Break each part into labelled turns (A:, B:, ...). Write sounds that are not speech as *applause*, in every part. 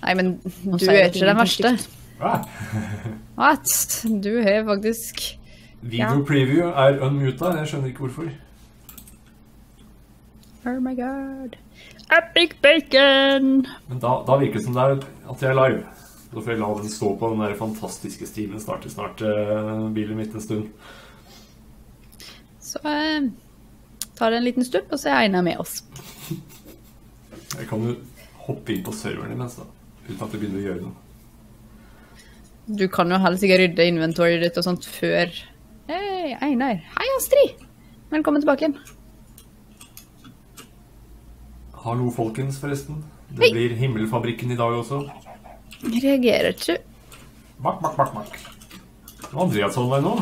A: Nei, men du er ikke den verste.
B: Ah,
A: What? Du har faktisk
B: video
A: Ja.
B: preview er unmuta. Jeg skjønner ikke hvorfor.
A: Oh my god. Epic bacon!
B: Men da, da virker det som det er at jeg er live. Da får jeg la den stå på den der fantastiske stilen. Starter snart uh, bilen mitt en stund.
A: Så uh, tar det en liten stund, og så er Einar med oss.
B: Jeg kan jo hoppe inn på serveren imens, da. Uten at det begynner å gjøre noe.
A: Du kan jo helst ikke rydde inventoryet ditt og sånt før Hei, Einar. Hei, Astrid! Velkommen tilbake igjen.
B: Hallo, folkens, forresten. Det
A: Hei.
B: blir Himmelfabrikken i dag også.
A: Jeg reagerer ikke.
B: Bak, bak, bak, bak. var Andreas holdt deg nå.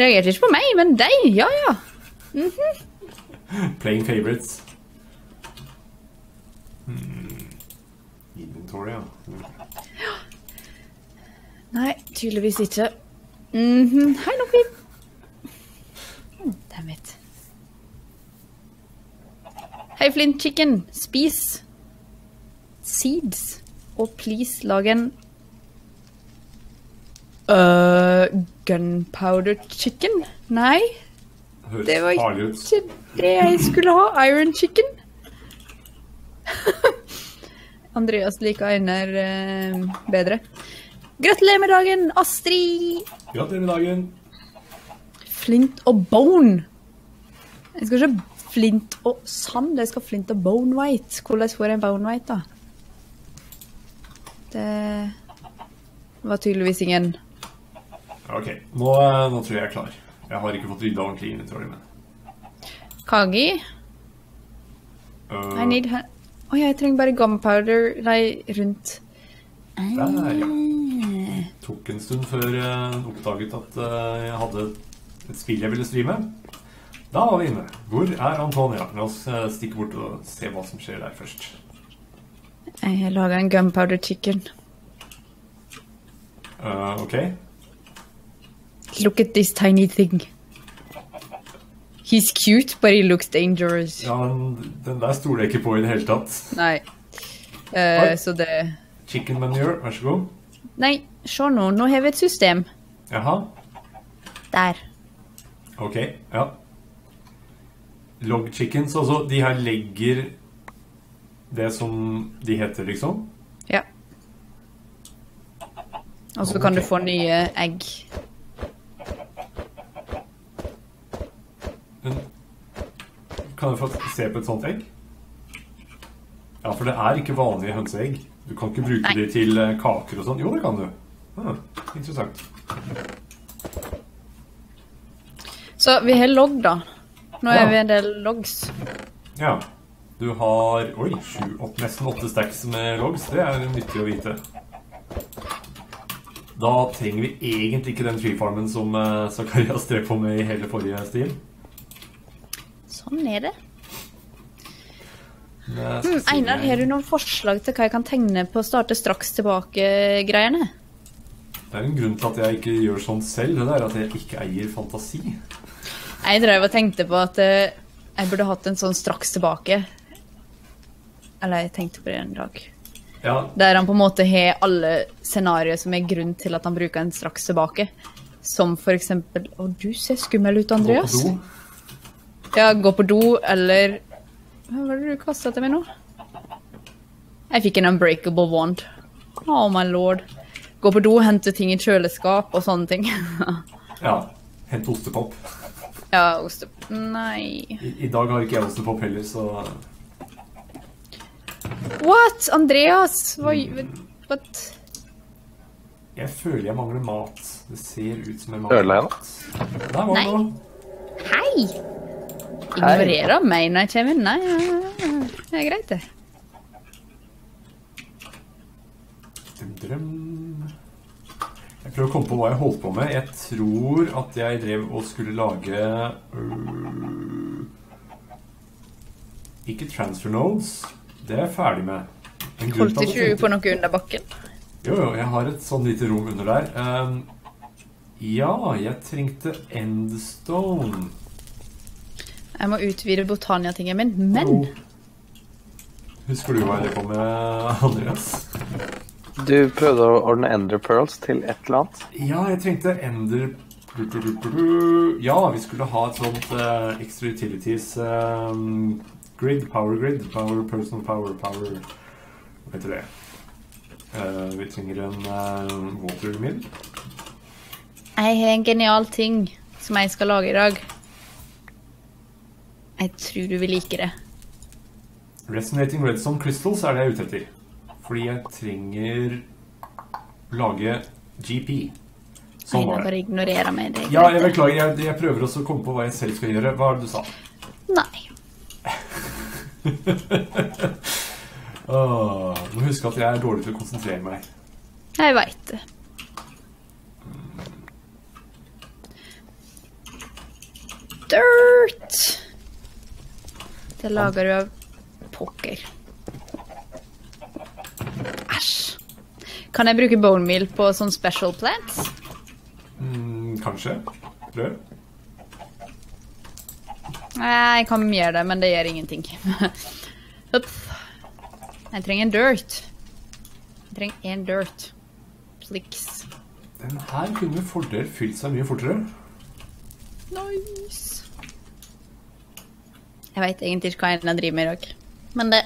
A: Reagerte ikke på meg, men deg, ja ja. *laughs*
B: Playing favorites. Hmm. Inventory, ja.
A: Nei, tydeligvis ikke. Mm -hmm. Hei, Loki. Oh, damn it. Hei, Flint Chicken. Spis seeds. Og please, lag en uh, Gunpowder chicken? Nei, det var ikke det jeg skulle ha. Iron chicken. *laughs* Andreas liker Einar eh, bedre. Gratulerer med dagen, Astrid!
B: Gratulerer med dagen.
A: Flint og bone. Jeg skal ikke flint og sand, jeg skal flint og bone white. Hvordan får jeg en bone white, da? Det var tydeligvis ingen
B: Ok, nå, eh, nå tror jeg jeg er klar. Jeg har ikke fått rydda ordentlig inventory, men
A: Kagi.
B: uh,
A: I need Å, jeg trenger bare gunpowder Nei, rundt
B: Der, ja. Tok en stund før jeg oppdaget at eh, jeg hadde et spill jeg ville streame. Da var vi inne. Hvor er Antonia? La oss eh, stikke bort og se hva som skjer der først.
A: Jeg lager en gunpowder chicken.
B: Uh, ok.
A: Look at this tiny thing. He's cute, but he looks dangerous.
B: Ja, men den der stoler jeg ikke på i det hele tatt.
A: Nei. Eh, så det
B: Chicken manure, vær så god.
A: Nei, se nå. Nå har vi et system.
B: Jaha.
A: Der.
B: Ok, ja. Log chickens, altså de her legger det som de heter, liksom?
A: Ja. Og så kan du få nye egg.
B: Kan jeg få se på et sånt egg? Ja, for det er ikke vanlige hønseegg. Du kan ikke bruke de til eh, kaker og sånn. Jo, det kan du. Ah, interessant.
A: Så vi har logg, da. Nå
B: Ja.
A: er vi en del logs.
B: Ja. Du har oi, sju, åtte, nesten åtte stacks med logs. Det er nyttig å vite. Da trenger vi egentlig ikke den treefarmen som Zakaria Zakarias drev på med i hele forrige stil.
A: Sånn er det.
B: Skal
A: Einar, har du noen forslag til hva jeg kan tegne på å starte straks tilbake-greiene?
B: Det er en grunn til at jeg ikke gjør sånn selv. Det er at jeg ikke eier fantasi.
A: Jeg drev og tenkte på at eh, jeg burde hatt en sånn straks tilbake. Eller jeg tenkte på det en dag.
B: Ja,
A: Der han på en måte har alle scenarioer som er grunn til at han bruker en straks tilbake. Som for eksempel Å, du ser skummel ut, Andreas.
B: do.
A: Ja, gå på do, eller Hva var det du kasta til meg nå? Jeg fikk en unbreakable wand. Oh my lord. Gå på do, hente ting i kjøleskap og sånne ting. *laughs*
B: Ja. Hente ostepop.
A: ja, oste... Nei
B: I, I dag har ikke jeg ostepop heller, så
A: What? Andreas? Hva What?
B: jeg føler jeg mangler mat. Det ser ut som jeg mangler
C: Ødela jeg
B: mat. Der var
A: Nei.
B: det noe.
A: Hei! Ignorerer meg når jeg kommer inn? Nei, ja, ja, ja. det er greit, det.
B: Jeg prøver å komme på hva jeg holdt på med. Jeg tror at jeg drev og skulle lage øh, Ikke transfer nodes. Det er jeg ferdig med. En
A: Holdt ikke du på noe under bakken?
B: Jo, jo, jeg har et sånn lite rom under der. Um, ja, jeg trengte endstone.
A: Jeg må utvide Botania-tingen min, men
B: Jo. Husker du hva jeg kom med, Andreas?
C: Du prøvde å ordne Ender Pearls til et eller annet.
B: Ja, jeg trengte Ender Ja, vi skulle ha et sånt uh, extra utilities um, grid, power grid, power personal power, power Hva heter det? Uh, vi trenger en uh, water mill.
A: Jeg har en genial ting som jeg skal lage i dag. Jeg tror du vil like det.
B: Resonating redstone crystals er det jeg er ute etter. Fordi jeg trenger lage GP. Sånn var det.
A: bare ignorerer meg. Det
B: Ja, jeg beklager. Jeg, jeg prøver også å komme på hva jeg selv skal gjøre. Hva er det du sa?
A: Nei. *laughs*
B: Åh, må huske at jeg er dårlig til å konsentrere meg.
A: Jeg veit det. Dirt! Det lager du av pokker. Æsj. Kan jeg bruke bone meal på sånn special plants?
B: Mm, kanskje. Prøv.
A: Jeg kan gjøre det, men det gjør ingenting. *laughs* Hupp. Jeg trenger en dirt. Jeg trenger én dirt. Sliks.
B: Den her kunne med fordel fylt seg mye fortere.
A: Nice. Jeg veit egentlig ikke hva jeg driver med i dag. Men det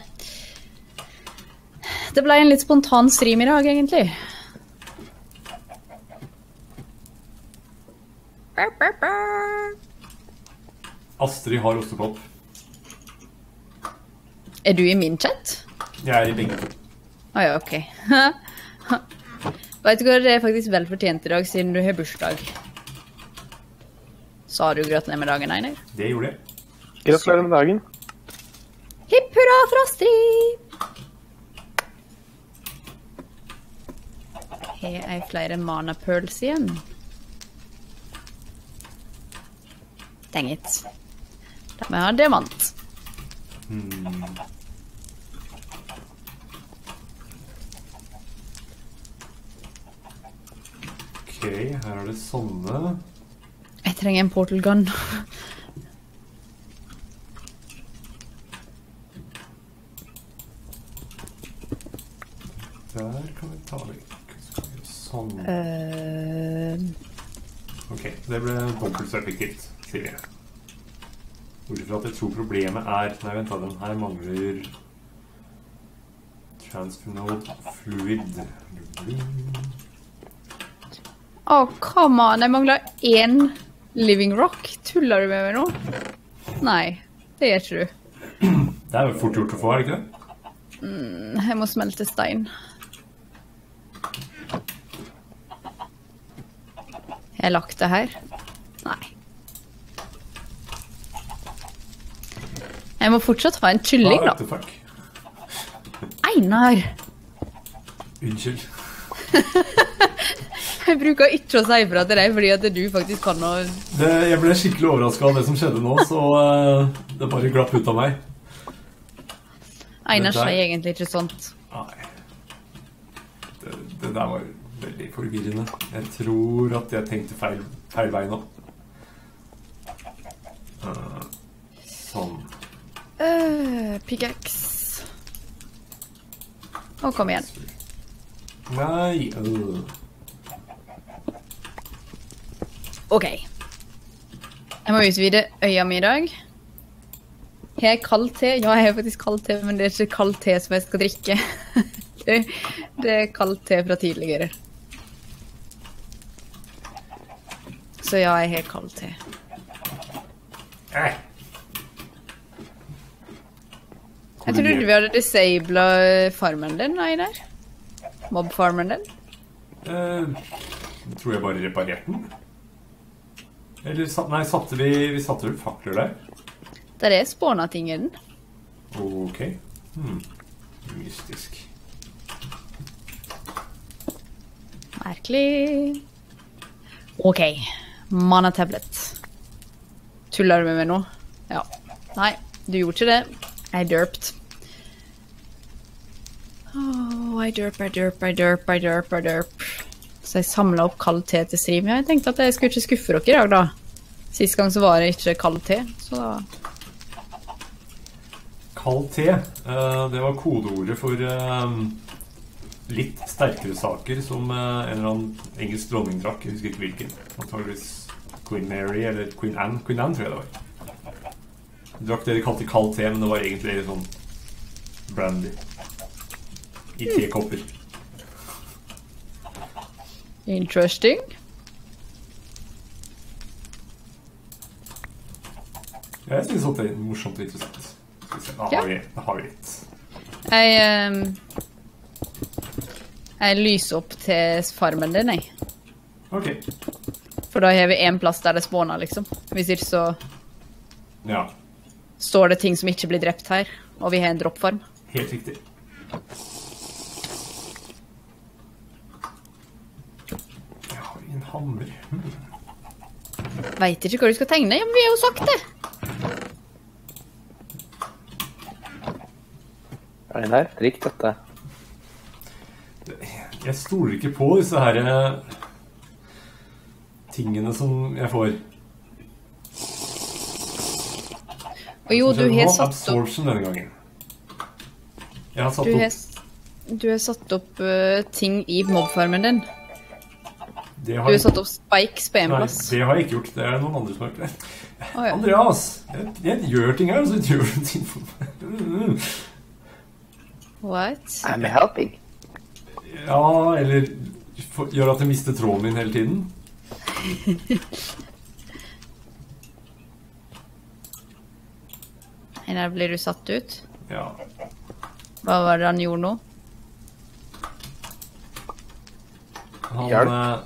A: Det ble en litt spontan stream i dag, egentlig.
B: Astrid har ostepop.
A: Er du i min chat?
B: Jeg er i begge to.
A: Å ja, ok. *laughs* Vet du hva, det er faktisk vel fortjent i dag, siden du har bursdag. Sa du gratulerer med dagen, Einar?
B: Det gjorde jeg.
C: Gratulerer med dagen.
A: Hipp hurra for Astrid! Har jeg flere mana pearls igjen? Dang it. Da må jeg ha diamant.
B: Ok, her er det sånne.
A: Jeg trenger en portal gun.
B: Der kan vi ta vekk. Sånn.
A: Eh,
B: Ok, det ble dobbelt så effektivt, sier vi. Bortsett fra at jeg tror problemet er Nei, vent da, den her mangler Transfernode fluid.
A: Å, come on! Jeg mangler én living rock. Tuller du med meg nå? Nei, det gjør ikke du.
B: Det er jo fort gjort å få, er det ikke det?
A: Jeg må smelte stein. Jeg lagt det her? Nei. Jeg må fortsatt ha en kylling, da. Einar!
B: Unnskyld. *laughs*
A: Jeg bruker ikke å si ifra til deg fordi at du faktisk kan å
B: Det, jeg ble skikkelig overraska av det som skjedde nå, så uh, det bare glapp ut av meg.
A: Einar sier egentlig ikke sånt.
B: Nei. Det, det der var veldig forvirrende. Jeg tror at jeg tenkte feil, feil vei nå. Uh, sånn.
A: Uh, Pickaxe. Og kom igjen.
B: Nei uh.
A: OK. Jeg må utvide øya mi i dag. Har jeg kald te? Ja, jeg har faktisk kald te, men det er ikke kald te som jeg skal drikke. *laughs* det, det er kald te fra tidligere. Så ja, jeg har kald te.
B: Eh.
A: Jeg trodde vi hadde disabla farmen din, Einar. Mob-farmen din.
B: Eh, jeg tror jeg bare reparerte den. Eller Nei, satte vi Vi satte vel fakler der?
A: Der er spåna ting i den.
B: Ok. Hmm. Mystisk.
A: Merkelig. OK. Mana tablet. Tuller du med meg nå? Ja. Nei, du gjorde ikke det. Jeg derped. Oh, I derp, I derp, I derp, I derp, I derp. Så jeg samla opp kald te til stream. Jeg tenkte at jeg skulle ikke skuffe dere i dag, da. Sist gang så var det ikke kald te, så da
B: Kald te, eh, det var kodeordet for eh, litt sterkere saker som eh, en eller annen engelsk dronning drakk. Jeg husker ikke hvilken. Antakeligvis Queen Mary eller Queen Anne. Queen Anne tror jeg det var. Drakk det de kalte kald te, men det var egentlig sånn brandy. I tekopper.
A: Interesting.
B: Ja, jeg syns det er morsomt og interessant. Da har vi, da har vi litt.
A: Jeg um, Jeg lyser opp til farmen din, jeg.
B: Ok.
A: For da har vi én plass der det spåner, liksom. Hvis ikke så
B: Ja,
A: står det ting som ikke blir drept her, og vi har en droppfarm.
B: helt riktig. Jeg har en hammer.
A: Veit ikke hva du skal tegne. Ja, men vi har jo sagt det!
C: Einar, drikk dette.
B: Jeg stoler ikke på disse her eh, tingene som jeg får.
A: Og jo, du har satt opp
B: Absorption denne gangen. Jeg har satt
A: Du har,
B: opp
A: du har satt opp uh, ting i mobfarmen din.
B: Det
A: Du
B: har,
A: satt opp spikes på én
B: nei,
A: plass.
B: det har jeg ikke gjort. Det er noen andre som har gjort det.
A: Oh, ja.
B: Andreas! Jeg, jeg gjør ting her, og så gjør du ting for meg.
A: What?
C: I'm helping.
B: Ja, eller for- gjør at jeg mister tråden min hele tiden.
A: Der blir du satt ut.
B: Ja.
A: Hva var det han gjorde nå?
B: Han,
C: Hjelp.
B: eh,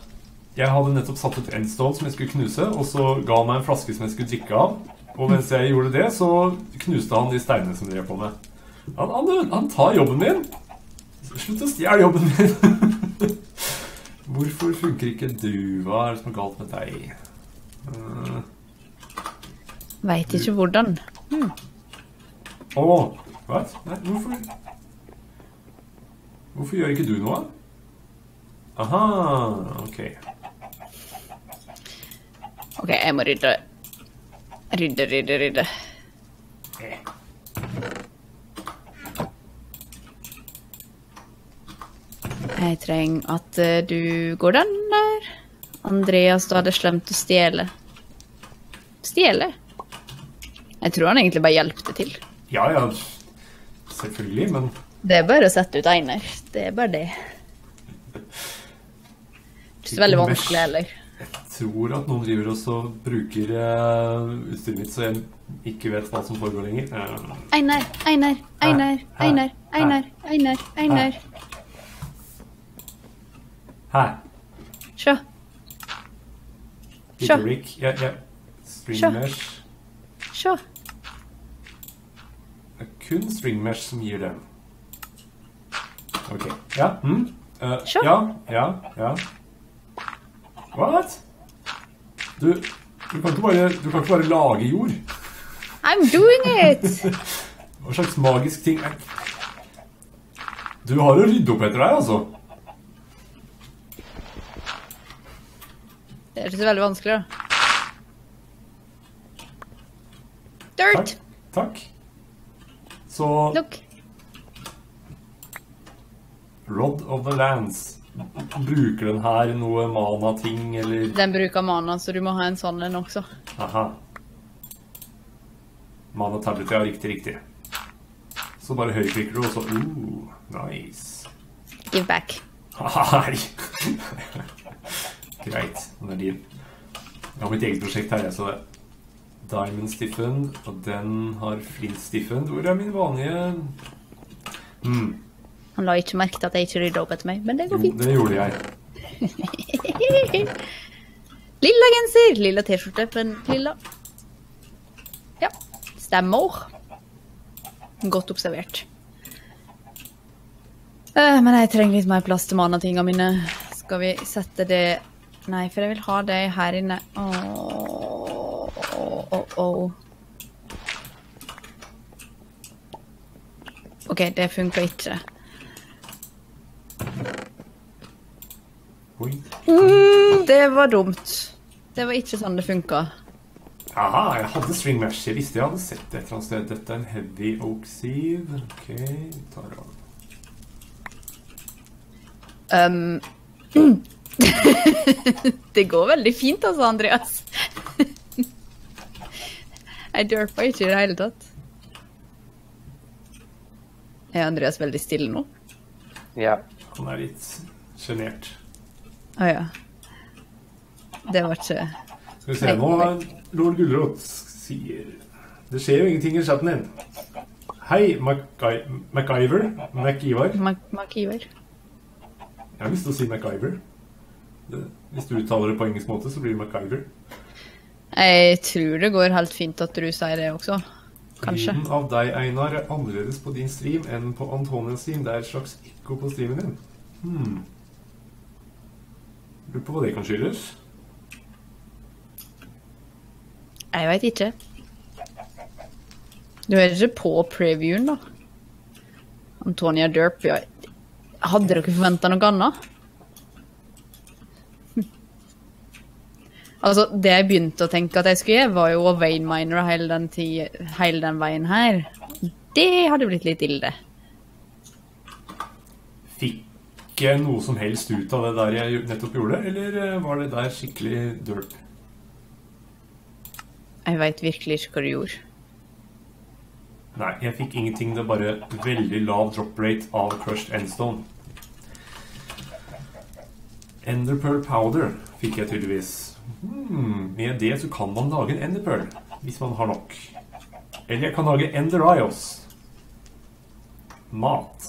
B: jeg hadde nettopp satt ut endstone som jeg skulle knuse, og så ga han meg en flaske som jeg skulle drikke av. Og mens jeg gjorde det, så knuste han de steinene som de drev på med. Han, han, han tar jobben min! Slutt å stjele jobben min! *laughs* Hvorfor funker ikke du? Hva er det som er galt med deg? Uh,
A: Veit ikke hvordan.
B: Å, hva? Nei, hvorfor Hvorfor gjør ikke du noe? Aha, ok.
A: OK, jeg må rydde. Rydde, rydde, rydde. Jeg trenger at eh, du går den der. Andreas, du hadde slemt å stjele. Stjele? Jeg tror han egentlig bare hjelpte til.
B: Ja, ja, selvfølgelig, men
A: Det er bare å sette ut Einar. Det er bare det. Ikke så veldig vanskelig heller.
B: jeg tror at noen driver også og bruker eh, utstyret mitt, så jeg ikke vet hva som foregår lenger. Eh,
A: Einar, Einar, Einar? Einar, Einar, Einar, Einar.
B: Hæ?
A: Sjå.
B: Sjå. Ja, ja. String
A: Sure.
B: Det er kun stringmesh som gir den. Ok. Ja. Mm.
A: Uh.
B: Ja, ja, ja. What? Du, du kan bare, du kan ikke bare lage jord.
A: I'm doing it! *laughs*
B: Hva slags magisk ting er Du har å rydde opp etter deg, altså.
A: Det er ikke så veldig vanskelig, da. Dirt!
B: Takk. Takk. Så
A: Look.
B: Rod of the Lands. Bruker den her noe mana-ting, eller
A: Den bruker mana, så du må ha en sånn en også.
B: Aha. Mana-tablet, ja. Riktig, riktig. Så bare høyreklikker du, og så uh, Nice.
A: Give back. *laughs*
B: Hei. Greit. Den er din. Jeg har mitt eget prosjekt her, jeg, så det Diamond stiffened, og den har flint stiffened. Hvor er min vanlige mm,
A: Han la ikke merke til at jeg ikke rydda opp etter meg, men det går fint.
B: det gjorde jeg. *laughs*
A: Lilla genser, lilla T-skjorte, men lilla. Ja, stemmer. Godt observert. Uh, men jeg trenger litt mer plass til manatinga mine. Skal vi sette det Nei, for jeg vil ha det her inne. Åh, åh, åh, åh. OK, det funka ikke. Mm, det var dumt. Det var ikke sånn det funka.
B: Aha, jeg hadde string mash. Jeg visste jeg hadde sett det et eller annet sted. Dette er en heavy oak seed. Ok, vi tar av.
A: Um, *clears throat* *laughs* det går veldig fint altså, Andreas. *laughs* Jeg derpa ikke i det hele tatt. Er Andreas veldig stille nå?
C: Ja.
B: Han er litt sjenert.
A: Å ja. Det var ikke
B: Skal vi se, nå hva lord Gulrot sier Det skjer jo ingenting i chatten din. Hei, MacGy- MacGyver. MacIvar.
A: Mac- MacGyver.
B: Jeg har lyst til å si MacGyver. Hvis du uttaler det på engelsk måte, så blir det MacGyver.
A: Jeg tror det går helt fint at du sier det også. Kanskje.
B: Lyden av deg, Einar, er annerledes på din stream enn på Antonias stream. Det er et slags ekko på streamen din. Hmm. Lurer på hva det kan skyldes.
A: Jeg veit ikke. Du er ikke på previewen, da? Antonia Derp, ja. Hadde dere forventa noe annet? Altså, det jeg begynte å tenke at jeg skulle gjøre, var jo å vein miner hele den, hele den veien her. Det hadde blitt litt ille.
B: Fikk jeg noe som helst ut av det der jeg nettopp gjorde, eller eh, var det der skikkelig derp?
A: Jeg veit virkelig ikke hva du gjorde.
B: Nei, jeg fikk ingenting. Det er bare veldig lav drop rate av crushed endstone. Enderpearl powder fikk jeg tydeligvis. Hmm, med det så kan man lage en enderpearl, hvis man har nok. Eller jeg kan lage ender ios. Mat.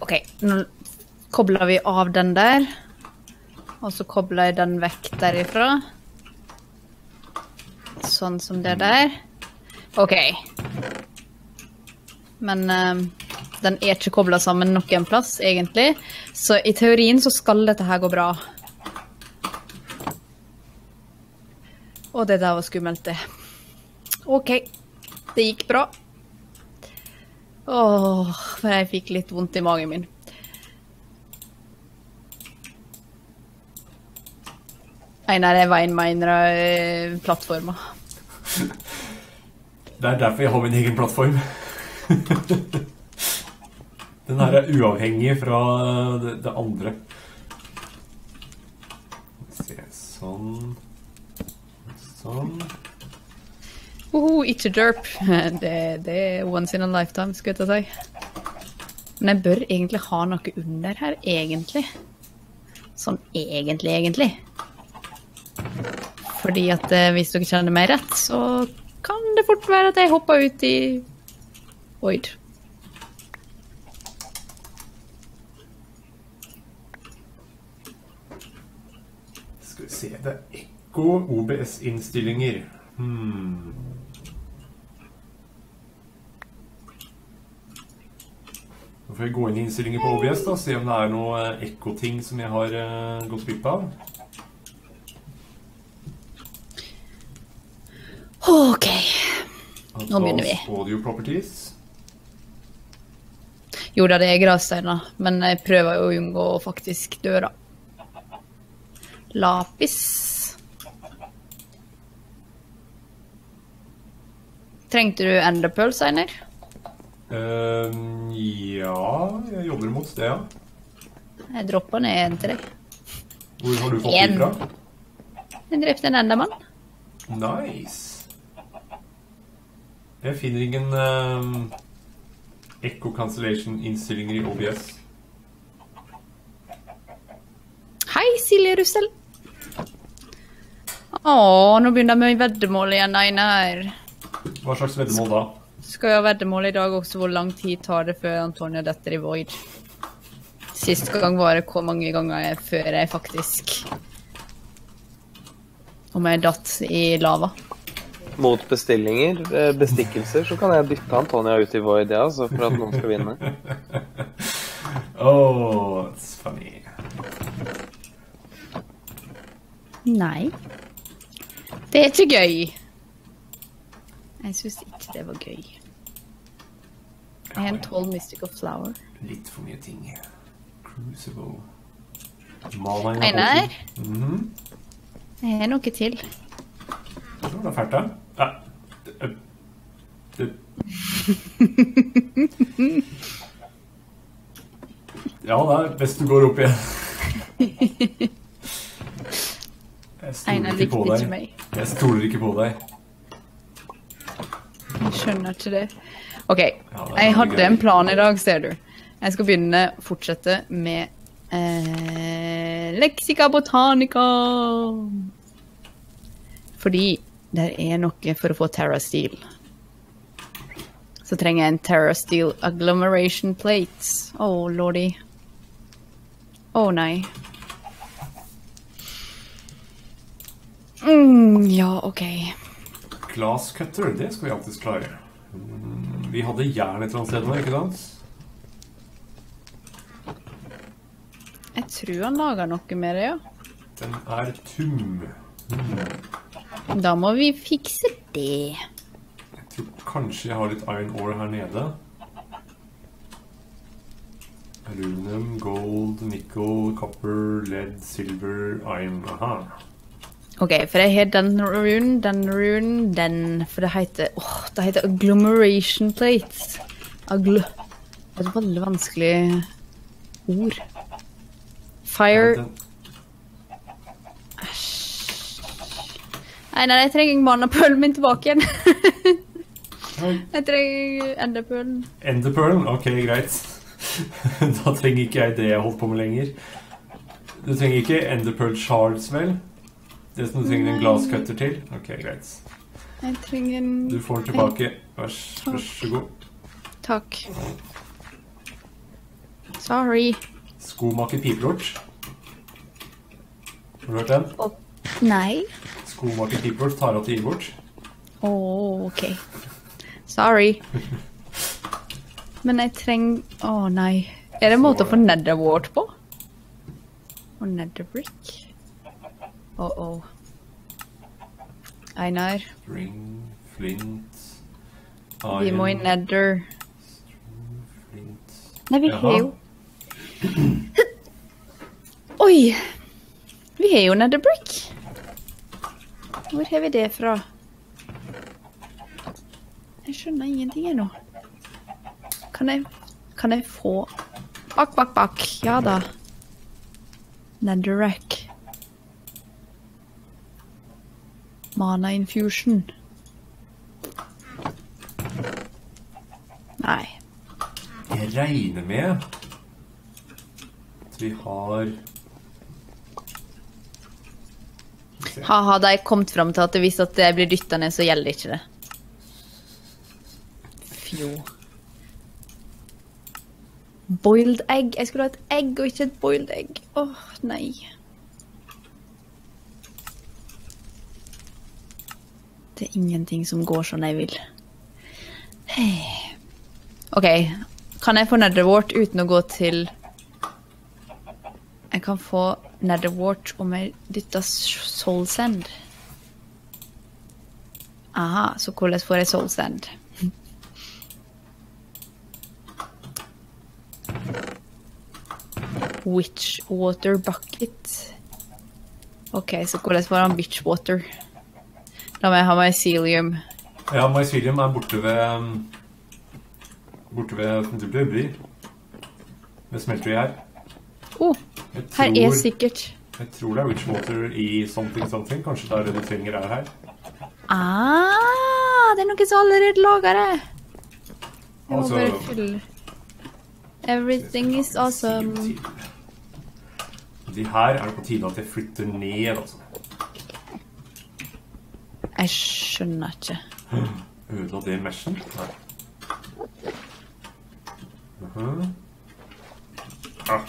A: OK, nå kobler vi av den der. Og så kobler jeg den vekk derifra. Sånn som det der. OK. Men eh, den er ikke kobla sammen noen plass, egentlig. Så i teorien så skal dette her gå bra. Og det der var skummelt, det. OK. Det gikk bra. Åh, for jeg fikk litt vondt i magen min. Einar er veinminer-plattforma. *laughs*
B: Det er derfor jeg har min egen plattform. *laughs* Den her er uavhengig fra det, det andre. Skal vi se Sånn. Sånn.
A: Oho, ikke derp. *laughs* Det, det er once in a lifetime, skulle jeg til å si. Men jeg bør egentlig ha noe under her, egentlig. Sånn egentlig, egentlig. Fordi at eh, hvis dere kjenner meg rett, så kan det fort være at jeg hopper ut i Void.
B: Skal vi se Det er ekko OBS-innstillinger. Hmm. Nå får jeg gå inn i innstillinger på OBS da, se om det er noe eh, ekko-ting som jeg har uh, gått glipp av.
A: OK. Nå begynner vi.
B: Audio Properties.
A: Jo da, det er gravsteiner, men jeg prøver jo å unngå faktisk døra. Lapis. Trengte du enderpearl, Seiner?
B: Uh, ja, jeg jobber mot det, ja.
A: Jeg droppa ned en til deg.
B: Hvor har du fått
A: En.
B: det fra?
A: Jeg drepte en endermann.
B: Nice. Jeg finner ingen um, Echo Cancellation-innstillinger i OBS.
A: Hei, Silje Russell. Å, nå begynner vi med veddemål igjen, Einar.
B: Hva slags veddemål da?
A: Skal vi ha veddemål i dag også? Hvor lang tid tar det før Antonia detter i void? Sist gang var det hvor mange ganger jeg, før jeg faktisk Om jeg datt i lava.
C: Mot bestillinger, eh, bestikkelser, så kan jeg dytte Antonia ut i Void, ja, altså, for at noen skal vinne. *laughs*
B: Oh, it's funny.
A: Nei. Det er ikke gøy. Jeg syns ikke det var gøy. Jeg har en tolv Mystical Flower.
B: Litt for mye ting. Crucible.
A: Einar?
B: poten. Mhm.
A: Jeg har noe til.
B: Det var da fælt, da. Ja. Det, det. *laughs* Ja, det er best du går opp igjen. *laughs* Jeg stoler ikke på deg. Jeg stoler ikke på deg.
A: Jeg skjønner ikke det. OK. Jeg hadde en plan i dag, ser du. Jeg skal begynne fortsette med eh, leksika botanica. Fordi det er noe for å få Terra Steel. Så trenger jeg en Terra Steel agglomeration Plate. Å, oh, lordy. Å nei. Mm, ja, OK.
B: Glasscutter, det skal vi alltids klare. Mm, Vi hadde jern et eller annet sted nå, ikke sant?
A: Jeg tror han lager noe med det, ja.
B: Den er tum.
A: Da må vi fikse det.
B: Jeg tror kanskje jeg har litt iron ore her nede. Aluminium, gold, nickel, copper, lead, silver, iron. Aha.
A: Ok, for jeg har den runen, den runen, den For det heter åh, det heter agglomeration plates. Agl... Det er et veldig vanskelig ord. Fire
B: Æsj.
A: Nei, nei, jeg trenger manapølen min tilbake igjen. Jeg trenger enderpølen.
B: Enderpølen? Ok, greit. *laughs* da trenger ikke jeg det jeg holdt på med lenger. Du trenger ikke Enderpearl Charles, vel? Det som du trenger en glasscutter til? Ok, greit.
A: Jeg trenger en
B: Du får den tilbake. Vær, vær så god.
A: Takk. Sorry.
B: Skomaker pipelort. Har du hørt den?
A: Nei.
B: Skomaker pipelort tar av til bort.
A: Å, OK. Sorry. Men jeg trenger Å nei. Er det en måte å få netherwart på? Og netherbrick? Å. Einar,
B: String, flint,
A: vi må i
B: iron,
A: nether.
B: flint
A: Nei, vi har jo *coughs* Oi! Vi har jo netherbrick. Hvor har vi det fra? Jeg skjønner ingenting ennå. Kan jeg Kan jeg få Bak, bak, bak. Ja da. Netherrack. Mana infusion. Nei.
B: Jeg regner med at vi har.
A: Ha-ha, de kommet fram til at hvis at jeg blir dytta ned, så gjelder ikke det. Fjo. Boiled egg. Jeg skulle ha et egg og ikke et boiled egg. Åh, nei. Det er ingenting som går sånn jeg vil. Hey. OK. Kan jeg få netherwart uten å gå til Jeg kan få netherwart om jeg dytter Soulsend. Aha, så hvordan får jeg soul sand? Witch water bucket. OK, så hvordan får han bitch water? meg ha mycelium.
B: Ja, mycelium er borte ved um, Borte ved Dubli. Ved i her.
A: Oh, her er sikkert
B: jeg tror det er Witchwater i something something. Kanskje det er det du trenger er her.
A: Ah, det er noe som allerede lager det. Jeg må bare fylle Everything is awesome.
B: De her er det på tide at jeg flytter ned, altså.
A: Jeg skjønner ikke.
B: Ødela det meshen? Nei. Mhm. ah.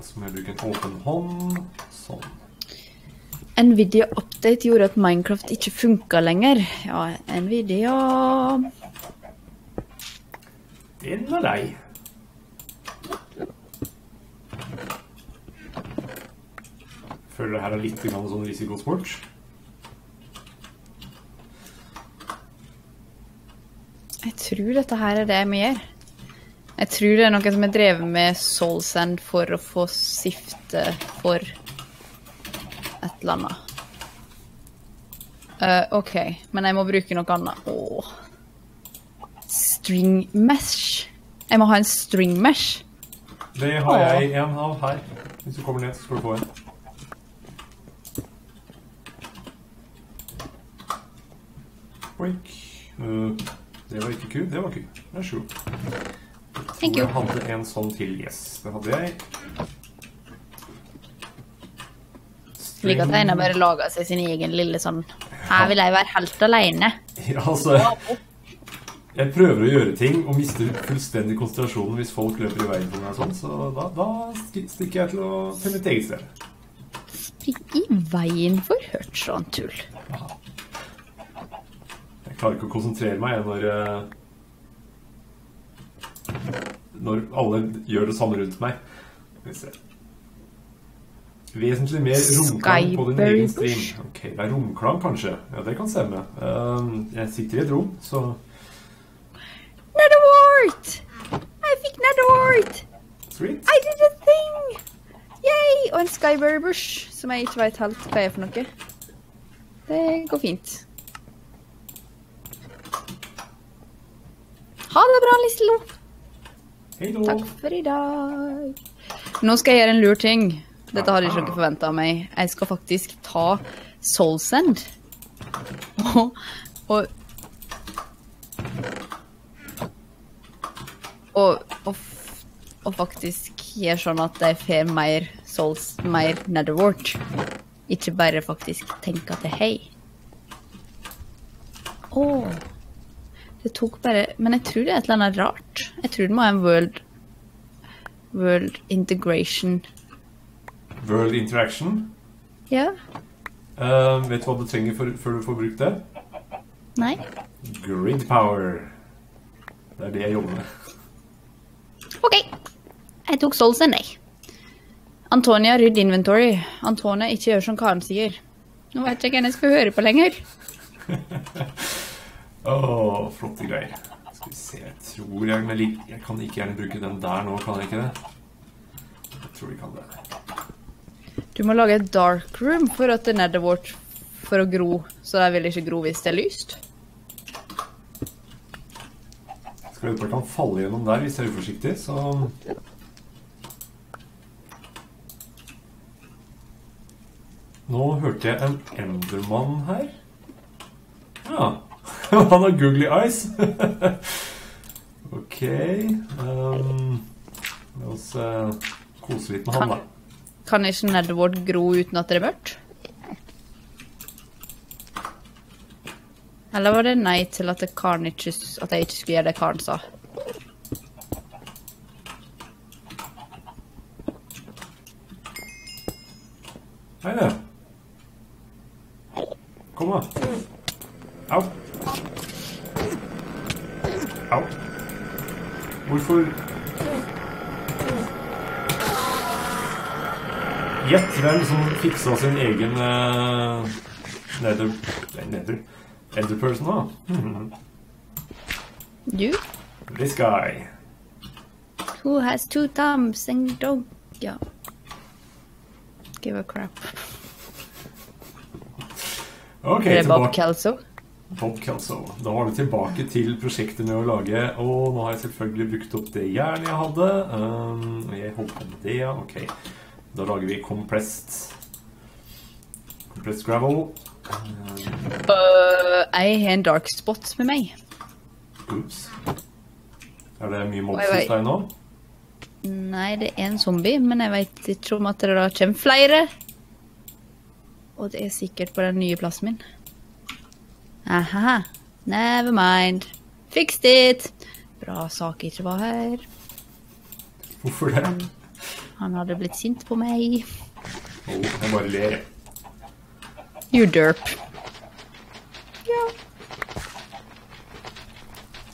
B: Så må jeg bruke en åpen hånd. Sånn.
A: Nvidia Update gjorde at Minecraft ikke funka lenger. Ja, Nvidia
B: Den var lei. Føler det her er litt sånn risikosport.
A: Jeg tror dette her er det vi gjør. Jeg tror det er noe som er drevet med soulsand for å få sifte for et eller annet. Uh, OK, men jeg må bruke noe annet. Åh. String mesh. Jeg må ha en string mesh.
B: Det har jeg en av her. Hvis du kommer ned, så skal du få en. Oink. Uh, det var ikke ku, det var ku. Vær så god.
A: Thank
B: Jeg hadde en sånn til, yes. Det hadde jeg.
A: Slik at en bare lager seg sin egen lille sånn Her vil jeg være helt alene. *laughs*
B: Ja, altså Jeg prøver å gjøre ting og mister fullstendig konsentrasjonen hvis folk løper i veien for meg og sånn, så da, da stikker jeg til, å, til mitt eget sted.
A: Stikk i veien for hørt sånn tull.
B: Klarer ikke å konsentrere meg når eh, Når alle gjør det samme rundt meg. Vesentlig mer romklang på din egen stream. Ok, det er romklang, kanskje. Ja, det kan stemme. Eh, jeg sitter i et rom, så
A: Netherwort! Jeg fikk Netherwort!
B: sweet.
A: I did a thing! Yay! Og en Skyberry bush, som jeg ikke vet helt hva er for noe. Det går fint. Ha det bra, Lislo. Takk for i dag. Nå skal jeg gjøre en lur ting. Dette hadde ikke dere forventa av meg. Jeg skal faktisk ta Soulsend. Og, og og, og, og faktisk gjøre sånn at de får mer souls, mer netherwort. Ikke bare faktisk tenke at det er hei. Å. Det tok bare Men jeg tror det er et eller annet rart. Jeg tror det må ha en world World integration.
B: World Interaction.
A: Ja?
B: Uh, vet du hva du trenger for, før du får brukt det?
A: Nei?
B: Grid power. Det er det jeg jobber med.
A: OK. Jeg tok Soulsend, jeg. Antonia, rydd inventory. Antonia, ikke gjør som Karen sier. Nå vet jeg ikke hvem jeg skal høre på lenger. *laughs*
B: Åh, flotte greier. Skal vi se, jeg tror jeg, men litt, jeg kan ikke gjerne bruke den der nå, kan jeg ikke det? Jeg tror vi kan det.
A: Du må lage et dark room for at det er vårt for å gro, så det vil ikke gro hvis det er lyst.
B: Skal bare kan falle gjennom der hvis jeg er uforsiktig, så... Nå hørte jeg en endermann her. Ja, *laughs* han har googly eyes. *laughs* ok, um, la oss uh, kose litt med han da.
A: Kan ikke Nedward gro uten at det er mørkt? Eller var det nei til at, Karen ikke, at jeg ikke skulle gjøre det Karen sa?
B: Hei det. Fiksa sin egen uh, nether... nether, nether... Enderperson da. Du?
A: You?
B: This guy.
A: Who has two thumbs and don't... Ja. Give a crap.
B: Ok,
A: Er det Bob
B: tilbake.
A: Kelso?
B: Bob Kelso. Da var vi tilbake til prosjektet med å lage, og nå har jeg selvfølgelig brukt opp det jernet jeg hadde. Um, jeg holdt på med det, ja. Ok. Da lager vi compressed compressed gravel. Um,
A: Øh, jeg har en dark spot med meg.
B: oops. Er det mye mobs hos deg nå?
A: Nei, det er en zombie, men jeg vet ikke om at det da kommer flere. Og det er sikkert på den nye plassen min. Aha. Never mind. Fixed it. Bra sak ikke var her.
B: Hvorfor det?
A: Han hadde blitt sint på meg.
B: Oh, jeg bare ler. jeg.
A: You derp. Ja.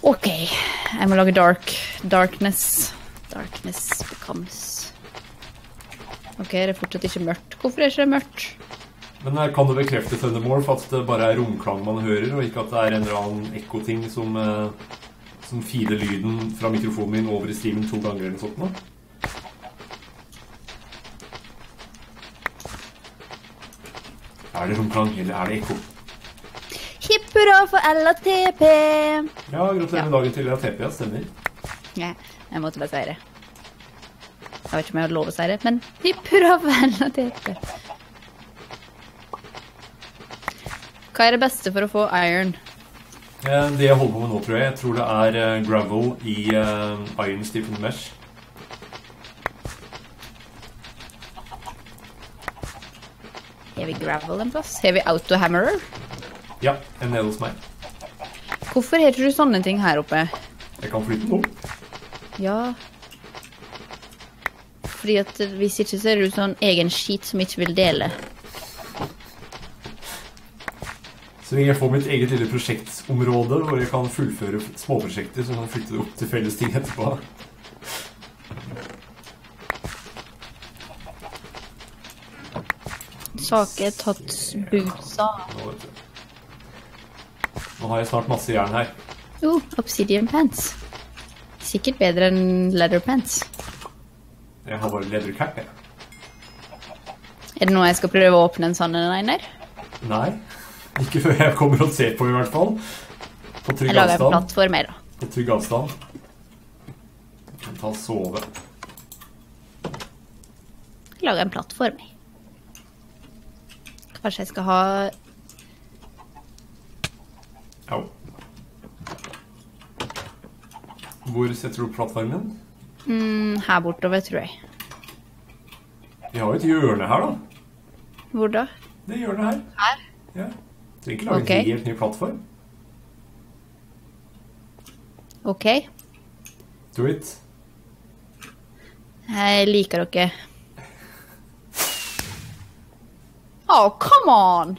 A: OK. Jeg må lage dark. Darkness. Darkness becomes OK, det er fortsatt ikke mørkt. Hvorfor er det ikke det mørkt?
B: Men eh, kan du bekrefte Thundermorph at det bare er romklang man hører, og ikke at det er en eller annen ekkoting som, eh, som feeder lyden fra mikrofonen min over i streamen to ganger eller noe sånt? Er det romklang, eller er det ekko?
A: Hipp hurra for LATP!
B: Ja, gratulerer med dagen til LATP, ja, stemmer.
A: Ja, jeg måtte bare seire. Jeg vet ikke om jeg hadde lov å seire, men hipp hurra for LATP. Hva er det beste for å få iron?
B: Eh, Det jeg holder på med nå, tror jeg, jeg tror det er eh, gravel i eh, Iron Stephen Mesh.
A: Har vi gravel en plass? Har vi autohammerer?
B: Ja, en nede hos meg.
A: Hvorfor har du sånne ting her oppe?
B: Jeg kan flytte den opp.
A: Ja Fordi at hvis ikke så er du sånn egen skit som ikke vil dele.
B: Så lenge jeg får mitt eget lille prosjektområde hvor jeg kan fullføre småprosjekter, så kan jeg flytte det opp til felles ting etterpå.
A: Saker tatt butsa.
B: Nå, har jeg snart masse jern her.
A: Jo, obsidian pants. Sikkert bedre enn leather pants.
B: Jeg har bare leather cap, jeg.
A: Er det noe jeg skal prøve å åpne en sånn en einer?
B: Nei. Ikke før jeg kommer og ser på, i hvert fall. På trygg
A: Jeg lager en plattform her, da.
B: På trygg avstand. Jeg kan ta og sove.
A: Jeg lager en plattform. jeg. Kanskje jeg skal ha
B: Au. Hvor setter du opp plattformen?
A: mm, her bortover, tror jeg.
B: Vi har jo et hjørne her, da.
A: Hvor da?
B: Det hjørnet her.
A: Her?
B: Ja. Trenger ikke lage
A: okay.
B: en helt ny plattform.
A: OK.
B: Do it.
A: Jeg liker dere. Oh, come on!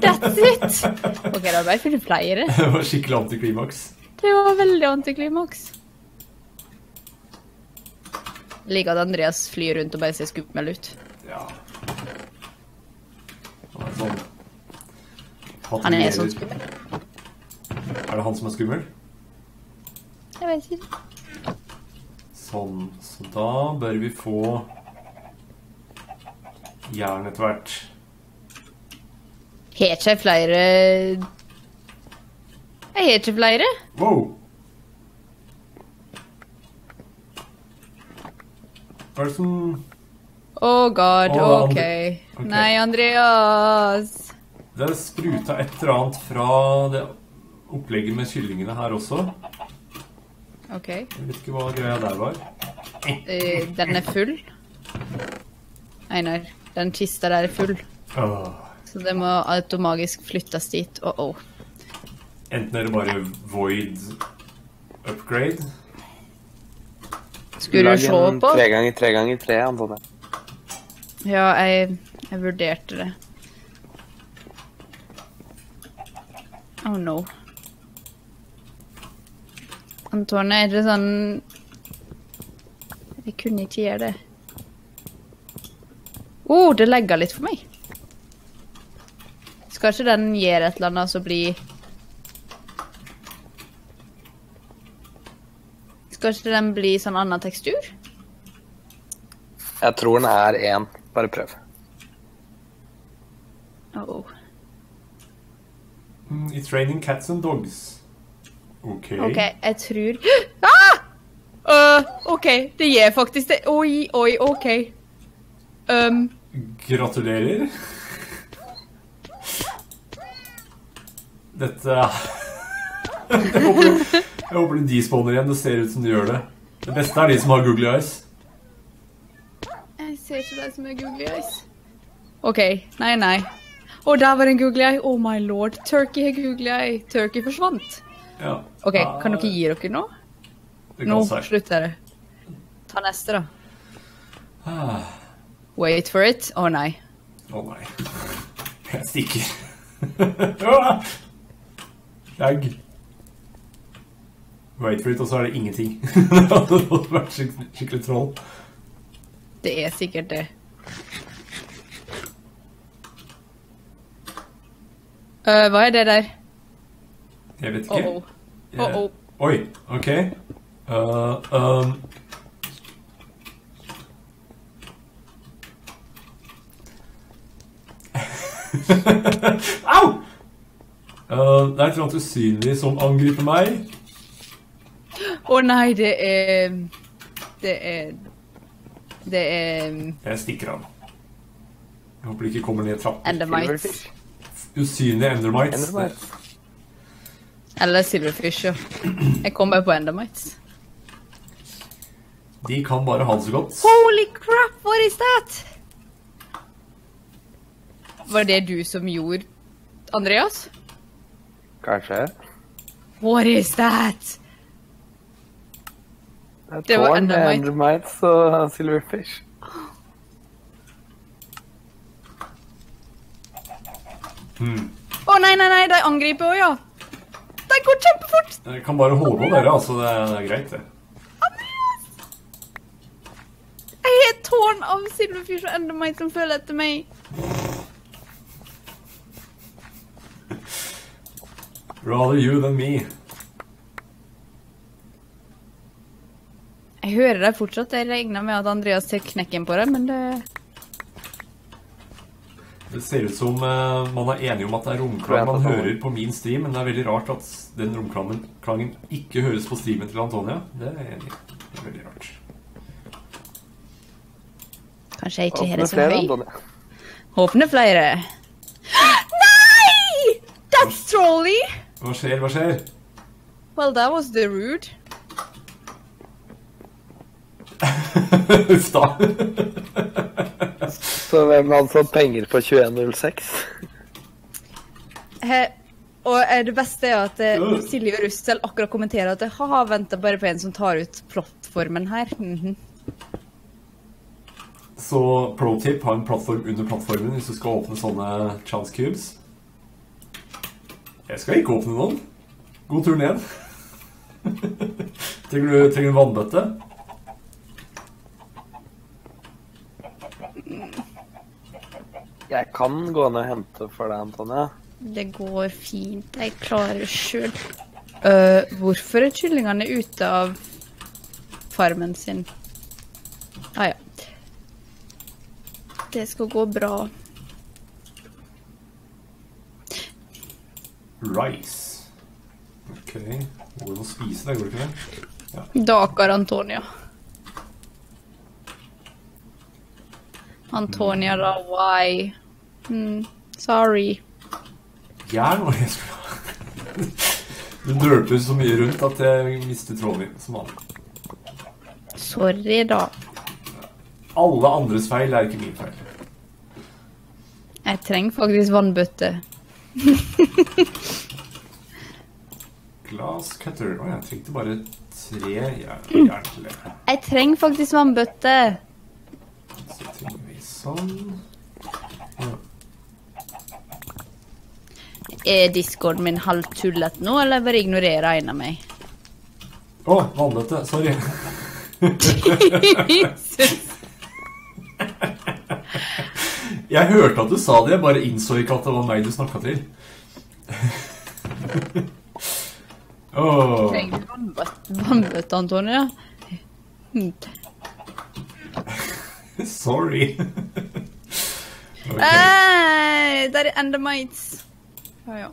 A: That's it! OK, da bare jeg du flere. *laughs*
B: Det var skikkelig antiklimaks.
A: Det var veldig antiklimaks. Jeg liker at Andreas flyr rundt og bare ser skummel ut.
B: Ja. Han er sånn
A: Han er sånn skummel.
B: Er det han som er skummel?
A: Jeg vet ikke.
B: Sånn. Så da bør vi få jern etter hvert.
A: Har seg flere Jeg har ikke flere.
B: Wow! Hva er det som
A: Oh god,
B: oh,
A: OK.
B: okay. ok.
A: Nei, Andreas.
B: Det er spruta et eller annet fra det opplegget med kyllingene her også.
A: OK.
B: Jeg vet ikke hva greia der var.
A: Eh, den er full. Einar, den kista der er full. Så det må automagisk flyttes dit. Oh, oh.
B: Enten er det bare void upgrade.
A: Skulle du se på?
C: Tre ganger tre ganger tre, Antone.
A: Ja, jeg, jeg vurderte det. Oh no. Antone, er det sånn Jeg kunne ikke gjøre det. Å, oh, det legger litt for meg. Skal ikke den gjøre et eller annet som blir Skal ikke den bli sånn annen tekstur?
C: Jeg tror den er én. Bare prøv.
A: Oh.
B: Mm, It's raining cats and dogs. Ok.
A: OK, jeg tror *gasps* ah! uh, OK, det gjør faktisk det. Oi, oi, OK. Um,
B: Gratulerer. Dette Jeg håper, jeg håper det despawner igjen. Det ser ut som de gjør det. Det beste er de som har googly eyes.
A: jeg ser ikke de som har googly eyes. OK, nei, nei. Å, der var en googly eye. Oh my lord. Turkey har googly eye. Turkey forsvant.
B: Ja.
A: OK, kan dere gi dere nå? Nå slutter det. Ta neste, da.
B: Ah,
A: Wait for it. Å nei.
B: Å nei. Jeg stikker. *laughs* Ah! Lag. Wait for it, og så er det ingenting. *laughs* det hadde vært skik- skikkelig troll.
A: Det er sikkert det. Uh, hva er det der?
B: Jeg vet
A: ikke.
B: ikke.
A: oh. Uh oh.
B: Oi, ok. Uh, um. *laughs* Au! Uh, det er et eller annet usynlig som angriper meg.
A: Å nei, det er Det er Det er
B: Jeg stikker av. Jeg håper det ikke kommer ned trappen.
A: Endermites.
B: Usynlige endermites.
C: Endermites.
A: Eller silverfish, ja. Jeg kom bare på endermites.
B: De kan bare ha det så godt.
A: Holy crap, what is that? Var det du som gjorde Andreas?
C: Kanskje.
A: What is that?
C: Det er
A: Det var
C: tårn
A: Endermite.
C: Endermites og Silverfish.
A: Å nei, nei, nei, de angriper òg, ja. De går kjempefort.
B: Jeg kan bare holde på dere, altså. Det er, det er greit, det. Andreas!
A: Jeg har et tårn av silverfish og endermite som følger etter meg.
B: Rather you than me.
A: Jeg hører deg fortsatt. Jeg regner med at Andreas tar knekken på deg, men det
B: Det ser ut som uh, man er enig om at det er romklang man hører på min stream, men det er veldig rart at den romklangen ikke høres på streamen til Antonia. Det er jeg enig i. Det er veldig rart.
A: Kanskje jeg ikke det så høy.
C: Antonio.
A: Håpne flere. *gasps* Nei! That's trolly!
B: Hva skjer, hva skjer?
A: Well, that was the rude. *laughs*
B: Uff da.
C: Så hvem hadde fått penger på 2106?
A: He, og det beste er at uh, Silje og Russell akkurat kommenterer at haha, venter bare på en som tar ut plattformen her. Mhm.
B: Så pro tip, ha en plattform under plattformen hvis du skal åpne sånne chance cubes. Jeg skal ikke åpne noen. God tur ned. trenger du trenger en vannbøtte?
C: Jeg kan gå ned og hente for deg, Antonia.
A: Det går fint. Jeg klarer det sjøl. Uh, hvorfor er kyllingene ute av farmen sin? Ah, ja. Det skal gå bra.
B: Rice. Ok. Går det å spise det, går det ikke det?
A: Dakar Antonia. Antonia da, why? Hmm, sorry.
B: Jern var det jeg skulle ha. *laughs* Du dørte så mye rundt at jeg mistet tråden som vanlig.
A: Sorry, da.
B: Alle andres feil er ikke min feil.
A: Jeg trenger faktisk vannbøtte. *laughs*
B: Glass cutter. Å, jeg trengte bare tre jern jern til det.
A: Jeg trenger faktisk vannbøtte.
B: Så trenger vi sånn. Ja.
A: Er discorden min halvtullet nå, eller bare ignorerer en av meg?
B: Å, vannbøtte. Sorry. *laughs* *laughs*
A: Jesus.
B: Jeg hørte at du sa det, jeg bare innså ikke at det var meg du snakka til.
A: oh. Vannbøtte, Antonia?
B: Sorry. okay.
A: Hey, der er Endemites. Ja, ja.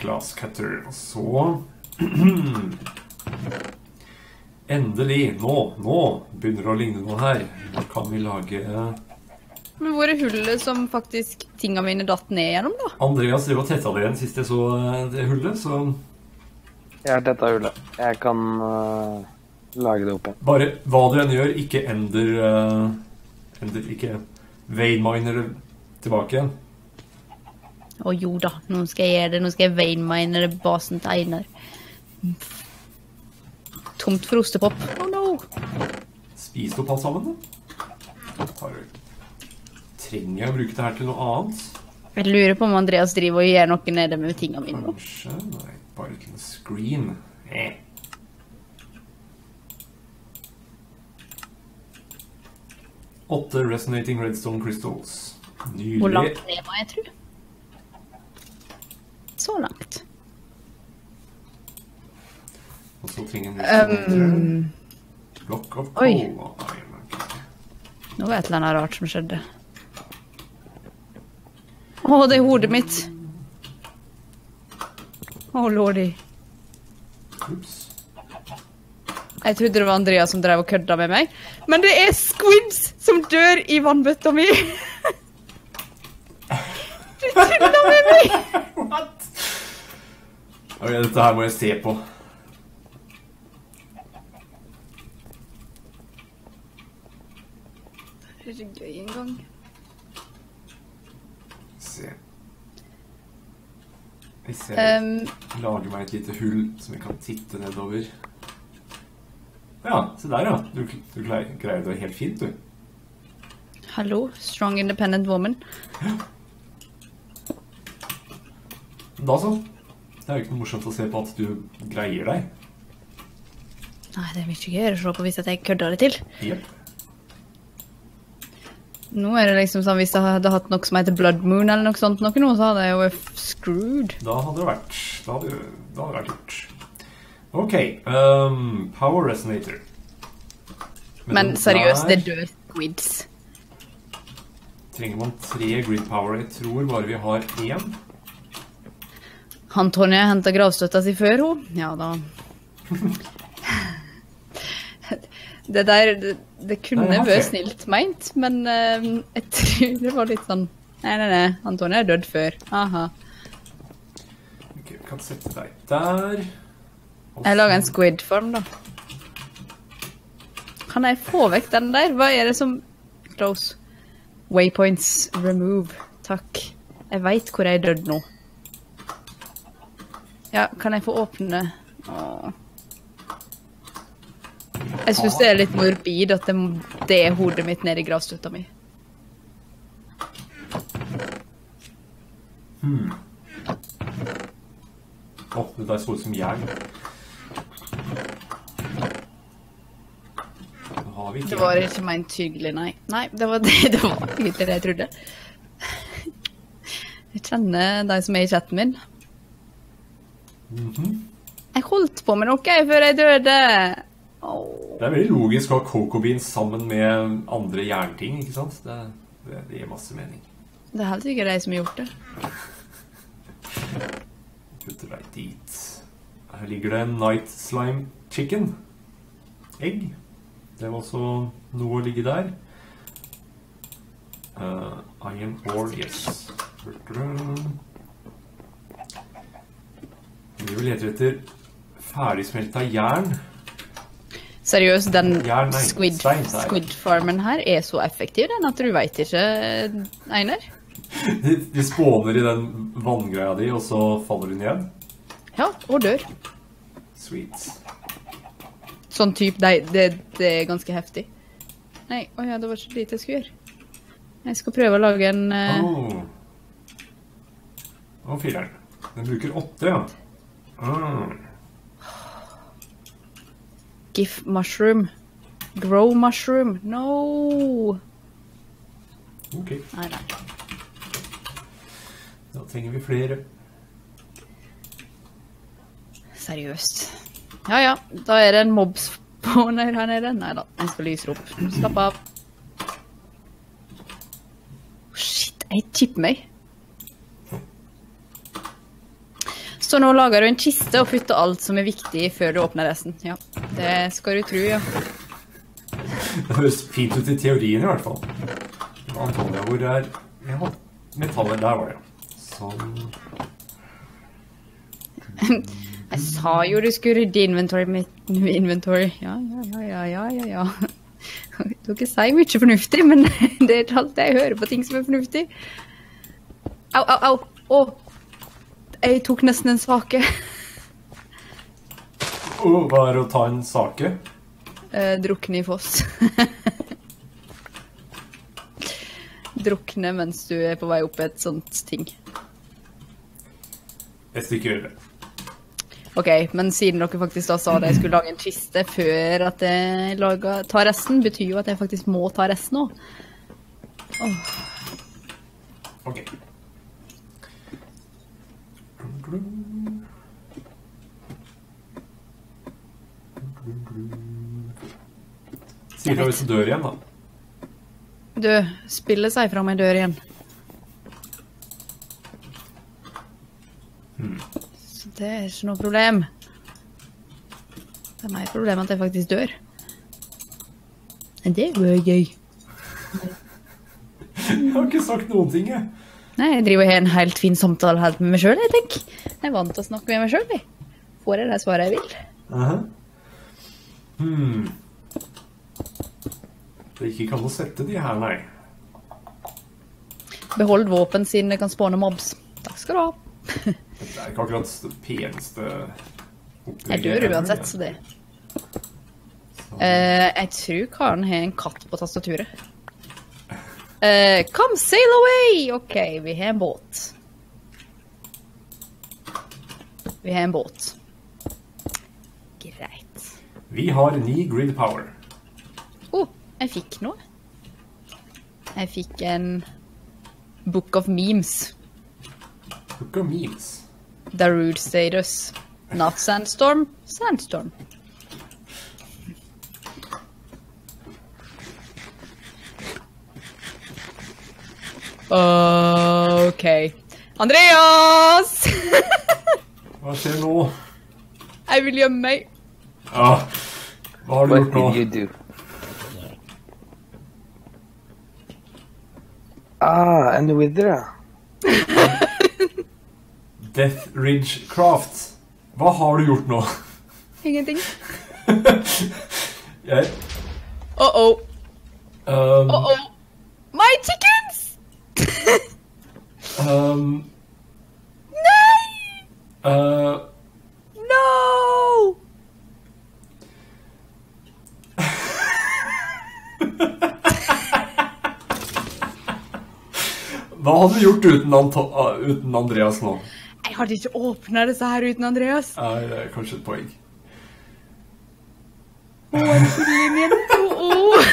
B: Glass cutter. Og så *clears throat* Endelig, nå, nå begynner det å ligne noe her. Nå kan vi lage
A: Men hvor er hullet som faktisk tinga mine datt ned gjennom, da?
B: Andreas drev og tetta det igjen sist jeg så eh, det hullet, så
C: Jeg har tetta hullet. Jeg kan uh, lage det opp igjen.
B: bare hva du enn gjør, ikke ender, uh, ender Ikke veinminer tilbake igjen.
A: Å jo da, nå skal jeg gjøre det. Nå skal jeg vainmine basen til Einar. Tomt for ostepop. Oh no!
B: Spis opp alt sammen, da? Har du- Trenger jeg å bruke det her til noe annet?
A: Jeg lurer på om Andreas driver og gjør noe nede med tinga mine.
B: Kanskje Nei, bare til en screen. Eh. Åtte resonating redstone crystals.
A: Hvor langt det må jeg tror. Så langt.
B: Og så trenger jeg um, Block of coal. Oi.
A: Nå var det et eller annet rart som skjedde. Å, det er hodet mitt. Å, lordy.
B: Ups.
A: Jeg trodde det var Andrea som drev og kødda med meg. Men det er squids som dør i vannbøtta mi! *laughs* Du kødda med meg!
B: What? Ok, dette her må jeg se på.
A: Det er ikke gøy en gang.
B: Se. Jeg
A: Um,
B: lager meg et lite hull som jeg kan titte nedover. Ja, se der, ja. Du, du greier, det helt fint, du.
A: hallo, strong independent woman.
B: Da så. Det er jo ikke noe morsomt å se på at du greier deg.
A: Nei, det er mye gøyere å se på hvis jeg kødder det til.
B: Jepp.
A: Nå er det liksom sånn, Hvis jeg hadde hatt noe som heter Blood Moon, eller noe sånt, noe så hadde jeg jo screwed.
B: Da hadde det vært Da hadde, da hadde det vært gjort. OK. Um, power resonator.
A: Men
B: Men
A: seriøst, det dør squids.
B: Trenger man tre grid power? Jeg tror bare vi har én.
A: Han Tonje henta gravstøtta si før, hun. Ja da. *laughs* Det der Det, det kunne vært snilt meint, men uh, jeg tror det var litt sånn Nei, nei, nei. Antonia er dødd før. Aha.
B: Ok, Vi kan sette deg der. Også.
A: Jeg lager en squid-form, da. Kan jeg få vekk den der? Hva er det som Close. Waypoints remove. Takk. Jeg veit hvor jeg er dødd nå. Ja, kan jeg få åpne Åh. Jeg syns det er litt morbid at det, det er hodet mitt nedi gravstøtta mi.
B: Å, det der så ut som jeg. Har vi
A: Det var ikke meint hyggelig, nei. Nei, det var det, *laughs* det var egentlig det jeg trodde. Jeg kjenner de som er i chatten min.
B: Mhm.
A: Jeg holdt på med noe før jeg døde.
B: Det er veldig logisk å ha coco beans sammen med andre jernting, ikke sant? Det, det, det gir masse mening.
A: Det er helt sikkert de som har gjort det.
B: Putter deg dit. Her ligger det en night slime chicken. Egg. Det var også noe å ligge der. Uh, iron ore, yes. Vi vil lete etter ferdigsmelta jern.
A: Seriøst, den
B: Ja,
A: squid, squid-farmen her er så effektiv den at du veit ikke, Einar. *laughs*
B: De, de spåner i den vanngreia di, og så faller hun igjen?
A: Ja, og dør.
B: Sweet.
A: Sånn type, Nei, det, det er ganske heftig. Nei, å ja, det var så lite jeg skulle gjøre. Jeg skal prøve å lage en uh...
B: Oh. Og fireren. Den bruker åtte, ja. Mm.
A: Gif mushroom. Grow mushroom. No!
B: Ok,
A: Nei, nei.
B: da trenger vi flere.
A: Seriøst. Ja ja, da er det en mobspawner *laughs* her nede. Nei da, den skal lyse opp. Slapp av. Shit, jeg tipper meg. Så nå lager du en kiste og putter alt som er viktig før du åpner resten. Ja, det skal du tro, ja.
B: Det høres fint ut i teorien i hvert fall. Antonia, hvor er Ja, metallet der var det. Sånn. *laughs*
A: Jeg sa jo du skulle rydde inventory mitt inventory. Ja, ja, ja, ja, ja, ja, ja. *laughs* Dere sier mye fornuftig, men *laughs* det er alt jeg hører på ting som er fornuftig. Au, au, au. Å, jeg tok nesten en sake.
B: Oh, hva er å ta en sake?
A: Eh, drukne i foss. Drukne mens du er på vei opp et sånt ting.
B: Et stykke øl.
A: Ok, men siden dere faktisk da sa at jeg skulle lage en kiste før at jeg laga, tar resten, betyr jo at jeg faktisk må ta resten òg.
B: Ok. Sier fra hvis du dør igjen, da.
A: Du, spiller seg fra meg dør igjen. Hmm. Så det er ikke noe problem. Det er mer problem at jeg faktisk dør. Men det er jo gøy.
B: jeg har ikke sagt noen ting, jeg.
A: Nei, jeg driver og har en helt fin samtale helt med meg sjøl, jeg tenker. Jeg er vant til å snakke med meg sjøl, jeg. Får jeg det svaret jeg vil?
B: Mhm. Hmm. Det gikk ikke an å sette de her, nei.
A: Behold våpen siden det kan spåne mobs. Takk skal du ha.
B: Det er ikke akkurat det peneste
A: Jeg dør uansett, så det uh, Jeg tror karen har en katt på tastaturet. Eh, come sail away! OK, vi har en båt. Vi har en båt. Greit.
B: Vi har ni grid power.
A: Å, oh, jeg fikk noe. Jeg fikk en Book of Memes.
B: Book of memes.
A: Darude status. Not sandstorm, sandstorm. OK. Andreas! *laughs*
B: Hva skjer nå?
A: Jeg vil gjemme meg.
B: Ja, hva har du
C: What
B: gjort nå?
C: did you do? Ah, en wither, ja.
B: Death Ridge Craft. Hva har du gjort nå?
A: Ingenting. *laughs*
B: Jeg
A: Uh-oh.
B: um,
A: Uh-oh.
B: Hadde du gjort uten, Anto ah, uten Andreas nå?
A: Jeg hadde ikke åpna disse her uten Andreas.
B: Nei, det er kanskje et poeng.
A: Linjen. Oh,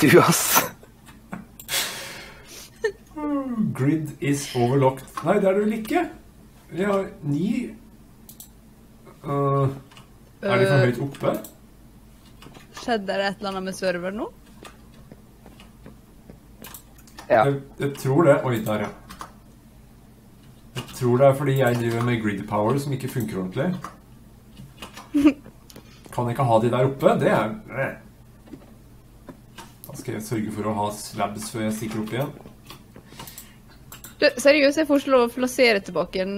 C: Du, ass.
B: Grid is overlocked. Nei, det er det vel ikke. Vi har ni uh, Er de for
A: Øh.
B: høyt oppe?
A: Skjedde det et eller annet med server nå?
C: Ja.
B: Jeg, jeg tror det Oi, der, ja. Jeg tror det er fordi jeg driver med grid power som ikke funker ordentlig. Kan jeg ikke ha de der oppe? Det er. Da skal jeg sørge for å ha slabs før jeg stikker opp igjen.
A: Du, seriøst, jeg får ikke lov å plassere tilbake en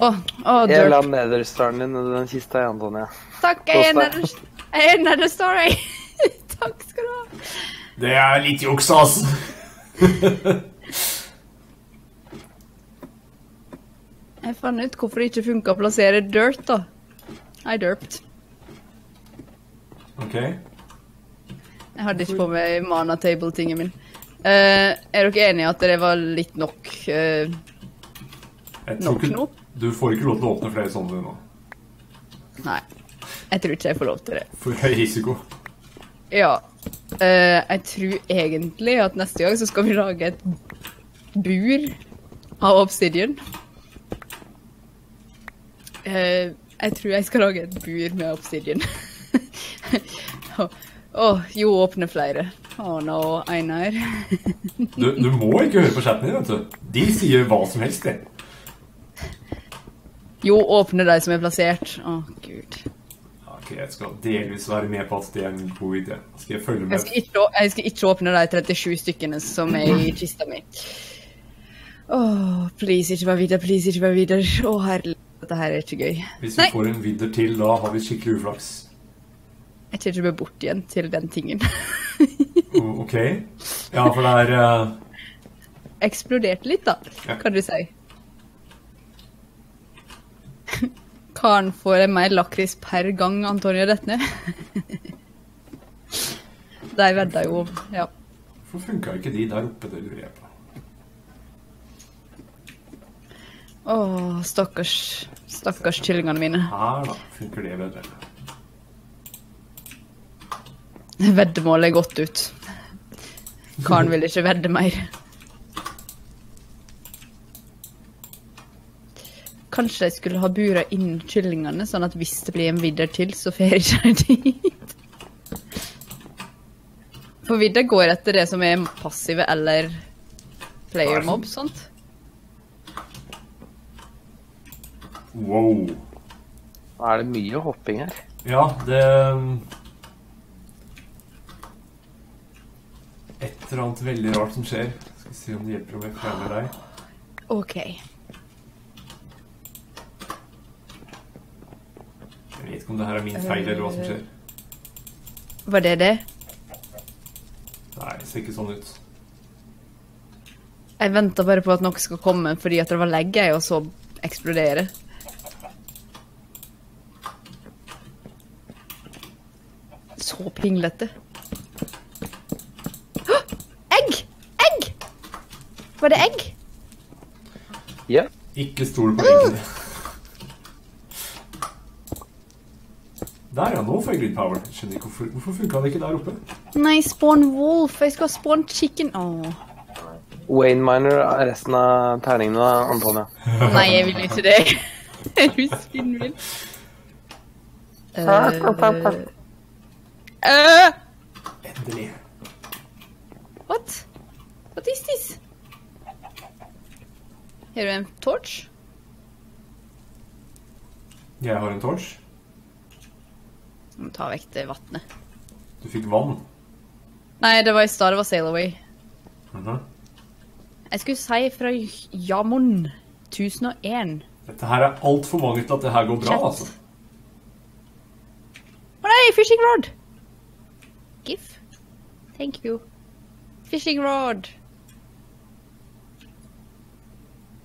A: Å, å,
C: Jeg la
A: dirt.
C: nederstaren din i den kista, Antonia.
A: Takk, jeg er
C: Kos
A: nede
C: deg.
A: Jeg er nede star, jeg. Takk skal du ha.
B: Det er litt juks, altså!
A: Jeg fant ut hvorfor det ikke funka å plassere dirt, da. I derped.
B: Ok.
A: Jeg hadde ikke på meg mana table-tingen min. Uh, er dere enige i at det var litt nok
B: uh,
A: Nok nå?
B: du får ikke lov til å åpne flere sånne nå.
A: Nei. Jeg tror ikke jeg får lov til det.
B: For høy risiko.
A: Ja. Eh, jeg tror egentlig at neste gang så skal vi lage et bur av obsidian. Uh, jeg tror jeg skal lage et bur med obsidian. *laughs* Å, jo, åpne flere. Å no, Einar. *laughs*
B: Du, du må ikke høre på chatten din, vet du. De sier hva som helst, de.
A: Jo, åpne de som er plassert. Å, gud.
B: Ok, jeg skal delvis være med på at det er en god idé. Skal jeg følge
A: Jeg
B: med?
A: skal ikke, jeg skal ikke åpne de 37 stykkene som er i kista mi. Åh, please, ikke vær videre, please, ikke vær videre. Å, herlighet, dette her er ikke gøy.
B: Hvis vi
A: Nei.
B: får en vidder til, da har vi skikkelig uflaks.
A: Jeg tror ikke vi er bort igjen til den tingen.
B: Ok. Ja, for det er uh...
A: Eksploderte litt, da,
B: Ja.
A: kan du si. Karen får mer lakris per gang Antonio detter ned. De vedda jo Ja.
B: Hvorfor funka ikke de der oppe? Det lurer jeg på.
A: Å, stakkars Stakkars kyllingene mine.
B: Her, da. Funker det bedre?
A: Veddemålet er gått ut. Karen vil ikke vedde mer. Kanskje de skulle ha bura inn kyllingene, sånn at hvis det blir en vidder til, så får de ikke dit. For vidder går etter det som er passive eller player mob, sånt.
B: Wow.
C: Nå er det mye hopping her.
B: Ja, det Et eller annet veldig rart som skjer. Skal vi se om det hjelper om jeg fjerner deg.
A: OK.
B: Jeg vet ikke om det her er min feil, eller hva som skjer.
A: Var det det?
B: Nei, det ser ikke sånn ut.
A: Jeg venter bare på at noe skal komme fordi at det var legge, og så eksplodere. Så pinglete. Hå! Egg! Egg! Var det egg?
C: Ja.
B: Ikke stol på eggene. Der, ja. Nå får jeg grid power. Skjønner ikke hvorfor, hvorfor funka det ikke der oppe?
A: Nei, spawn wolf. Jeg skal spawn chicken. Åh.
C: Wayne Miner er resten av terningene, Antonia. *laughs*
A: Nei, jeg vil ikke det. Er du spinnvill? Uh, uh,
B: Endelig.
A: what? What is this? Har du en torch?
B: Jeg har en torch.
A: Ta vekk det vannet.
B: Du fikk vann.
A: Nei, det var i stad. Det var Sail Away.
B: Mhm.
A: Jeg skulle si fra Jamon 1001.
B: Dette her er altfor mange til at det her går bra,
A: Chat.
B: altså.
A: Å nei, fishing rod! Gif. Thank you. Fishing rod.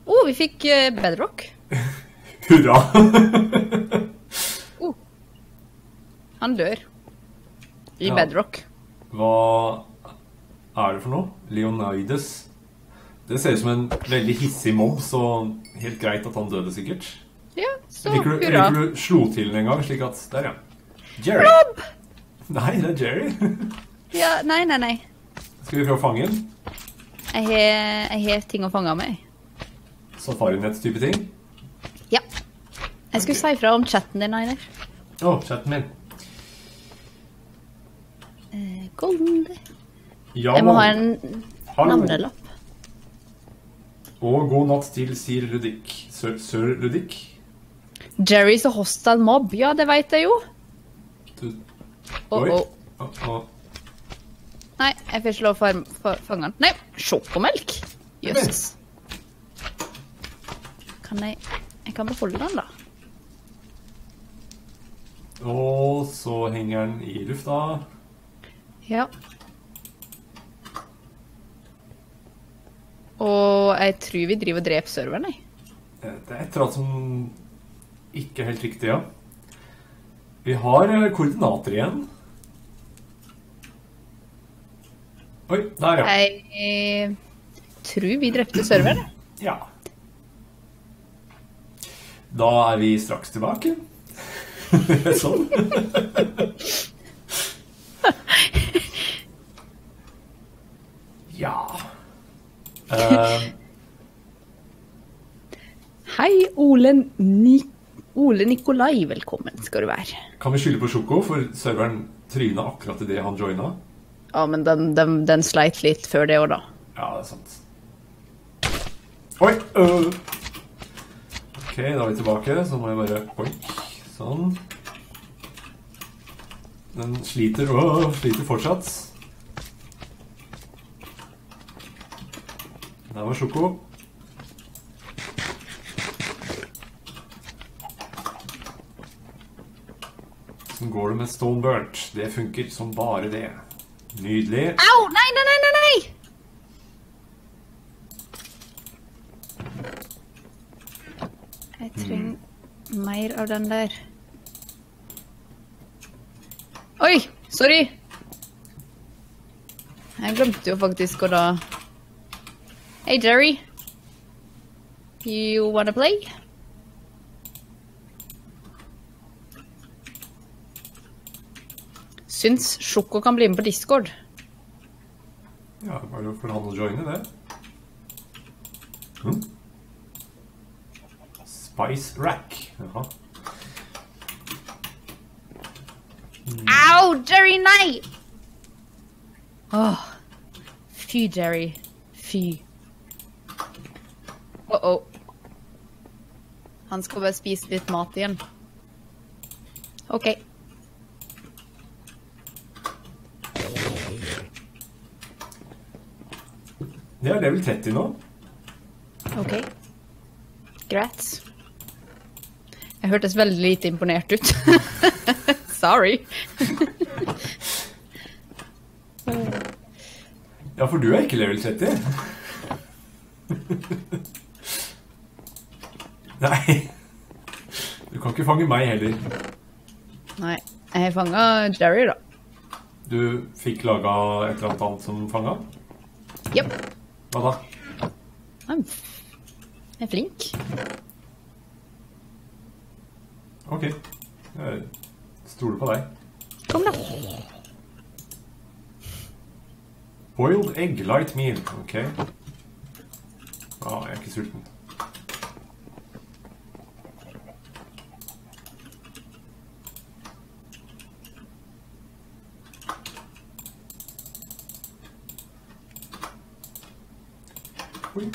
A: Å, oh, vi fikk eh, bedrock. *laughs*
B: Hurra! *laughs*
A: Oh. Han dør. I
B: Ja.
A: bedrock.
B: Hva er det for noe? Leonidas. Det ser ut som en veldig hissig mobb, så helt greit at han døde, sikkert.
A: Ja, så
B: Liker du,
A: hurra.
B: liker du slo til den en gang, slik at Der, ja. Jerry.
A: Rob!
B: Nei, det er Jerry. *laughs*
A: Ja, nei, nei, nei.
B: Skal vi prøve å fange den?
A: Jeg har, ting å fange med.
B: Safarinett-type ting?
A: Ja. Jeg skulle si fra om chatten din, Einer.
B: Å, chatten min.
A: Golden.
B: Ja,
A: Jeg må ha en navnelapp.
B: Og god natt til Sir Ludik. Sir, Sir Ludik.
A: Jerry's a hostile mob. Ja, det veit jeg jo.
B: Du, Oi. Oh, oh.
A: Nei, jeg får ikke lov for, for fa- fange den. Nei, sjokomelk. Jøss. Kan jeg Jeg kan beholde den, da.
B: Og så henger den i lufta.
A: Ja. Og jeg tror vi driver og dreper serveren, jeg.
B: Eh, Det er et eller annet som ikke er helt riktig, ja. Vi har eh, koordinater igjen. Oi, der, ja.
A: Jeg tror vi drepte serveren.
B: ja. Da er vi straks tilbake. *laughs* sånn. *laughs* *laughs* ja. uh.
A: Hei, Ole, Ni Ole Nikolai. Velkommen skal du være.
B: kan vi skylde på Sjoko, for serveren tryna akkurat idet han joina?
A: Ja, men den, den, den sleit litt før det òg, da.
B: Ja, det er sant. Oi! Uh. Ok, da er vi tilbake. Så må jeg bare Oi. Sånn. Den sliter og sliter fortsatt. Der var Sjoko. Sånn går det med Stoneburnt. Det funker som bare det. Nydelig.
A: Au! Nei, nei, nei, nei! nei! Jeg trenger mer av den der. Oi! Sorry! Jeg glemte jo faktisk å da Hey, Jerry. You wanna play? Syns Sjoko kan bli med på Discord.
B: Ja, bare for han å joine det. Hm? Spice Rack. Jaha.
A: Au, Jerry, nei! Oh, Fy, Jerry. Fy. Uh-oh. Han skal bare spise litt mat igjen. OK.
B: Det er level 30 nå.
A: OK. Grats. Jeg hørtes veldig lite imponert ut. *laughs* Sorry.
B: Ja, for du er ikke level 30. Nei. Du kan ikke fange meg heller.
A: Nei. Jeg fanga Jerry, da.
B: Du fikk laga et eller annet annet som fanga?
A: Jepp.
B: Hva da?
A: Jeg er flink.
B: Ok. Jeg stoler på deg.
A: Kom, da.
B: Boiled egg light meal. Ok. Ah, jeg er ikke sulten. Mm.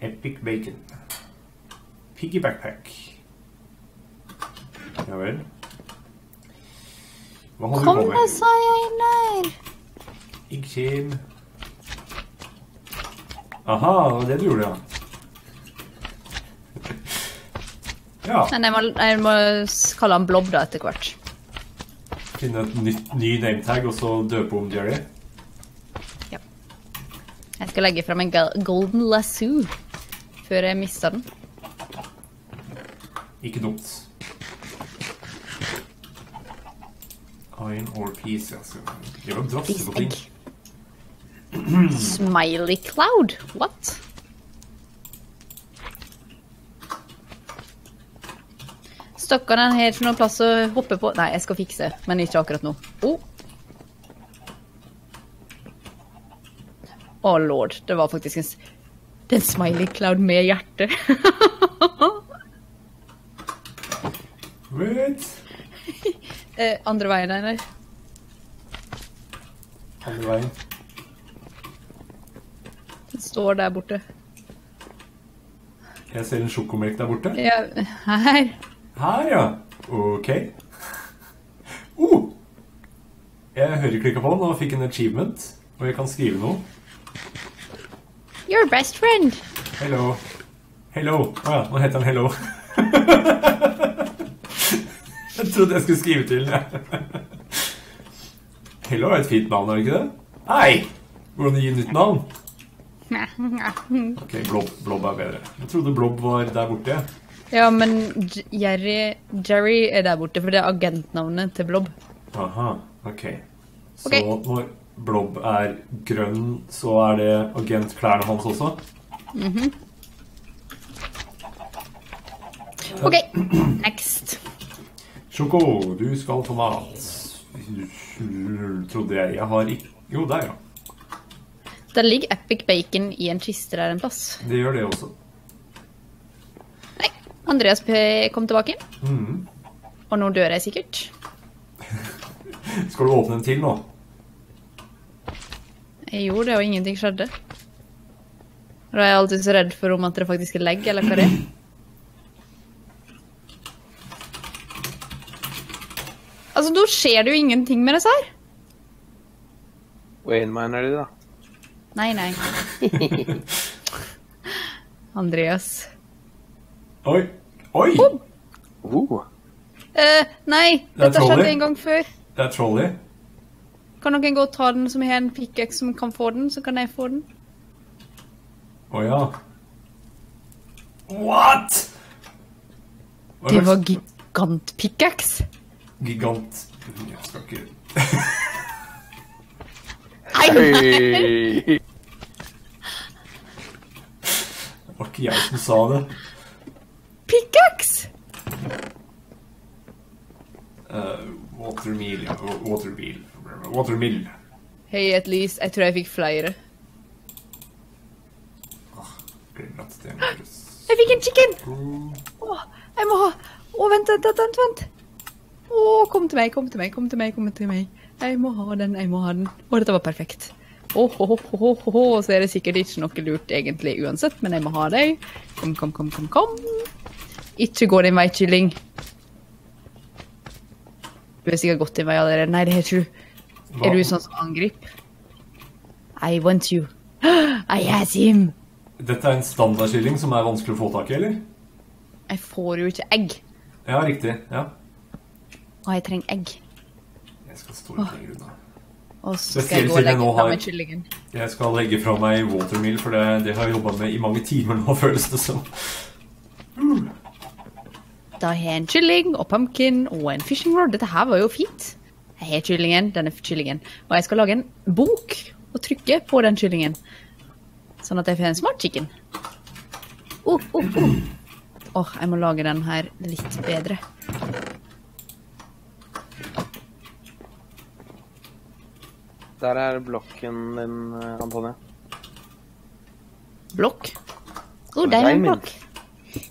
B: Epic bacon. Piggy backpack. Ja vel. Hva holder
A: Kom
B: du på med?
A: sa jeg inn
B: Jeg kjem. Aha, det var det du gjorde, ja. *laughs* Ja,
A: Men jeg må, jeg må kalle han Blob da etter hvert.
B: finne et nytt, ny nametag, og så døpe om Jerry.
A: Jeg skal legge frem en golden lasso før jeg mister den.
B: Ikke dumt. Iron or peace, altså. Det var drasse på ting.
A: Smiley cloud. What? Stokkene har ikke noe plass å hoppe på. Nei, jeg skal fikse, men ikke akkurat nå. Å oh. lord, det var faktisk en, en smiley cloud med hjerte. *laughs*
B: Wait.
A: Eh, andre veien, eller?
B: Andre veien.
A: Den står der borte.
B: Jeg ser en sjokomelk der borte.
A: Ja, her.
B: Her, ja. Ok. Oh! Jeg høyreklikka på den og fikk en achievement, og jeg kan skrive noe.
A: Your best friend.
B: Hello. Hello. Å ja, nå heter han Hello. *laughs* jeg trodde jeg skulle skrive til den. Hello er et fint navn, er det ikke det? Nei! Hvordan gi nytt navn? Ok, Blob, Blob er bedre. Jeg trodde Blob var der borte.
A: Ja, men Jerry, Jerry er der borte, for det er agentnavnet til Blob.
B: Aha, ok. Så
A: okay.
B: når Blob er grønn, så er det agentklærne hans også?
A: OK, next.
B: Sjoko, du skal få mat. Trodde jeg. Jeg har ikke Jo, der, ja.
A: Der ligger epic bacon i en kiste der en plass.
B: Det gjør det også.
A: Nei, Andreas P kom tilbake.
B: Mm.
A: Og nå dør jeg sikkert. *laughs*
B: Skal du åpne en til nå?
A: Jeg gjorde det, og ingenting skjedde. Da er jeg alltid så redd for om at det faktisk er legg, eller hva det er. *clears throat* Altså, nå skjer det jo ingenting med disse her.
C: Wayne Miner de, da.
A: Nei, nei. *laughs* Andreas.
B: Oi! Oi!
C: Uh,
A: Eh, nei,
B: Det
A: dette skjedde
B: skjedd
A: en gang før.
B: Det er Trolley.
A: Kan noen gå og ta den som har en pickaxe som kan få den, så kan jeg få den?
B: Å ja. What?! Hva
A: Det var gigant-pickaxe.
B: Gigant Jeg skal ikke
C: hei!
B: Det var ikke jeg som sa det.
A: Pickaxe!
B: Uh, watermill, ja. wa- Watermeal. Watermill.
A: Hei, et lys. Jeg tror jeg fikk flere.
B: Glemmer at det er
A: Jeg fikk en chicken! Åh, jeg må ha Å, vent, vent, vent, vent. Å, kom til meg, kom til meg, kom til meg, kom til meg. Jeg må ha den, jeg må ha den. Å, dette var perfekt. Ho, ho, ho, ho, ho, så er det sikkert ikke noe lurt egentlig uansett, men jeg må ha deg. Kom, kom, kom, kom, kom. Ikke gå din vei, kylling. Du har sikkert gått din vei allerede. Nei, det har ikke du. Er du sånn som angriper? I want you. *gasps* I has him.
B: Dette er en standardkylling som er vanskelig å få tak i, eller?
A: Jeg får jo ikke egg.
B: Ja, riktig. Ja.
A: Og jeg trenger egg.
B: Jeg skal stå litt lenger unna.
A: Og så skal jeg gå og legge fra meg kyllingen.
B: Jeg skal legge fra meg watermill, for det, det har jeg jobba med i mange timer nå, *laughs* føles det som.
A: Da har jeg en kylling og pumpkin og en fishing rod. Dette her var jo fint. Jeg har kyllingen, denne kyllingen. Og jeg skal lage en bok og trykke på den kyllingen. Sånn at jeg får en smart chicken. Åh, oh, oh, oh. oh, jeg må lage den her litt bedre.
C: Der er blokken din, eh,
A: Blokk. Oh, diamond block.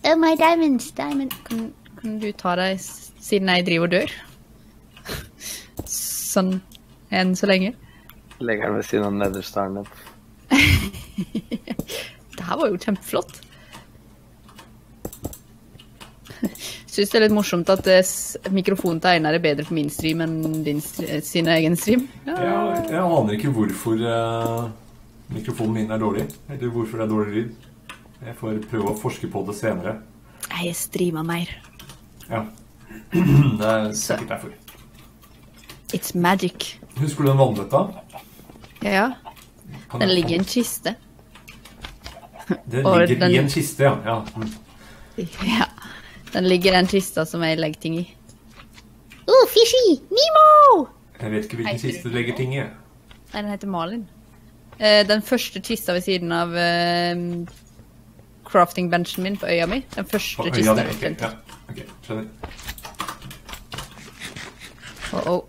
A: Oh, my diamonds, diamond. Kan, kan du ta deg siden jeg driver og dør? *laughs* Sånn enn så lenge.
C: Legger den ved siden av Netherstaren din. *laughs*
A: Det her var jo kjempeflott. Syns det er litt morsomt at eh, mikrofonen til Einar er bedre på min stream enn din sin egen stream. Ja.
B: Jeg, jeg aner ikke hvorfor eh, mikrofonen min er dårlig, eller hvorfor det er dårlig lyd. Jeg får prøve å forske på det senere.
A: Jeg streamer mer.
B: Ja. *clears throat* Det er sikkert derfor.
A: It's magic.
B: Husker du den vannbøtta?
A: Ja,
B: Kan
A: den
B: jeg-
A: ligger i en kiste. *laughs*
B: Den ligger
A: den-
B: i en kiste, ja. ja. Mm.
A: Ja. Den ligger i den kista som jeg legger ting i. Oh, fishy! Nemo!
B: Jeg vet ikke hvilken kiste du legger ting i.
A: Nei, den heter Malin. Uh, den første kista ved siden av uh, crafting-benchen min på øya mi. Den første
B: På øya
A: kista.
B: di, ok, Ja, okay, skjønner.
A: Oh, oh.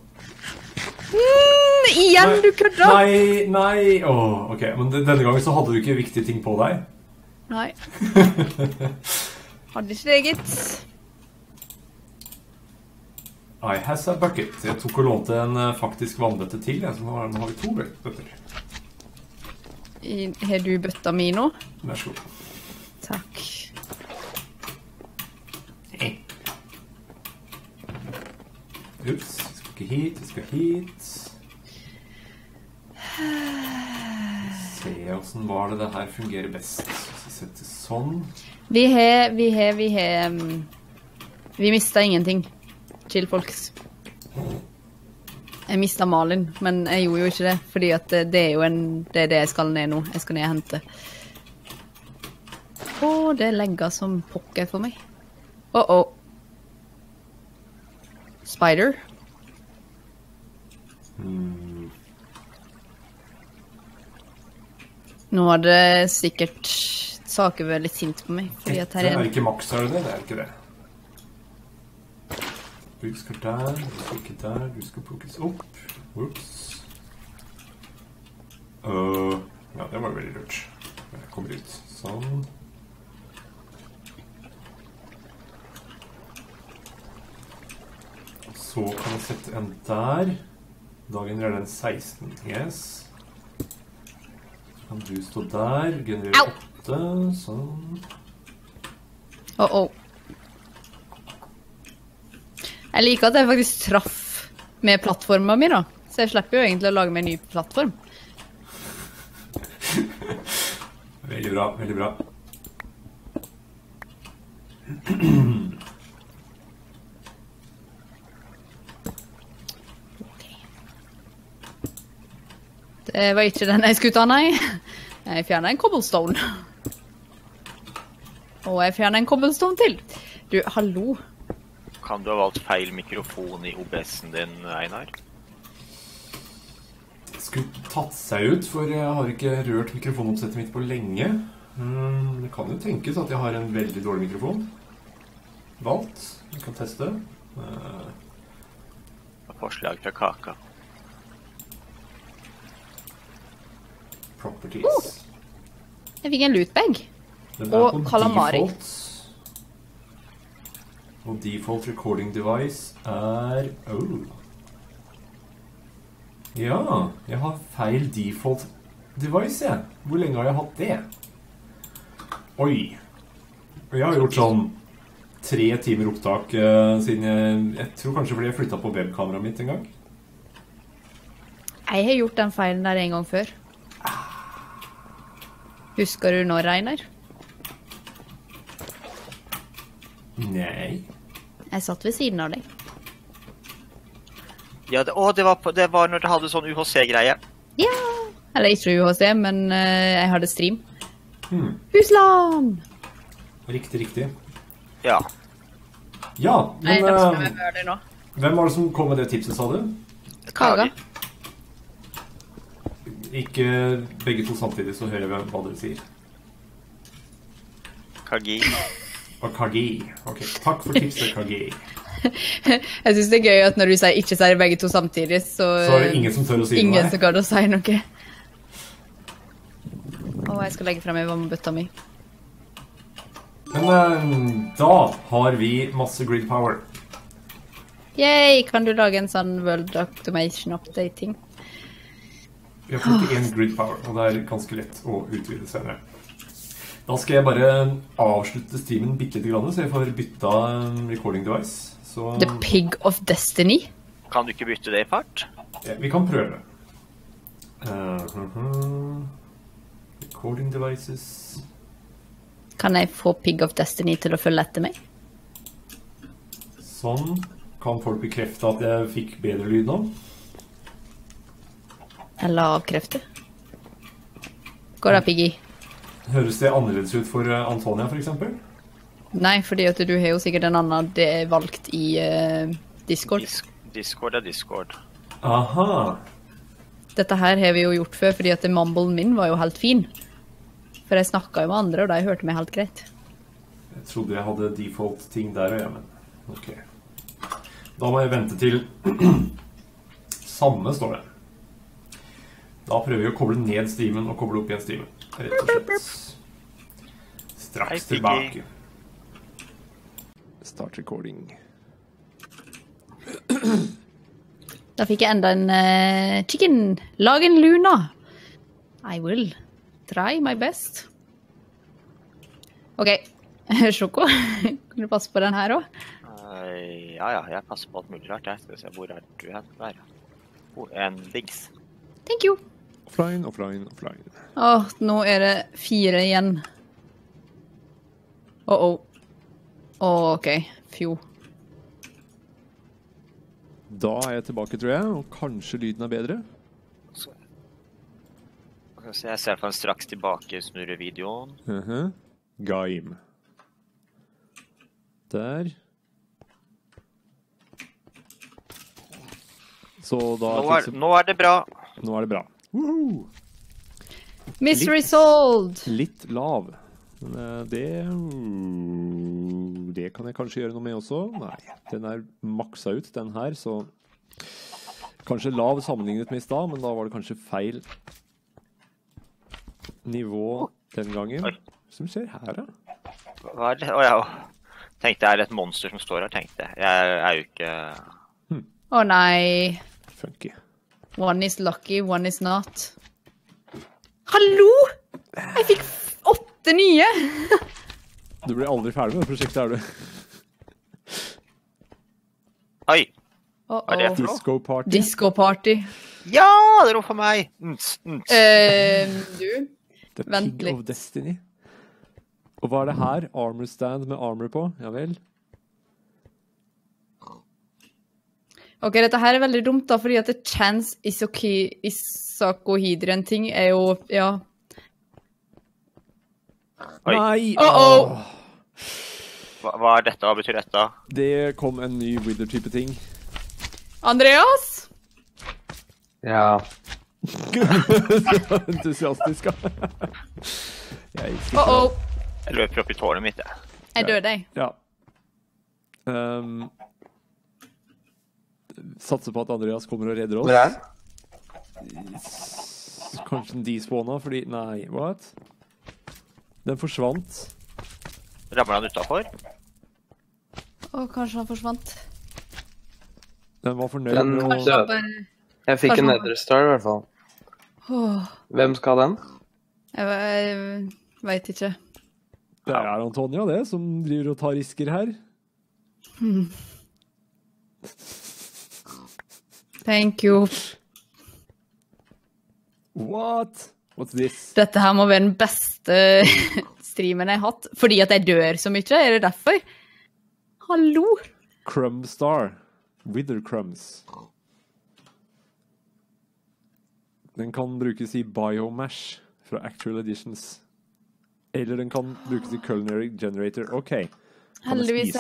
A: Mm, igjen, du kødda!
B: Nei, nei Åh, ok. Men denne gangen så hadde du ikke viktige ting på deg.
A: Nei. *laughs* Hadde ikke det, gitt.
B: I has a bucket. Jeg tok og lånte en eh, faktisk vannbøtte til. Jeg, så nå har, vi to bøtter.
A: Har du bøtta mi nå?
B: Vær så god.
A: Takk.
B: Ups, vi skal ikke hit, vi skal hit. Se åssen var det det her fungerer best. Så setter sånn.
A: Vi har, vi har, vi har Vi mista ingenting. Chill, folks. Jeg mista Malin, men jeg gjorde jo ikke det. Fordi at det, er jo en, det er det jeg skal ned nå. Jeg skal ned og hente. Å, det legger som pokker for meg. Å, å. Spider. Nå har det sikkert saker vært litt sint på meg. Fordi at her er
B: er ikke maks, her, det er ikke det. Du skal der, du skal ikke der, du skal plukkes opp. Ops. Uh, ja, det var veldig lurt. Jeg kommer ut. Sånn. Så kan jeg sette en der. Dagen genererer den 16. Yes. Så kan du stå der. Generere 8. Sånn.
A: Oh, oh. Jeg liker at jeg faktisk traff med plattforma mi, da. Så jeg slipper jo egentlig å lage meg en ny plattform. *laughs*
B: Veldig bra, veldig bra.
A: Det var ikke den jeg skulle ta, nei. Jeg fjerna en cobblestone. Og jeg fjerner en cobblestone til. Du, hallo.
D: Kan du ha valgt feil mikrofon i OBS-en din, Einar?
B: Skulle tatt seg ut, for jeg har ikke rørt mikrofonoppsettet mitt på lenge. Mm, Det kan jo tenkes at jeg har en veldig dårlig mikrofon. Valgt. Vi kan teste. Uh,
D: Forslag fra Kaka.
B: Properties.
A: Jeg fikk en lootbag. Og
B: på default. Og default recording device er Oh. Ja, jeg har feil default
E: device, jeg. Hvor lenge har jeg hatt det? Oi. Jeg har gjort sånn tre timer opptak uh, siden jeg Jeg tror kanskje fordi jeg flytta på webkameraet mitt en gang.
A: Jeg har gjort den feilen der en gang før. Husker du når, Reinar?
E: Nei.
A: Jeg satt ved siden av deg.
D: Ja, det, å, det var, på, det var når du hadde sånn UHC-greie.
A: Ja! Eller ikke UHC, men uh, jeg hadde stream.
E: Hmm.
A: Husland!
E: Riktig, riktig.
D: Ja.
E: Ja, men
A: Nei,
E: eh,
A: vi høre det nå.
E: hvem var det som kom med det tipset, sa du?
A: Kaga.
E: Ikke begge to samtidig, så hører vi hva dere sier.
D: Kagi.
E: Og Kagi. Ok, takk for tipset, Kagi. *laughs*
A: Jeg syns det er gøy at når du sier ikke sier begge to samtidig, så,
E: Så er det ingen som tør å si
A: ingen
E: noe.
A: som kan å si noe. Og jeg skal legge frem ei vannbøtta mi.
E: Men eh, da har vi masse grid power.
A: Yay! Kan du lage en sånn World Automation Updating?
E: Vi har 41 grid power, og det er ganske lett å utvide senere. Da skal jeg bare avslutte streamen bitte lite grann, så jeg får bytta eh, recording device. Så
A: The Pig of Destiny?
D: Kan du ikke bytte det i fart?
E: ja, vi kan prøve. Uh mhm. Recording devices
A: Kan jeg få Pig of Destiny til å følge etter meg?
E: Sånn. Kan folk bekrefte at jeg fikk bedre lyd nå?
A: Eller avkrefte? Går det, Piggy?
E: Høres det annerledes ut for eh, Antonia, f.eks.?
A: Nei, fordi at du har jo sikkert en annen det er valgt i uh, Discord.
D: Dis Discord er Discord.
E: Aha.
A: Dette her har vi jo gjort før, fordi at mumblen min var jo helt fin. For jeg snakka jo med andre, og de hørte meg helt greit.
E: Jeg trodde jeg hadde default-ting der òg, ja, men ok. Da må jeg vente til *clears throat* Samme, står det. Da prøver vi å koble ned streamen og koble opp igjen streamen. Rett og slett. Straks tilbake. Start recording.
A: Da fikk jeg enda en uh, chicken. Lag en Luna. I will. Try my best. OK. *laughs* Sjoko, kan du passe på den her òg?
D: Uh, ja, ja, jeg passer på alt mulig rart. Jeg skal vi se, hvor er du hen? Der. Oh, en dings.
A: Thank you.
B: Offline, offline, offline.
A: Åh, nå er det fire igjen. Å, OK. Fjo.
B: Da er jeg tilbake, tror jeg, og kanskje lyden er bedre.
D: Jeg ser på en straks tilbake snurre videoen.
B: Mhm. Gaim. Der. Så da
D: Nå er, nå er det bra.
B: nå er det bra. Woohoo!
A: Mystery
B: Litt.
A: solved.
B: Litt lav. Men eh, det Det kan jeg kanskje gjøre noe med også. Nei, den er maksa ut, den her, så Kanskje lav sammenlignet med i stad, men da var det kanskje feil nivå den gangen. Hva som skjer her, da?
D: Hva er det? Å ja. Tenkte jeg er et monster som står her, tenkte jeg. Jeg er jo ikke
A: Å nei.
B: Funky.
A: One is lucky, one is not. Hallo! Jeg fikk åtte nye! *laughs*
B: Du blir aldri ferdig med det prosjektet, er du?
D: Oi! Hva er det for noe?
B: Disco party.
A: Disco party.
D: Ja, det er for meg! Nts, nts.
A: Eh, du?
B: The
A: vent
B: Pig of
A: litt.
B: Destiny. Og hva er det her? Armor stand med armor på? Ja vel.
A: Ok, dette her er veldig dumt, da, fordi at det chance isoki, isakohydren-ting er jo Ja.
D: Oi.
B: Nei!
A: Uh-oh.
D: Hva, hva er dette? Hva betyr dette?
B: Det kom en ny Wither-type ting.
A: Andreas?
C: Ja.
B: Så *laughs* entusiastisk, ja. Jeg elsker
A: Uh-oh.
D: Jeg løper opp i tårnet mitt, jeg.
A: Jeg dør jeg.
B: Ja. Ehm, satser på at Andreas kommer og redder oss.
C: Hvor er den?
B: Kanskje den despawna, fordi Nei, what? Den forsvant.
D: Ramla han utafor?
A: Å, kanskje han forsvant.
B: Den var fornøyd
C: Den
B: med å
C: døde. Jeg fikk en
A: Kanskje-
C: Nether Star, i hvert fall.
A: Åh,
C: Hvem skal ha den?
A: jeg veit ikke.
B: Det er Antonia, det, som driver og tar risker her. *laughs*
A: Thank you.
B: What? What's this?
A: Dette her må være den beste *laughs* streamen jeg har hatt. Fordi at jeg dør så mye, er det derfor? Hallo?
B: Crumbstar. Wither crumbs. Den kan brukes i Biomash fra Actual Editions. Eller den kan brukes i Culinary Generator. OK. Kan
A: Heldigvis?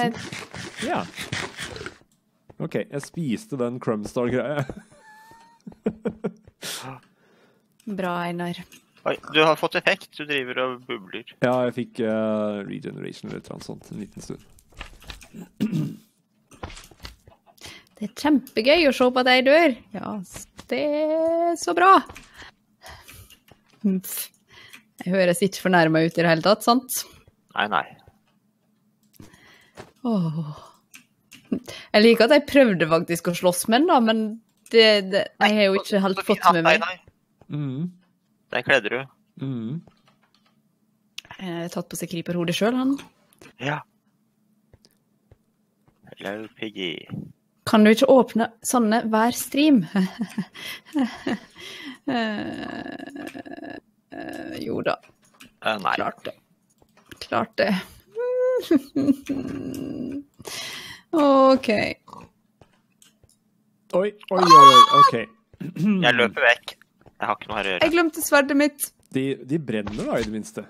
B: Ja. OK, jeg spiste den Crumstar-greia.
A: bra, Einar.
D: Oi, du har fått effekt. Du driver og bubler.
B: Ja, jeg fikk uh, regeneration eller et eller annet sånt en liten stund.
A: Det er kjempegøy å se på at jeg dør. Ja, det er så bra. Jeg høres ikke fornærma ut i det hele tatt, sant?
D: Nei, nei.
A: Åh. Jeg liker at jeg prøvde faktisk å slåss med den, da, men det, det, jeg har jo ikke helt fått med meg.
B: Mm.
D: Den kledde du.
B: Mm.
A: Tatt på seg creeperhodet sjøl, han.
D: Ja. Hello, Piggy.
A: Kan du ikke åpne sånne hver stream? uh, *laughs* jo da,
D: Uh, nei.
A: klart det. Klart det. *laughs* OK.
B: Oi, oi, oi, oi. OK.
D: Jeg løper vekk. Jeg har ikke noe her å gjøre.
A: Jeg glemte sverdet mitt.
B: De, de brenner da, i det minste.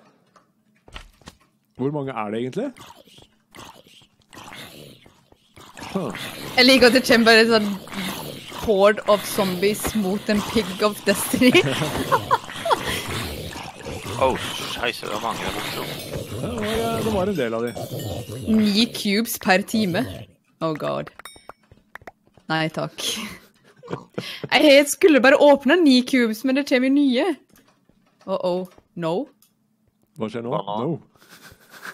B: Hvor mange er det egentlig? Huh.
A: Jeg liker at det kommer bare en sånn horde of zombies mot en pig of destiny. *laughs*
D: Oh, scheisse, det var mange der borte.
B: Det var en del av de.
A: Ni cubes per time. Oh god. Nei takk. Jeg skulle bare åpne ni cubes, men det kommer jo nye. Oh oh. No.
B: Hva skjer nå? No.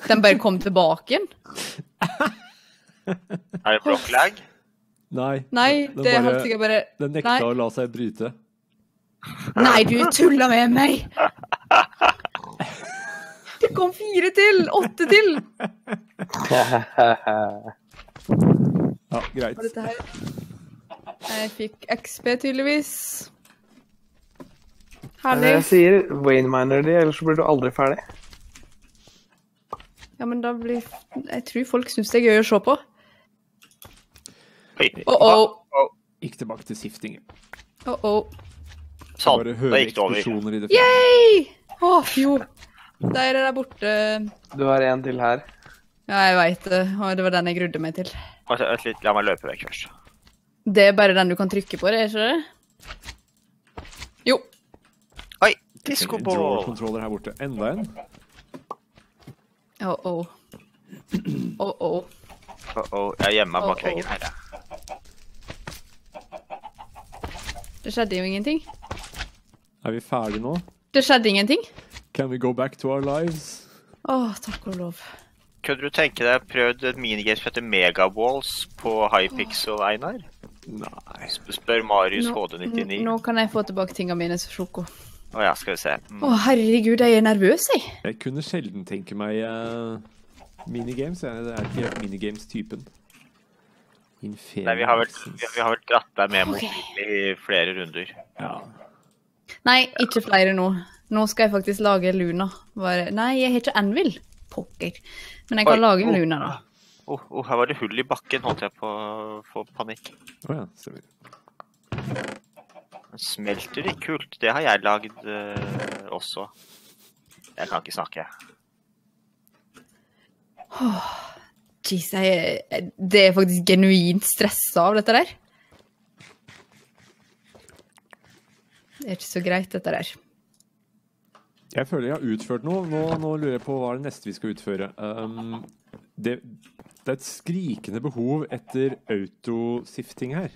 A: Den bare kom tilbake igjen.
D: Er det blokklag?
B: Nei.
A: Nei,
B: den
A: det
B: bare-
A: jeg bare
B: Den nekta
A: Nei.
B: å la seg bryte.
A: Nei, du tuller med meg! Det kom fire til! Åtte til! *laughs*
B: Ja, greit.
A: Og dette her Jeg fikk XP, tydeligvis. Herlig.
C: Jeg sier Wayne Miner de, ellers blir du aldri ferdig.
A: Ja, men da blir Jeg tror folk syns det er gøy å se på.
D: Oh,
A: Oh oh.
B: Gikk tilbake til siftingen.
A: Oh oh.
D: Sånn,
B: Bare
D: da gikk det over.
B: eksplosjoner i det.
A: Yay! Å, fjo Der er der borte.
C: Du har en til her.
A: Ja, jeg veit det. Og det var den jeg grudde meg til.
D: Vent vent litt, la meg løpe vekk først.
A: Det er bare den du kan trykke på, det, er ikke det? Jo.
D: Oi,
B: controller her borte. Enda en.
A: Oh oh. Oh oh.
D: Oh, oh. Jeg gjemmer meg bak
A: Oh, oh.
D: veggen her, jeg.
A: Det skjedde jo ingenting.
B: Er vi ferdige nå?
A: Det skjedde ingenting.
B: Can we go back to our lives?
A: Å, takk og lov.
D: Kunne du tenke deg prøvd et minigame som heter Megawalls på Hypixel, Einar?
B: Nei.
D: Spør Marius
A: Nå,
D: HD99.
A: nå kan jeg få tilbake tingene mine som sjoko.
D: Å ja, skal vi se.
A: Å,
D: Mm.
A: herregud, jeg er nervøs, jeg.
B: Jeg kunne sjelden tenke meg uh, minigames. Jeg det er ikke helt minigames-typen.
D: Nei, vi har vel, vi, vi har vel dratt deg med mot i flere runder.
B: Ja.
A: Nei, ikke flere nå. Nå skal jeg faktisk lage Luna. Bare... Nei, jeg har ikke Anvil. Pokker. Men jeg kan
D: Oi,
A: lage
D: en
A: Luna, da.
D: Oh, oh, her var det hull i bakken, holdt jeg på å få panikk.
B: Oh, ja, stemmer.
D: Den Smelter litt kult. Det har jeg lagd uh, også. Jeg kan ikke snakke.
A: Jeez, jeg, jeg- det er faktisk genuint stressa av dette der. Det er ikke så greit, dette der.
B: Jeg føler jeg har utført noe. Nå, nå lurer jeg på hva er det neste vi skal utføre. Um, det, det er et skrikende behov etter autosifting her.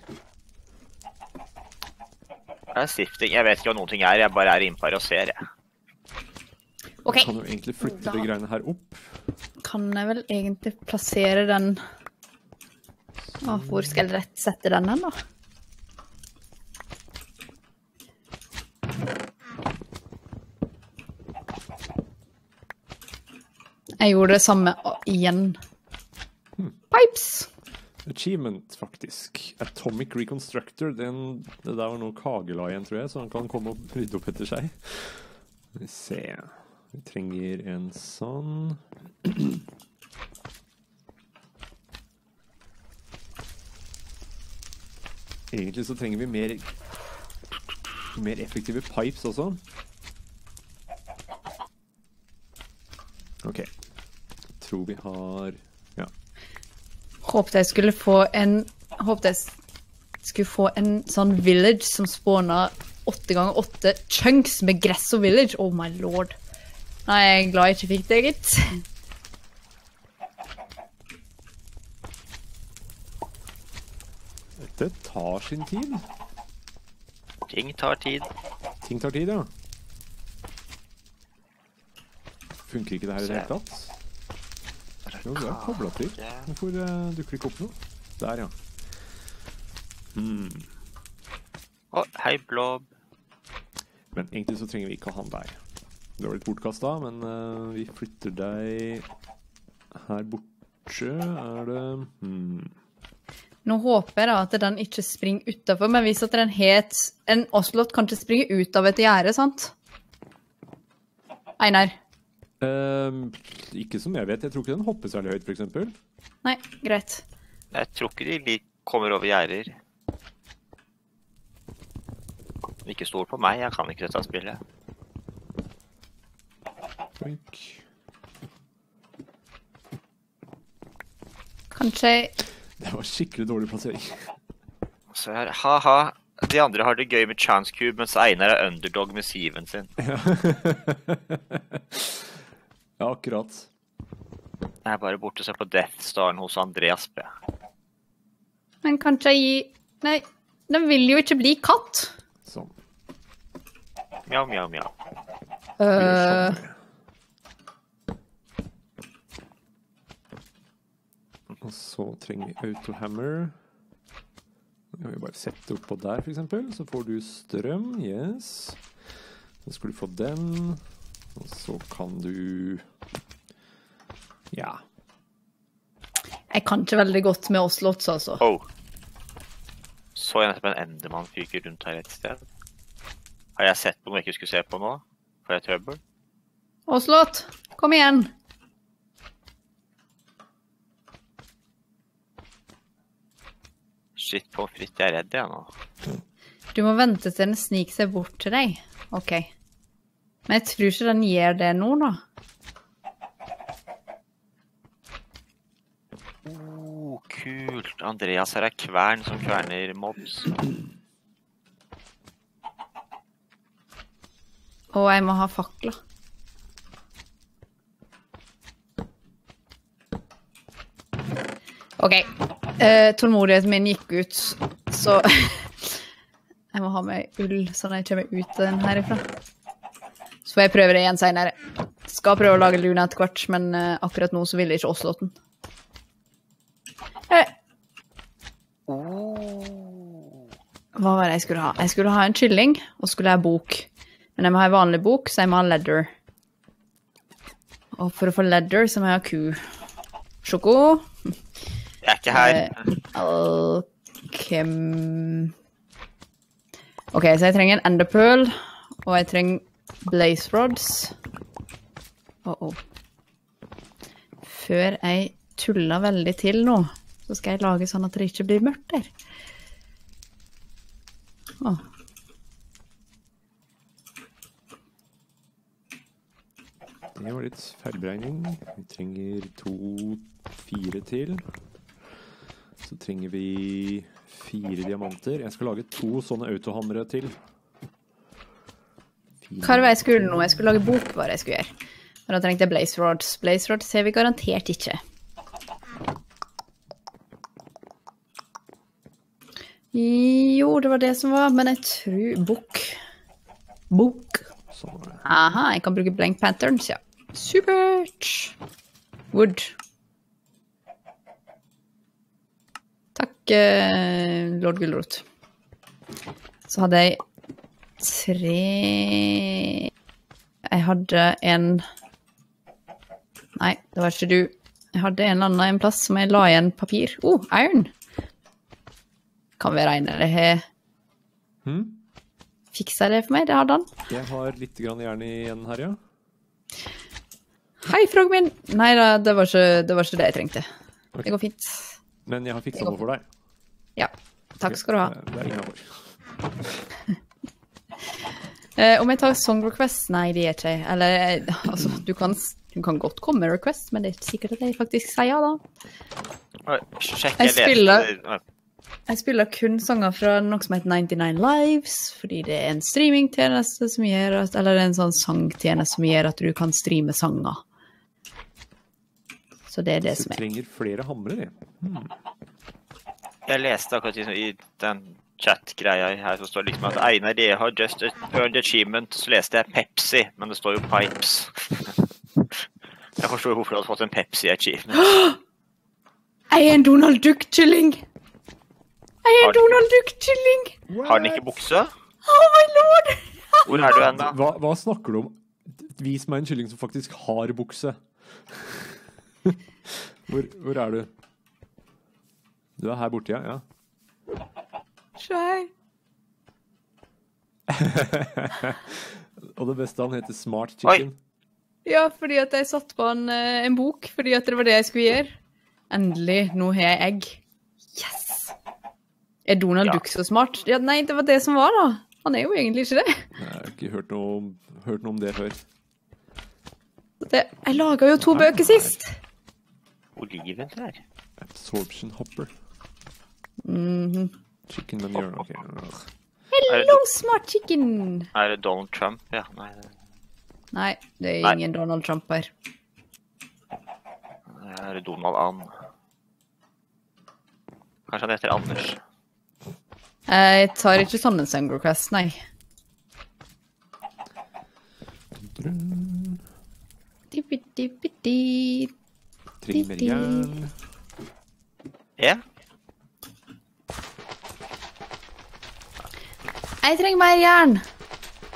D: Det er sifting. Jeg vet ikke hva noen ting er. Jeg bare er innpå her og ser, jeg.
A: Okay.
B: Jeg kan jo egentlig flytte de greiene her opp.
A: kan jeg vel egentlig plassere den Å, Hvor skal jeg rett sette den hen, da? Jeg gjorde det samme igjen. Pipes.
B: Achievement, faktisk. Atomic Reconstructor. Den, det der var noe Kagela igjen, tror jeg, så han kan komme og rydde opp etter seg. Skal vi se Vi trenger en sånn. Egentlig så trenger vi mer Mer effektive pipes også. OK. Tror vi har Ja.
A: Håpte jeg skulle få en Håpte jeg skulle få en sånn village som spåna åtte ganger åtte chunks med gress og village. Oh my lord. Nei, jeg er glad jeg ikke fikk det, gitt.
B: Dette tar sin tid.
D: Ting tar tid.
B: Ting tar tid, ja. Funker ikke det her i det hele tatt? Jo, du er kobla til. Hvorfor uh, dukker det ikke opp noe? Der, ja. Mm.
D: Å, hei, Blob.
B: Men egentlig så trenger vi ikke han der. Det var litt bortkasta, men uh, vi flytter deg her borte. Er det hmm.
A: Nå håper jeg da at den ikke springer utafor, men hvis at den het En Oslot kan ikke springe ut av et gjerde, sant? Einar.
B: Ehm, Ikke som jeg vet. Jeg tror ikke den hopper særlig høyt, f.eks.
A: Nei, greit.
D: Jeg tror ikke de kommer over gjerder. Ikke stol på meg, jeg kan ikke dette spillet.
B: Boink.
A: Kanskje
B: Det var skikkelig dårlig plassering.
D: Se her, ha-ha. De andre har det gøy med Chance Cube, mens Einar er underdog med Siven sin.
B: Ja, *laughs* *laughs* akkurat.
D: Jeg er bare borte og ser på Death Staren hos Andreas B.
A: Men kanskje jeg gir Nei, den vil jo ikke bli katt.
B: Sånn.
D: Mjau, mjau, mjau.
B: Sånn. Og så trenger vi autohammer. Kan vi bare sette oppå der, f.eks. Så får du strøm. Yes. Så skal du få den. Og så kan du Ja.
A: jeg kan ikke veldig godt med Oslots, altså.
D: Oh. Så jeg nettopp en endermann fyker rundt her et sted? Har jeg sett på noe jeg ikke skulle se på nå? Får jeg trøbbel?
A: Oslot, kom igjen.
D: Shit på fritt, jeg er redd jeg nå.
A: Du må vente til den sniker seg bort til deg. OK. Men jeg tror ikke den gjør det nå, da.
D: Kult. Andreas her er kvern som kverner mobs.
A: Og jeg må ha fakler. OK. Eh, tålmodigheten min gikk ut, så *laughs* Jeg må ha med ull sånn at jeg kommer ut den herifra. Så får jeg prøve det igjen seinere. Skal prøve å lage Luna etter hvert, men eh, akkurat nå så ville ikke Osloten. Eh. Hva var det jeg skulle ha? Jeg skulle ha en kylling, og skulle ha bok. Men jeg må ha en vanlig bok, så jeg må ha leather. Og for å få leather, så må jeg ha ku. Sjoko.
D: Jeg er ikke her.
A: Alkem... OK, så jeg trenger en enderpearl, og jeg trenger blaze rods. Oh, oh. Før jeg tuller veldig til nå, så skal jeg lage sånn at det ikke blir mørkt der. Å.
B: Det var litt feilberegning. Vi trenger to fire til. Så trenger vi fire diamanter. Jeg skal lage to sånne autohammere til. Fire.
A: Hva var jeg skulle nå? Jeg skulle lage bok, hva jeg skulle gjøre. Men da trengte jeg blaze rods. Blaze rods ser vi garantert ikke. Det var det som var, men jeg tror Bok. Bok. Aha, jeg kan bruke blank patterns, ja. Supert! Wood. Takk, eh, lord Gulrot. Så hadde jeg tre Jeg hadde en Nei, det var ikke du. Jeg hadde en eller annen en plass som jeg la igjen papir. Oh, iron! Kan vi regne det har
B: hmm?
A: fiksa det for meg? Det hadde han.
B: Jeg har litt grann jern igjen her, ja.
A: Hei, frog min! Nei da, det var ikke det, var ikke det jeg trengte.
B: Okay.
A: Det går fint.
B: Men jeg har fiksa noe for deg.
A: Ja. Takk skal du ha.
B: Det det er innafor.
A: uh, *laughs* om jeg tar song request? Nei, det gjør ikke jeg. Eller eh, altså, du kan, du kan godt komme med request, men det er ikke sikkert at jeg faktisk sier ja, da.
D: Sjekk,
A: Jeg
D: leste-
A: spiller- Jeg spiller kun sanger fra noe som heter 99 Lives, fordi det er en streamingtjeneste som gjør at Eller en sånn sangtjeneste som gjør at du kan streame sanger. Så det er det
B: Så
A: som er.
B: Du trenger flere hamre, Hmm.
D: Jeg leste akkurat liksom i den chat-greia her som står liksom at Einar det har just earned achievement. Så leste jeg Pepsi, men det står jo Pipes. *laughs* Jeg forstår hvorfor du hadde fått en Pepsi-achievement. *gasps*
A: Jeg er en Donald Duck-kylling! Jeg er Donald Duck-kylling!
D: Har den ikke bukse?
A: Oh my lord! *laughs*
D: Hvor er du hen, da?
B: Hva, hva snakker du om? Vis meg en kylling som faktisk har bukse. *laughs* Hvor, hvor er du? Du er her borte, ja? ja.
A: Se her. *laughs*
B: Og det beste, han heter Smart Chicken.
A: Ja, fordi at jeg satt på en, eh, en bok, fordi at det var det jeg skulle gjøre. Endelig, nå har jeg egg. Yes! Er Donald
D: Ja.
A: Duck så smart? Ja, nei, det var det som var, da. Han er jo egentlig ikke det.
B: Jeg har ikke hørt noe, om- hørt noe om det før.
A: det jeg laga jo to bøker sist.
D: Oliven der.
B: Absorption Hopper.
A: Mhm.
B: Chicken manure. gjør noe.
A: Hello, smart chicken!
D: Er det Donald Trump? Ja, nei.
A: Nei, det er
D: Nei.
A: ingen Donald Trump her.
D: Er det Donald Ann? Kanskje han heter Anders?
A: Jeg tar ikke sammen Song Request, nei. Dippidi-dippidi.
B: Mer jern.
D: Ja?
A: Jeg trenger mer jern!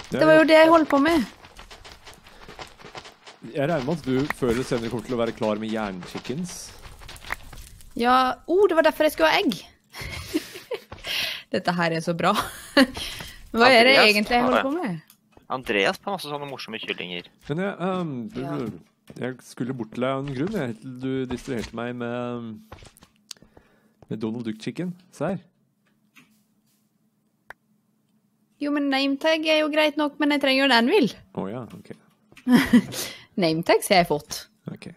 A: Det var jo det jeg holdt på med.
B: Jeg regner med at du før eller senere kommer til å være klar med jernchickens.
A: Ja, oh, det var derfor jeg skulle ha egg. Dette her er så bra. *laughs* Hva er det egentlig jeg holder på med?
D: Andreas har masse sånne morsomme kyllinger.
B: Men jeg, um, du,
A: Ja.
B: jeg skulle bort til deg av en grunn. Jeg, du distraherte meg med, med Donald Duck Chicken. Se her.
A: Jo, men nametag er jo greit nok, men jeg trenger jo en vil.
B: Å ja, ok. *laughs*
A: Nametags har jeg fått.
B: ok.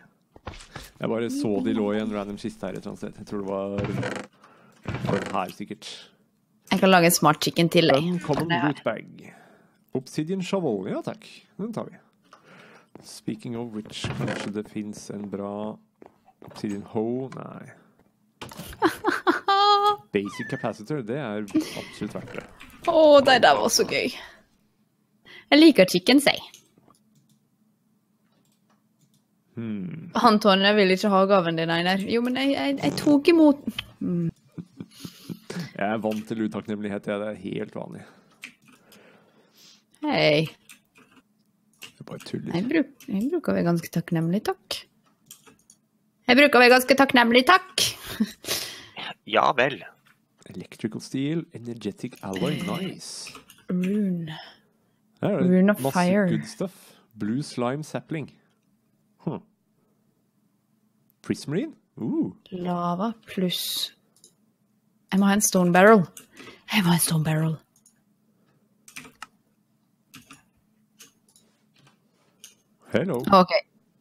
B: Jeg bare så de lå i en random kiste her et eller annet sted. Jeg tror det var, det var her, sikkert.
A: Jeg kan lage en smart chicken til. deg. Er-
B: root bag. Obsidian shovel. Ja takk, den tar vi. Speaking of which, kanskje det fins en bra obsidian hoe? Nei. *laughs* Basic capacitor, det er absolutt verdt det.
A: Å, det der var så gøy. Jeg liker chicken, sier jeg.
B: Hmm.
A: Han Tonje vil ikke ha gaven din, Einar. Jo, men jeg, jeg, jeg tok imot
B: Jeg er vant til utakknemlighet, jeg. Det er helt vanlig.
A: Hei.
B: Jeg bare tuller.
A: Jeg, bruk, jeg bruker å være ganske takknemlig, takk. Jeg bruker å være ganske takknemlig, takk. *laughs*
D: Ja vel.
B: Electrical steel, energetic alloy, nice.
A: Rune.
B: Her er det
A: Rune of
B: masse
A: fire.
B: good stuff. Blue slime sapling. Huh. Prismarine? Uh.
A: Lava pluss Jeg må ha en stone barrel. Jeg må ha en stone barrel.
B: Hello.
A: OK.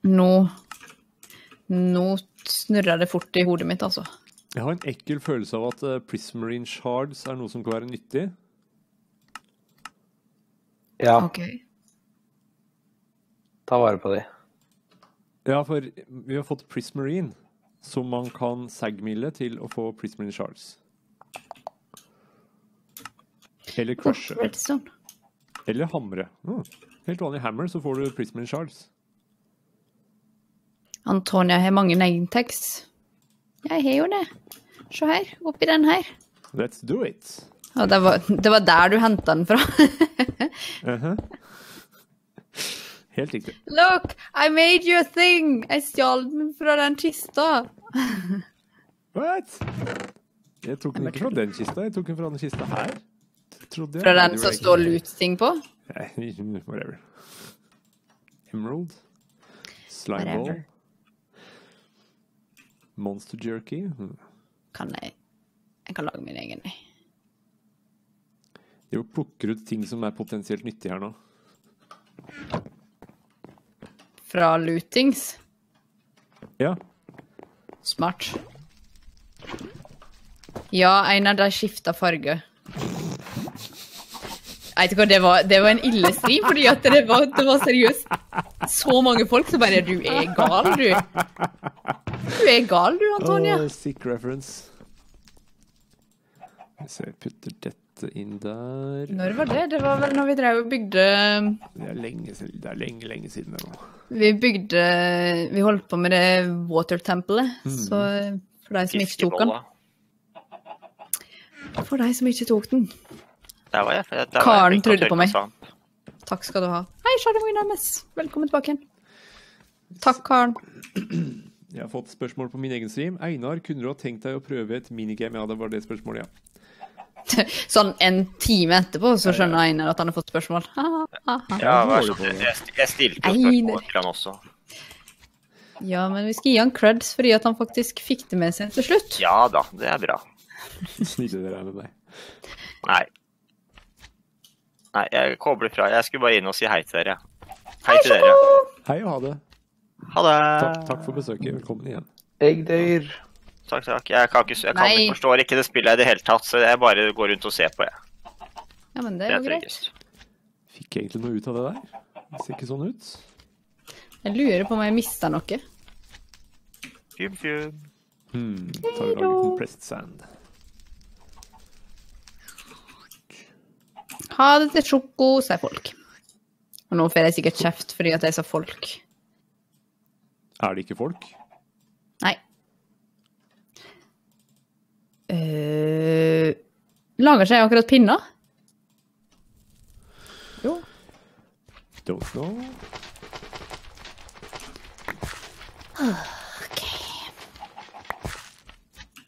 A: Nå Nå snurrer det fort i hodet mitt, altså.
B: Jeg har en ekkel følelse av at uh, Prismarine shards er noe som kan være nyttig.
C: Ja,
A: Okay.
C: ta vare på de.
B: Ja, for vi har fått Prismarine, som man kan sagmille til å få Prismarine shards. Eller crushe. Eller hamre. Mm. Helt vanlig hammer, så får du Prismarine Charles.
A: Antonia har mange nametext. Jeg har jo det. Se her, oppi den her.
B: Let's do it.
A: Og det var, det var der du henta den fra.
B: Mhm. *laughs* Helt riktig.
A: Look, I made you a thing! Jeg stjal den fra den kista.
B: What? Jeg tok den ikke fra den kista, jeg tok den fra den kista her. Trodde jeg.
A: Fra den som står
B: ikke.
A: loot-ting på.
B: Nei, whatever. Emerald. Slime
A: Whatever.
B: ball. Monster jerky. Hmm.
A: Kan jeg Jeg kan lage min egen. jeg.
B: Jo, plukker ut ting som er potensielt nyttig her nå.
A: Fra lutings?
B: Ja.
A: Smart. Ja, en av de skifta farge. Vet du hva, det var, det var en ille stream, fordi at det var, det var seriøst så mange folk som bare Du er gal, du. Du er gal, du, Antonia.
B: Åh, sick reference. Så jeg putter dette inn der.
A: Når var det? Det var vel når vi drev og bygde
B: Det er lenge, siden- det er lenge, lenge siden det nå.
A: Vi bygde Vi holdt på med det water-tempelet. Så for de som ikke tok den For de som ikke tok den.
D: Der var jeg. Der var jeg
A: Karen
D: flink
A: trodde på meg. Takk skal du ha. Hei, Charlie Names. Velkommen tilbake igjen. Takk, Karen.
B: Jeg har fått spørsmål på min egen stream. Einar, kunne du ha tenkt deg å prøve et minigame? Ja, det var det spørsmålet, ja. *laughs*
A: Sånn en time etterpå så skjønner Einar at han har fått spørsmål. Ha, ha, ha.
D: Ja, vær så snill. Jeg, jeg stilte jo spørsmål til han også.
A: Ja, men vi skal gi han creds fordi at han faktisk fikk det med seg til slutt.
D: Ja da, det er bra.
B: Snille dere er med meg.
D: Nei. Nei, jeg kobler fra. Jeg skulle bare inn og si hei til dere. Hei til dere.
B: Hei og ha det.
D: Ha det.
B: Takk, takk for besøket. Velkommen igjen.
C: Jeg dør.
D: Takk, takk. Jeg, kan ikke, jeg kan,
A: Nei.
D: forstår ikke det spillet i det hele tatt, så jeg bare går rundt og ser på, jeg.
A: Ja, men det er
D: er
A: jo greit.
B: Fikk jeg egentlig noe ut av det der? Det ser ikke sånn ut.
A: Jeg lurer på om jeg mista noe.
D: Fjum, fjum.
B: Hmm, tar vi lager compressed sand.
A: Ha det til sjoko, sier folk. Og nå får jeg sikkert kjeft fordi at jeg sa folk.
B: Er det ikke folk?
A: Nei. Uh, lager seg akkurat pinner? Jo.
B: Don't know.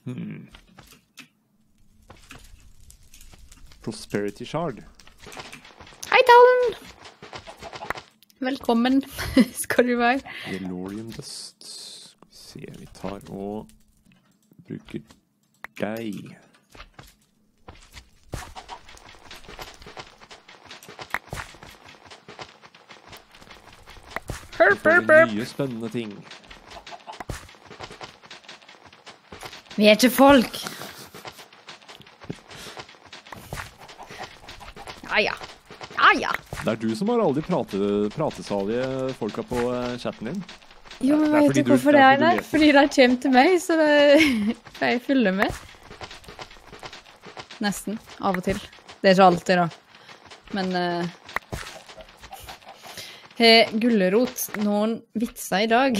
B: Hmm. Prosperity shard.
A: Hei, Tallen! Velkommen *laughs* skal du være.
B: Delorium dust. Skal vi se, vi tar og bruker deg.
A: Herp, herp, herp.
B: nye spennende ting.
A: Vi er ikke folk. Ja, ja. Ja, ja.
B: Det er du som har alle de prate, pratesalige folka på eh, chatten din.
A: Jo, men
B: Det er
A: vet
B: ikke
A: hvorfor
B: det
A: det
B: er
A: der.
B: fordi
A: det? er kommer til meg, så det *laughs* får jeg følge med. Nesten. Av og til. Det er ikke alltid, da. Men uh, Har Gulrot noen vitser i dag? *laughs*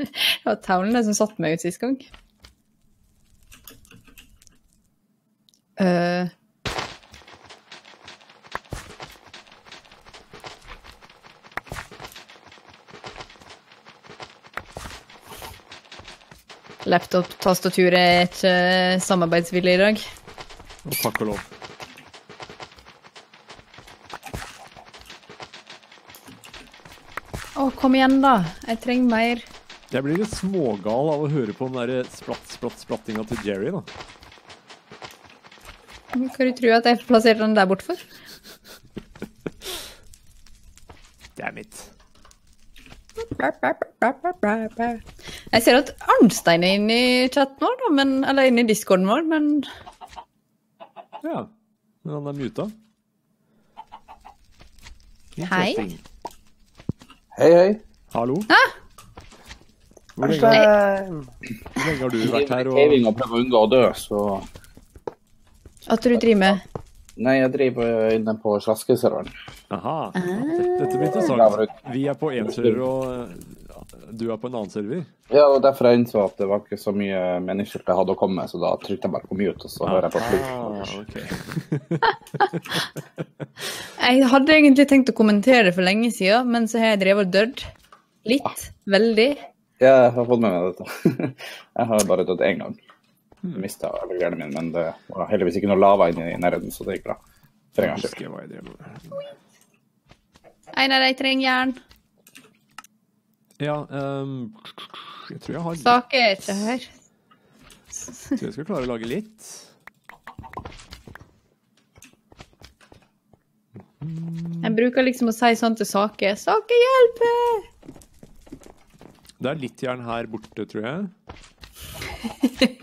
A: det var Taulen som satte meg ut sist gang. Eh, Laptop-tastaturet er ikke samarbeidsvillig i dag.
B: Og takk og lov.
A: Å, kom igjen, da. Jeg trenger mer.
B: Jeg blir litt smågal av å høre på den der splatt, splatt, splattinga til Jerry, da.
A: Hva du tror at jeg plasserte den der borte for?
B: Damn it.
A: Jeg ser at Arnstein er inne i chatten vår, da, men, eller inne i discorden vår, men
B: Ja. Men han er muta.
A: Hei.
C: Hei, hei.
B: Hallo?
A: Hæ?
B: Hvor lenge, hvor lenge har du vært her?
F: Og...
B: Og...
F: og prøver å unngå å dø, så
A: at du driver med
F: Nei, jeg driver inne på slaskeserveren.
B: Aha. Dette, dette blir interessant. Vi er på én server, og du er på en annen server.
F: Ja, og derfor jeg innså at det var ikke så mye meningsfylt jeg hadde å komme med, så da trykte jeg bare på mute, og så hører jeg på slutt.
B: Ah, okay. *laughs*
A: Jeg hadde egentlig tenkt å kommentere det for lenge siden, men så har jeg drevet og dødd. Litt. Veldig.
F: Ja, Jeg har fått med meg dette. *laughs* Jeg har bare dødd én gang. Mista alle greiene mine, men det var heldigvis ikke noe lava inni i nærheten, så det gikk bra. For en gangs skyld.
B: jeg jeg.
A: Trenger jern.
B: Ja, um, jeg tror jeg har
A: Saker er ikke her.
B: tror jeg skal klare å lage litt.
A: Jeg bruker liksom å si sånn til Sake. Sake, hjelper!
B: Det er litt jern her borte, tror jeg.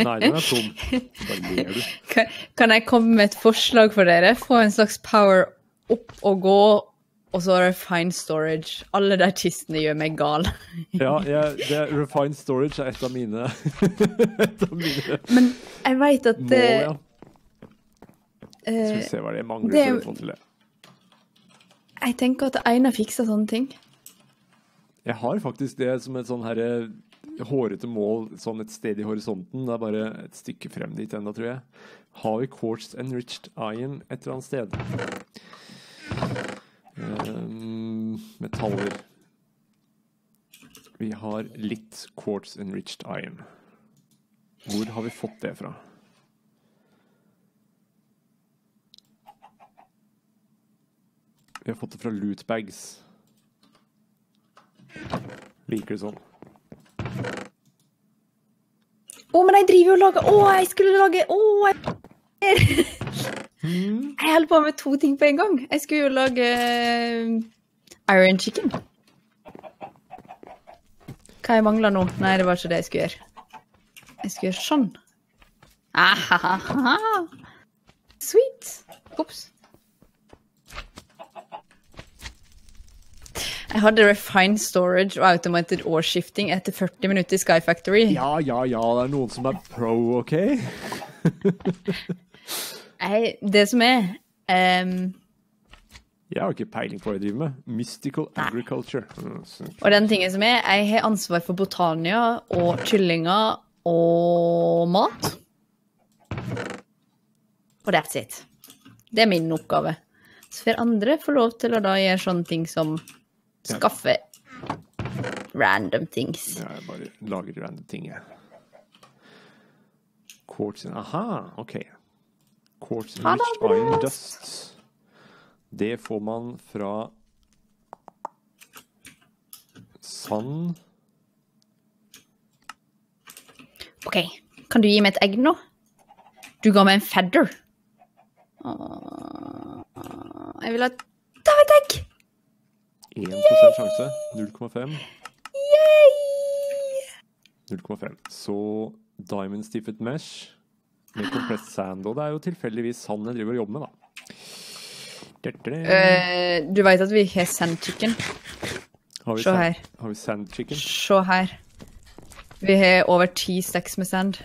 B: Nei, den er tom. Bare ler du.
A: Kan- Kan jeg komme med et forslag for dere? Få en slags power opp og gå, og så «refined storage. Alle de kistene gjør meg gal. *laughs*
B: Ja, jeg, det er Refined Storage er et av mine *laughs* Et av mine
A: Men jeg veit at det,
B: ja. Skal vi
A: eh,
B: se hva det mangler
A: det-
B: for å få til det.
A: Jeg tenker at Einar fikser sånne ting.
B: Jeg har faktisk det som et sånn herre hårete mål sånn et sted i horisonten. Det er bare et stykke frem dit ennå, tror jeg. Har vi quartz enriched iron et eller annet sted? Ehm, metaller. Vi har litt quartz enriched iron. Hvor har vi fått det fra? Vi har fått det fra lootbags. Liker det sånn.
A: Å, men jeg driver jo og lager Å, jeg skulle lage Å, jeg Jeg holder på med to ting på en gang. Jeg skulle jo lage eh, iron chicken. Hva jeg mangler nå? Nei, det var ikke det jeg skulle gjøre. Jeg skulle gjøre sånn. Ahaha. Sweet. Ops. Jeg hadde refined storage og automated årsskifting etter 40 minutter i Sky Factory.
B: Ja, ja, ja, det er noen som er pro, OK? *laughs*
A: Nei, det som er um...
B: Jeg har ikke peiling på hva jeg driver med. Mystical agriculture. Mm,
A: Og den tingen som er, jeg har ansvar for botania og kyllinger og mat. Og that's it. Det er min oppgave. Så får andre få lov til å da gjøre sånne ting som skaffe random things.
B: Ja, jeg bare lager random ting, jeg. Quartz Aha, OK. Quartz enriched iron dust. Det får man fra sand
A: OK, kan du gi meg et egg nå? Du ga meg en feather. Jeg vil ha Ta et egg!
B: 1 sjanse. 0,5.
A: Yay!
B: 0,5. Så diamond stiffet mesh med compressed sand. Og det er jo tilfeldigvis sand jeg driver og jobber med, da.
A: Eh, du veit at vi har sand chicken?
B: Har
A: se her.
B: Har vi sand chicken?
A: Se her. Vi har over ti stacks med sand.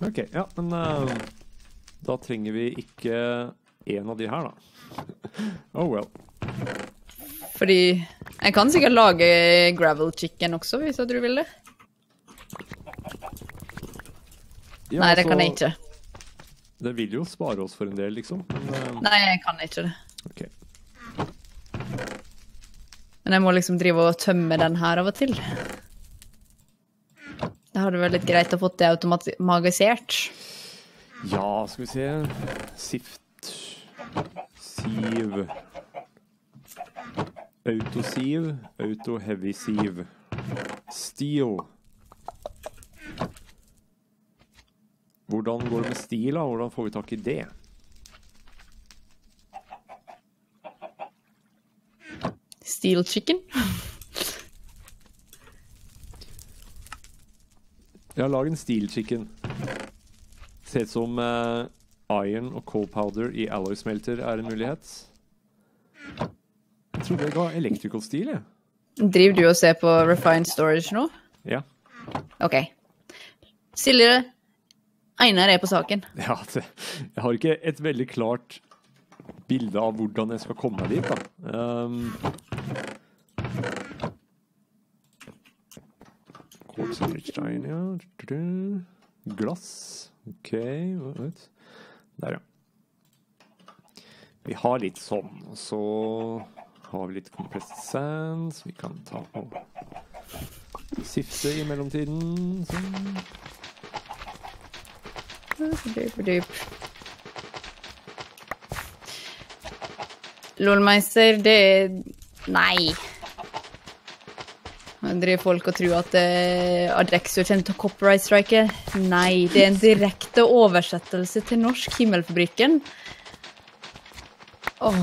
B: Ok, ja, men uh, da trenger vi ikke en av de her, da. *laughs* Oh well.
A: Fordi jeg kan sikkert lage gravel chicken også, hvis du vil det.
B: Ja,
A: Nei, det kan jeg ikke.
B: Det vil jo spare oss for en del, liksom. Men, eh,
A: Nei, jeg kan ikke det.
B: Okay.
A: Men jeg må liksom drive og tømme den her av og til. Det hadde vært litt greit å få det automatisert.
B: Ja, skal vi se Sift Siv Autosiv Auto-heavy siv Steel Hvordan går det med stil, da? Hvordan får vi tak i det?
A: Steel chicken.
B: Ja, lag en steel chicken. Ser ut som uh, iron og coal powder i alloy smelter er en mulighet. Jeg trodde jeg ga electrical steel, jeg.
A: Driver du og ser på refined storage nå?
B: Ja.
A: OK. Silje, Einar er på saken.
B: Ja, jeg har ikke et veldig klart bilde av hvordan jeg skal komme meg dit, da. Um, Quartz enriched ja. Glass. OK. Der, ja. Vi har litt sånn, og så har vi litt compressed sand som vi kan ta og sifte i mellomtiden. Sånn.
A: Lolmeister, det er Nei. Driver folk og tror at uh, Adrexio kommer til å copyright-strike. Nei, det er en direkte oversettelse til norsk. Himmelfabrikken. Oh.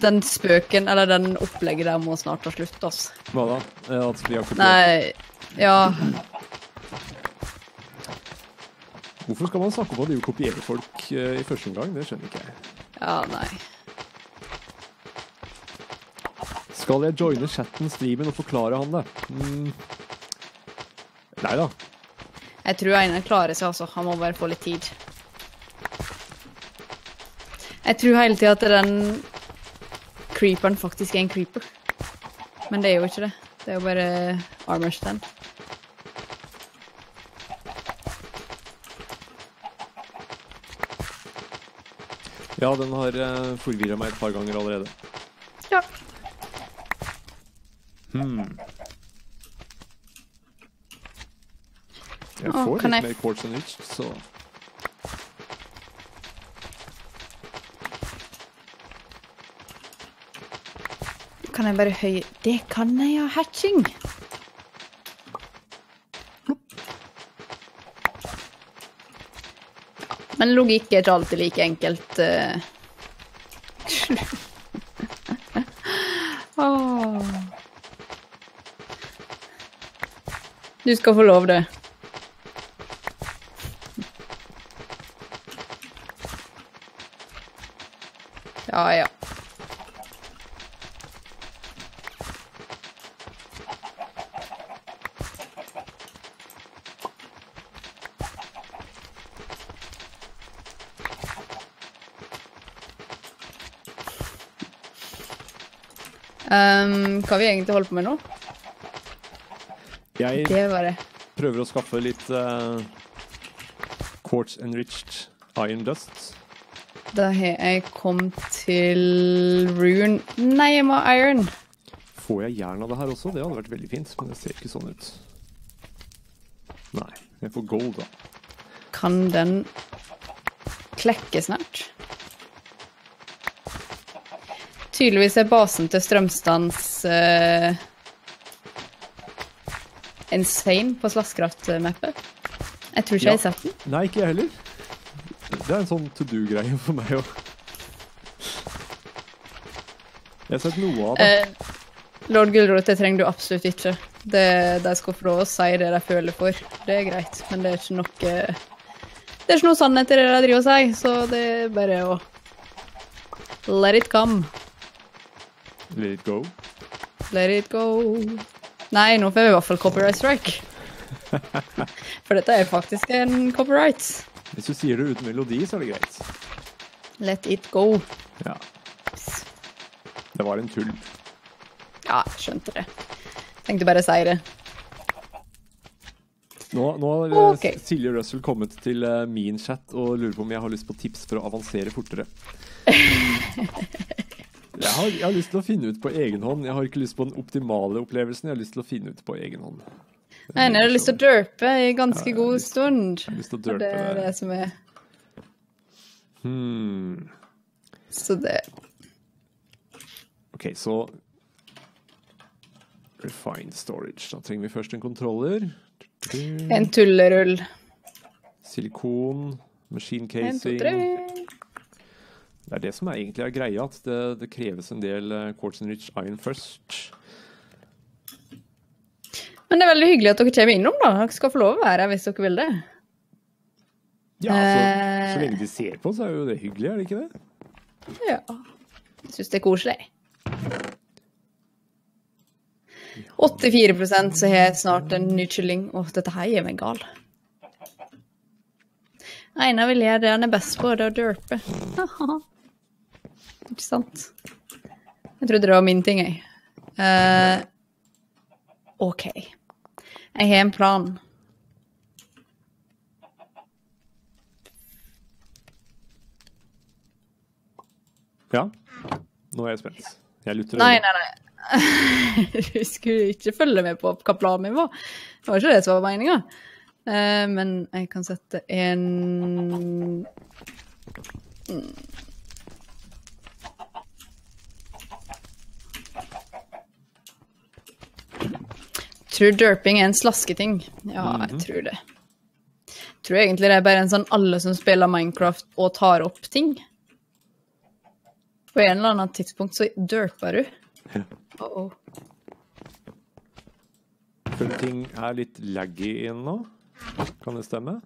A: Den spøken, eller den opplegget der, må snart ta slutt, altså.
B: Hva da? Eh, At vi har kopiert?
A: Nei, ja
B: Hvorfor skal man snakke om at de kopierer folk eh, i første omgang? Det skjønner ikke jeg.
A: Ja, nei.
B: Skal jeg joine chatten, streamen og forklare han det? Mm. Nei da.
A: Jeg tror Einar klarer seg, altså. Han må bare få litt tid. Jeg tror hele tida at den creeperen faktisk er en creeper. Men det er jo ikke det. Det er jo bare armor stand.
B: Ja, den har uh, forvirra meg et par ganger allerede.
A: Ja.
B: Hmm. Jeg får
A: Åh,
B: litt
A: jeg-
B: mer quartz enriched, så
A: Kan jeg bare høye Det kan jeg ha hatching! Men logikk er ikke alltid like enkelt. *laughs* Åh. Du skal få lov, det. Ja, ja. Um, hva vi egentlig holdt på med nå?
B: Jeg
A: Det var det.
B: prøver å skaffe litt uh, quartz enriched iron dust.
A: Da har jeg kommet til Rune Nei, jeg må ha iron.
B: Får jeg jern av det her også? Det hadde vært veldig fint, men det ser ikke sånn ut. Nei, jeg får gold, da.
A: Kan den klekke snart? Tydeligvis er basen til Strømstans uh, insane på Slasskraft-mappet. Jeg tror ikke
B: Ja.
A: jeg har sett den.
B: Nei, ikke jeg heller. Det er en sånn to do-greie for meg òg. Jeg har sett noe av det.
A: Uh, Lord Gulrot, det trenger du absolutt ikke. Det, de skal få lov å si det de føler for. Det er greit, men det er ikke noe Det er ikke noe sannhet i det de driver og sier, så det er bare å Let it come.
B: Let it go.
A: Let it go. Nei, nå får vi i hvert fall copyright strike. *laughs* For dette er faktisk en copyright.
B: Hvis du sier det uten melodi, så er det greit.
A: Let it go.
B: Ja. Det var en tull.
A: Ja, jeg skjønte det. Tenkte bare å si det.
B: Nå, nå har
A: okay.
B: Silje Russell kommet til eh, min chat og lurer på om jeg har lyst på tips for å avansere fortere. *laughs* Jeg har, jeg har lyst til å finne ut på egen hånd. Jeg har ikke lyst på den optimale opplevelsen. Jeg har lyst til å finne ut på egen hånd.
A: Jeg har lyst til å derpe i ganske god stund.
B: Jeg har lyst til å
A: derpe, det er
B: det.
A: det som er
B: Hmm.
A: Så det
B: OK, så Refined storage. Da trenger vi først en kontroller.
A: En tullerull.
B: Silikon. Machine casing.
A: En, to, tre.
B: Det er det som er egentlig er greia, at det, det kreves en del uh, quartz and rich iron først.
A: Men det er veldig hyggelig at dere kommer innom, da. Dere skal få lov å være her hvis dere vil det.
B: Ja, altså,
A: Eh.
B: Så lenge de ser på, så er jo det hyggelig, er det ikke det?
A: Ja. Jeg syns det er koselig. 84 så har jeg snart en ny kylling. Å, dette her gjør meg gal. Einar vil gjøre det han er best på, det er å derpe. *laughs* Ikke sant? Jeg trodde det var min ting, jeg. Uh, OK. Jeg har en plan.
B: Ja. Nå er jeg spent. Jeg lutter
A: Nei, nei, nei. *laughs* Du skulle ikke følge med på hva planen min var. Det var ikke det som var meninga. Men jeg kan sette en Mm. Tror derping er en slasketing. Ja, jeg tror det. Jeg Tror egentlig det er bare en sånn alle som spiller Minecraft og tar opp ting. På en eller annen tidspunkt så derper du.
B: Ja.
A: Uh -oh.
B: Føler ting er litt laggy nå. Kan det stemme?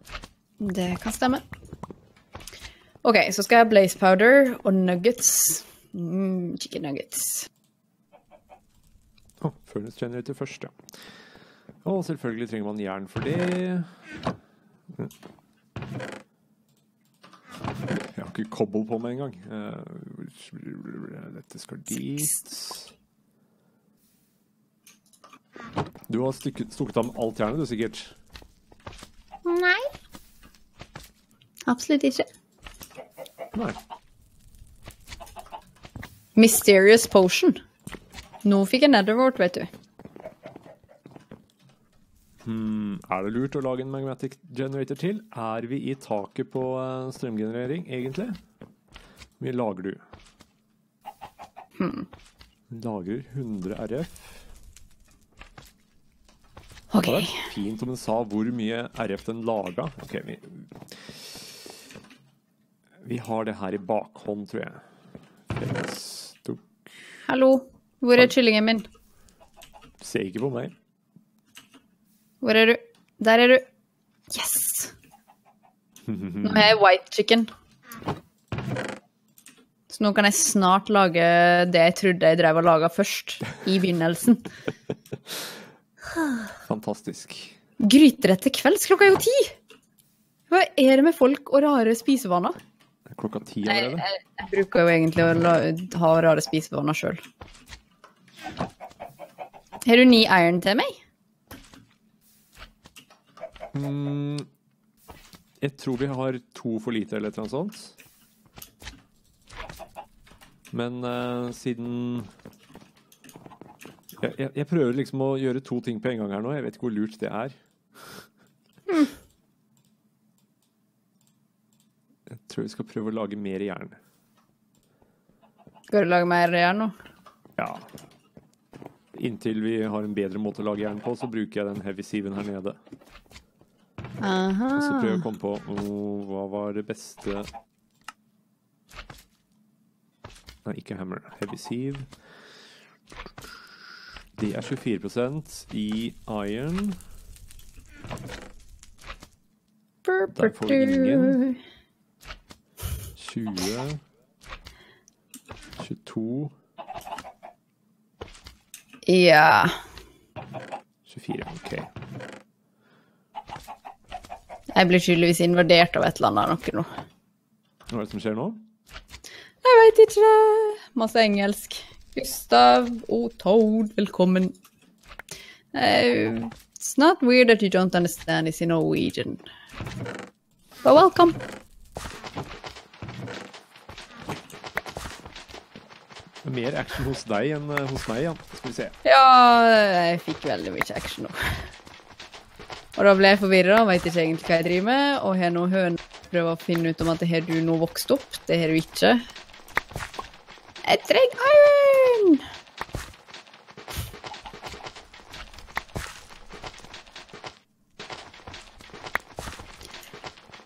A: Det kan stemme. OK, så skal jeg ha blaze powder og nuggets. Mm, chicken nuggets.
B: Oh, Furnace generator først, ja. Og selvfølgelig trenger man jern for det. Jeg har ikke kobbel på meg engang. Eh, Dette skal dit. Du har stukket, stukket av med alt jernet, du, sikkert?
A: Nei. Absolutt ikke.
B: Nei.
A: Mysterious potion. Nå fikk jeg netherwort, vet du.
B: Hmm, er det lurt å lage en magmatic generator til? Er vi i taket på eh, strømgenerering, egentlig? Hvor mye lager du? Lagrer 100 RF.
A: Okay.
B: Det hadde vært fint om den sa hvor mye RF den laga. Okay, vi, vi har det her i bakhånd, tror jeg. Fellesduk
A: Hallo. Hvor er kyllingen min?
B: Se ikke på meg.
A: Hvor er du? Der er du. Yes! *laughs* Nå har jeg white chicken. Så nå kan jeg snart lage det jeg trodde jeg drev og laga først, i begynnelsen. *laughs*
B: Fantastisk.
A: Gryterett til kvelds, klokka er jo ti! Hva er det med folk og rare spisevaner?
B: Er klokka ti
A: Jeg,
B: allerede.
A: jeg, jeg bruker jo egentlig å la, ha rare spisevaner sjøl. Har du ni iron til meg?
B: Mm, jeg tror vi har to for lite eller noe sånt. Men uh, siden jeg, jeg, jeg prøver liksom å gjøre to ting på en gang her nå. Jeg vet ikke hvor lurt det er. Jeg tror vi skal prøve å lage mer jern.
A: Skal du lage mer jern nå?
B: Ja. Inntil vi har en bedre måte å lage jern på, så bruker jeg den heavy sieven her nede.
A: Aha.
B: Og så prøver jeg å komme på oh, hva var det beste Nei, ikke hammer. Heavy sieve. Det er 24% i iron. Der får vi ingen. 20 22
A: Ja.
B: 24. OK.
A: Jeg blir tydeligvis invadert av et eller annet noe nå.
B: Hva er det som skjer nå?
A: Jeg veit ikke. Masse engelsk. Gustav og Toad, velkommen. Uh, it's not weird that you don't understand this in Norwegian. But welcome.
B: Det er Mer action hos deg enn eh, hos meg, Jan. Skal vi se.
A: Ja, jeg fikk veldig mye action nå. Og da ble jeg forvirra, veit ikke egentlig hva jeg driver med, og har nå høn prøver å finne ut om at har du nå vokst opp. Det har du ikke. Jeg trenger iron!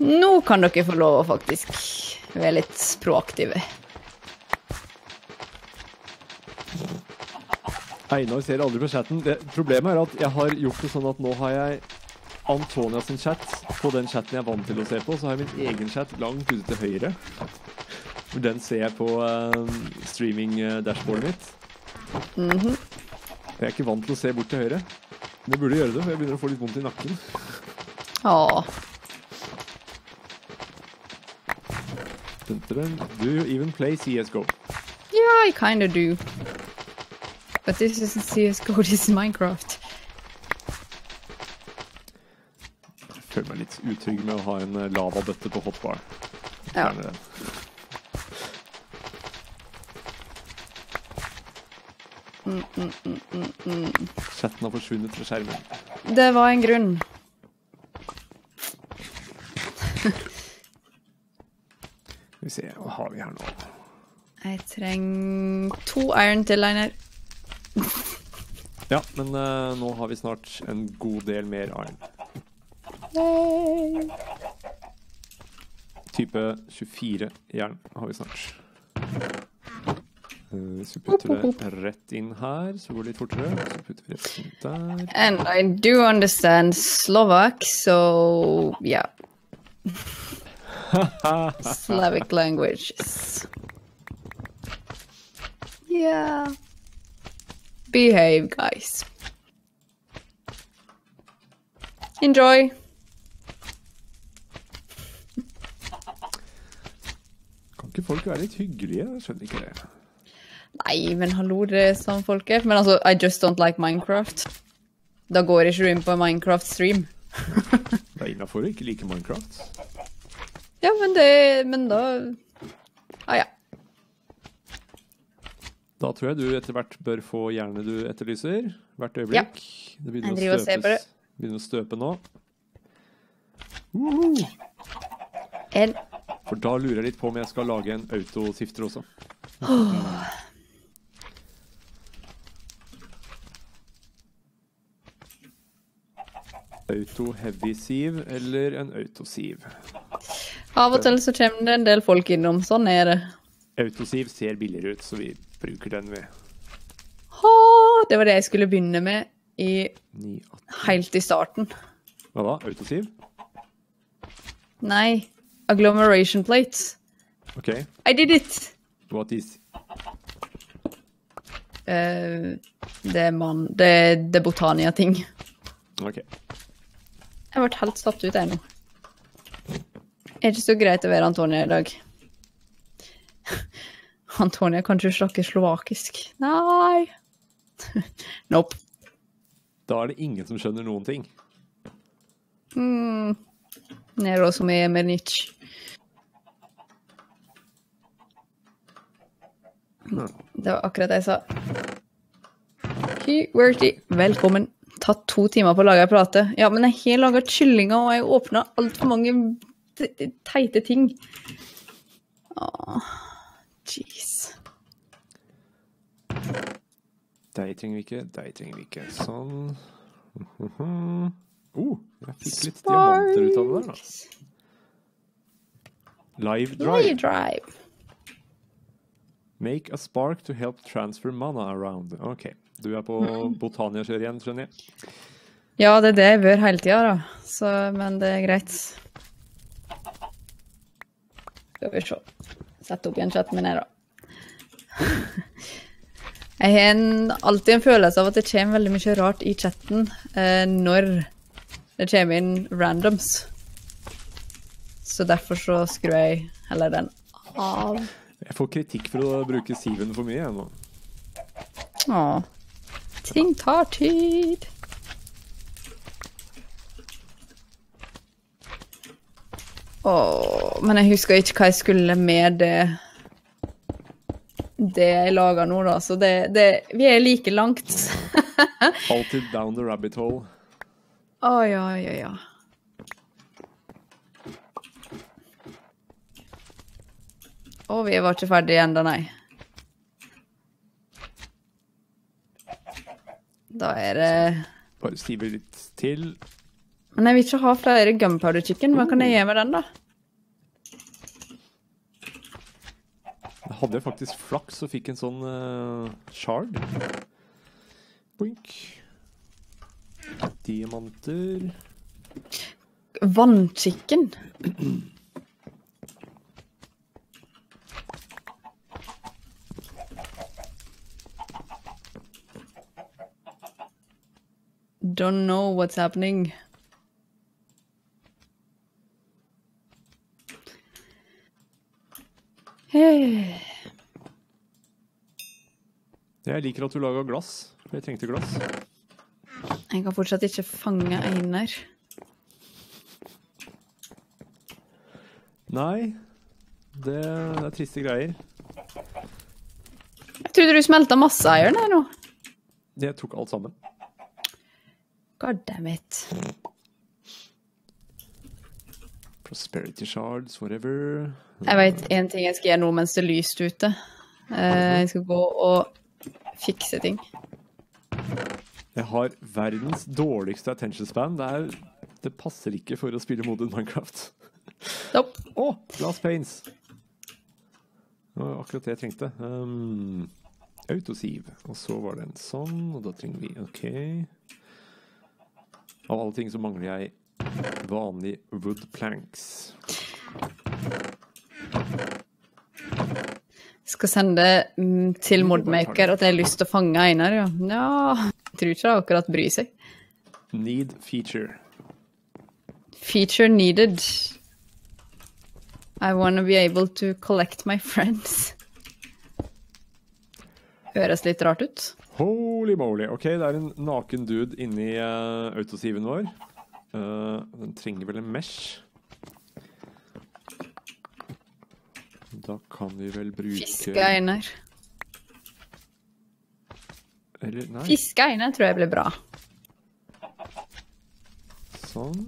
A: Nå kan dere få lov å faktisk være litt proaktive.
B: Einar ser aldri på chatten. Det, problemet er at jeg har gjort det sånn at nå har jeg Antonia sin chat på den chatten jeg er vant til å se på. Så har jeg min egen chat langt ute til høyre. For Den ser jeg på uh, streaming-dashbordet mitt. Jeg er ikke vant til å se bort til høyre. Men jeg burde gjøre det, for jeg begynner å få litt vondt i nakken.
A: Åh.
B: Do you even play CSGO?
A: Yeah, I kinda do. But this isn't CSGO, this is Minecraft.
B: utrygg med å ha en eh, lavabøtte på hotbar.
A: Ja.
B: Mm, mm, mm, Chatten har forsvunnet fra skjermen.
A: Det var en grunn. *laughs*
B: Skal vi se, hva har vi her nå?
A: Jeg trenger to iron tilliner.
B: Ja, men uh, nå har vi snart en god del mer iron. Type 24 jern har vi snart. Eh, Hvis vi putter det rett inn her, så går det litt fortere. Så putter vi rett inn der.
A: And I do understand Slovak, so yeah. Slavic languages. Yeah. Behave, guys. Enjoy.
B: Ikke folk være litt hyggelige? Jeg skjønner ikke det.
A: Nei, men hallo, det er sånn folk er. Men altså, I just don't like Minecraft. Da går ikke du inn på en Minecraft-stream. *laughs*
B: Det er innafor å ikke like Minecraft.
A: Ja, men det Men da Ah, ja.
B: Da tror jeg du etter hvert bør få jernet du etterlyser. Hvert øyeblikk. Det begynner
A: Jeg
B: å støpes. Begynner å støpe nå. Woohoo!
A: En
B: For da lurer jeg litt på om jeg skal lage en autosifter også. Auto-heavy-siv eller en autosiv?
A: Av og til så kommer det en del folk innom. Sånn er det.
B: Autosiv ser billigere ut, så vi bruker den vi.
A: Åh, det var det jeg skulle begynne med i,
B: 9,
A: helt i starten.
B: Hva da? Autosiv?
A: Nei, agglomeration plate.
B: OK.
A: I did it!
B: What is
A: Uh, det er mann... Det, det er Botania-ting.
B: OK.
A: Jeg ble helt satt ut, jeg nå. Er ikke så greit å være Antonia i dag. *laughs* Antonia kan ikke snakke slovakisk. Nei. *laughs* nope.
B: Da er det ingen som skjønner noen ting.
A: Mm. Nero som er Mernic. Det var akkurat det jeg sa. Keywordy, velkommen. Tatt to timer på å lage ei plate. Ja, men jeg har laga kyllinger, og jeg åpna altfor mange te- te- teite ting. Åh, jeez.
B: Deg trenger vi ikke, deg trenger vi ikke. Sånn. Oh, jeg fikk litt diamanter ut av det der, da. Live
A: Drive.
B: Live
A: drive.
B: Make a spark to help transfer mana around. OK. Du er på *laughs* Botania-kjøret igjen, skjønner jeg.
A: Ja, det er det jeg bør hele tida, da. Så, men det er greit. Skal vi se. Sette opp igjen chatten min her, da. *laughs* Jeg har en, alltid en følelse av at det kommer veldig mye rart i chatten eh, når det kommer inn randoms. Så derfor så skrur jeg heller den av.
B: Jeg får kritikk for å bruke siven for mye, jeg nå.
A: Åh. Ting tar tid. Åh, men jeg husker ikke hva jeg skulle med det Det jeg lager nå, da. Så det, det Vi er like langt. *laughs*
B: Alltid down the rabbit hole.
A: Å, ja, ja, ja. Å, vi var ikke ferdige ennå, nei. Da er det
B: Bare stive litt til.
A: Men jeg vil ikke ha flere gunpowder chicken. Hva kan jeg gjøre med den, da?
B: Jeg hadde faktisk flaks og fikk en sånn uh, shard. Boink. Diamanter.
A: Vannchicken? Don't know what's happening. Hey.
B: Jeg liker at du laga glass, for jeg trengte glass.
A: Jeg kan fortsatt ikke fange Einar.
B: Nei, det, det er triste greier.
A: Jeg trodde du smelta masse iron her nå.
B: Jeg tok alt sammen.
A: God damn it.
B: Prosperity shards, whatever.
A: Jeg vet én ting jeg skal gjøre nå mens det er lyst ute. Eh, jeg skal gå og fikse ting.
B: Jeg har verdens dårligste attention span. Det, er, det passer ikke for å spille moden Minecraft.
A: Stopp.
B: Å, glass panes! Det var akkurat det jeg trengte. Um, autosiv. Og så var det en sånn, og da trenger vi OK. Av alle ting så mangler jeg vanlig wood planks.
A: Skal sende mm, til Modmaker at jeg har lyst til å fange Einar, ja. Ja, tror ikke akkurat bryr seg.
B: Need feature.
A: Feature needed. I wanna be able to collect my friends. Høres litt rart ut.
B: Holy moly. OK, det er en naken dude inni uh, autosiven vår. Uh, den trenger vel en mesh. Da kan vi vel bruke
A: Fiske Einar.
B: Eller, nei,
A: Fiske Einar tror jeg blir bra.
B: sånn.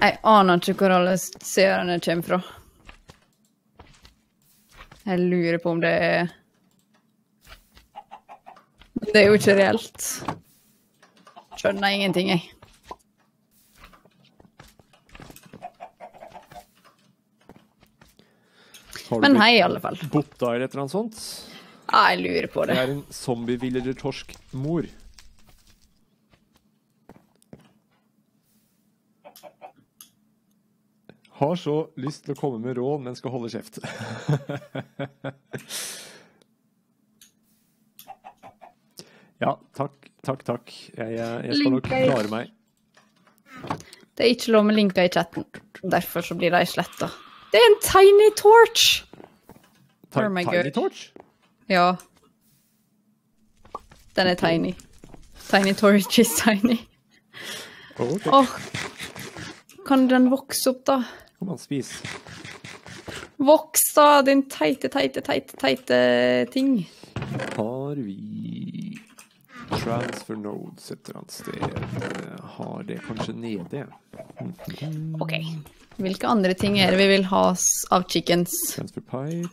A: Jeg aner ikke hvor alle seerne kommer fra. Jeg lurer på om det er Det er jo ikke reelt. Skjønner ingenting, jeg. Men hei, i alle fall.
B: Botta eller et eller annet sånt?
A: Ja, jeg lurer på
B: Det
A: det.
B: er en zombie-villager-torsk-mor. Har så lyst til å komme med råd, men skal holde kjeft. *laughs* ja, takk, takk, takk. Jeg, jeg, skal nok klare meg.
A: Det er ikke lov med linker i chatten. Derfor så blir de sletta. Det er en tiny torch!
B: Ti-
A: Oh
B: Tiny
A: God.
B: torch?
A: Ja. Den er tiny. Tiny torch is tiny.
B: Ok,
A: Åh. Kan den vokse opp, da?
B: Kom an, spis.
A: Voks, da, din teite, teite, teite, teite ting.
B: Har vi transfer nodes et eller annet sted? Har det kanskje nede?
A: OK. Hvilke andre ting er det vi vil ha av chickens?
B: Transfer pipe.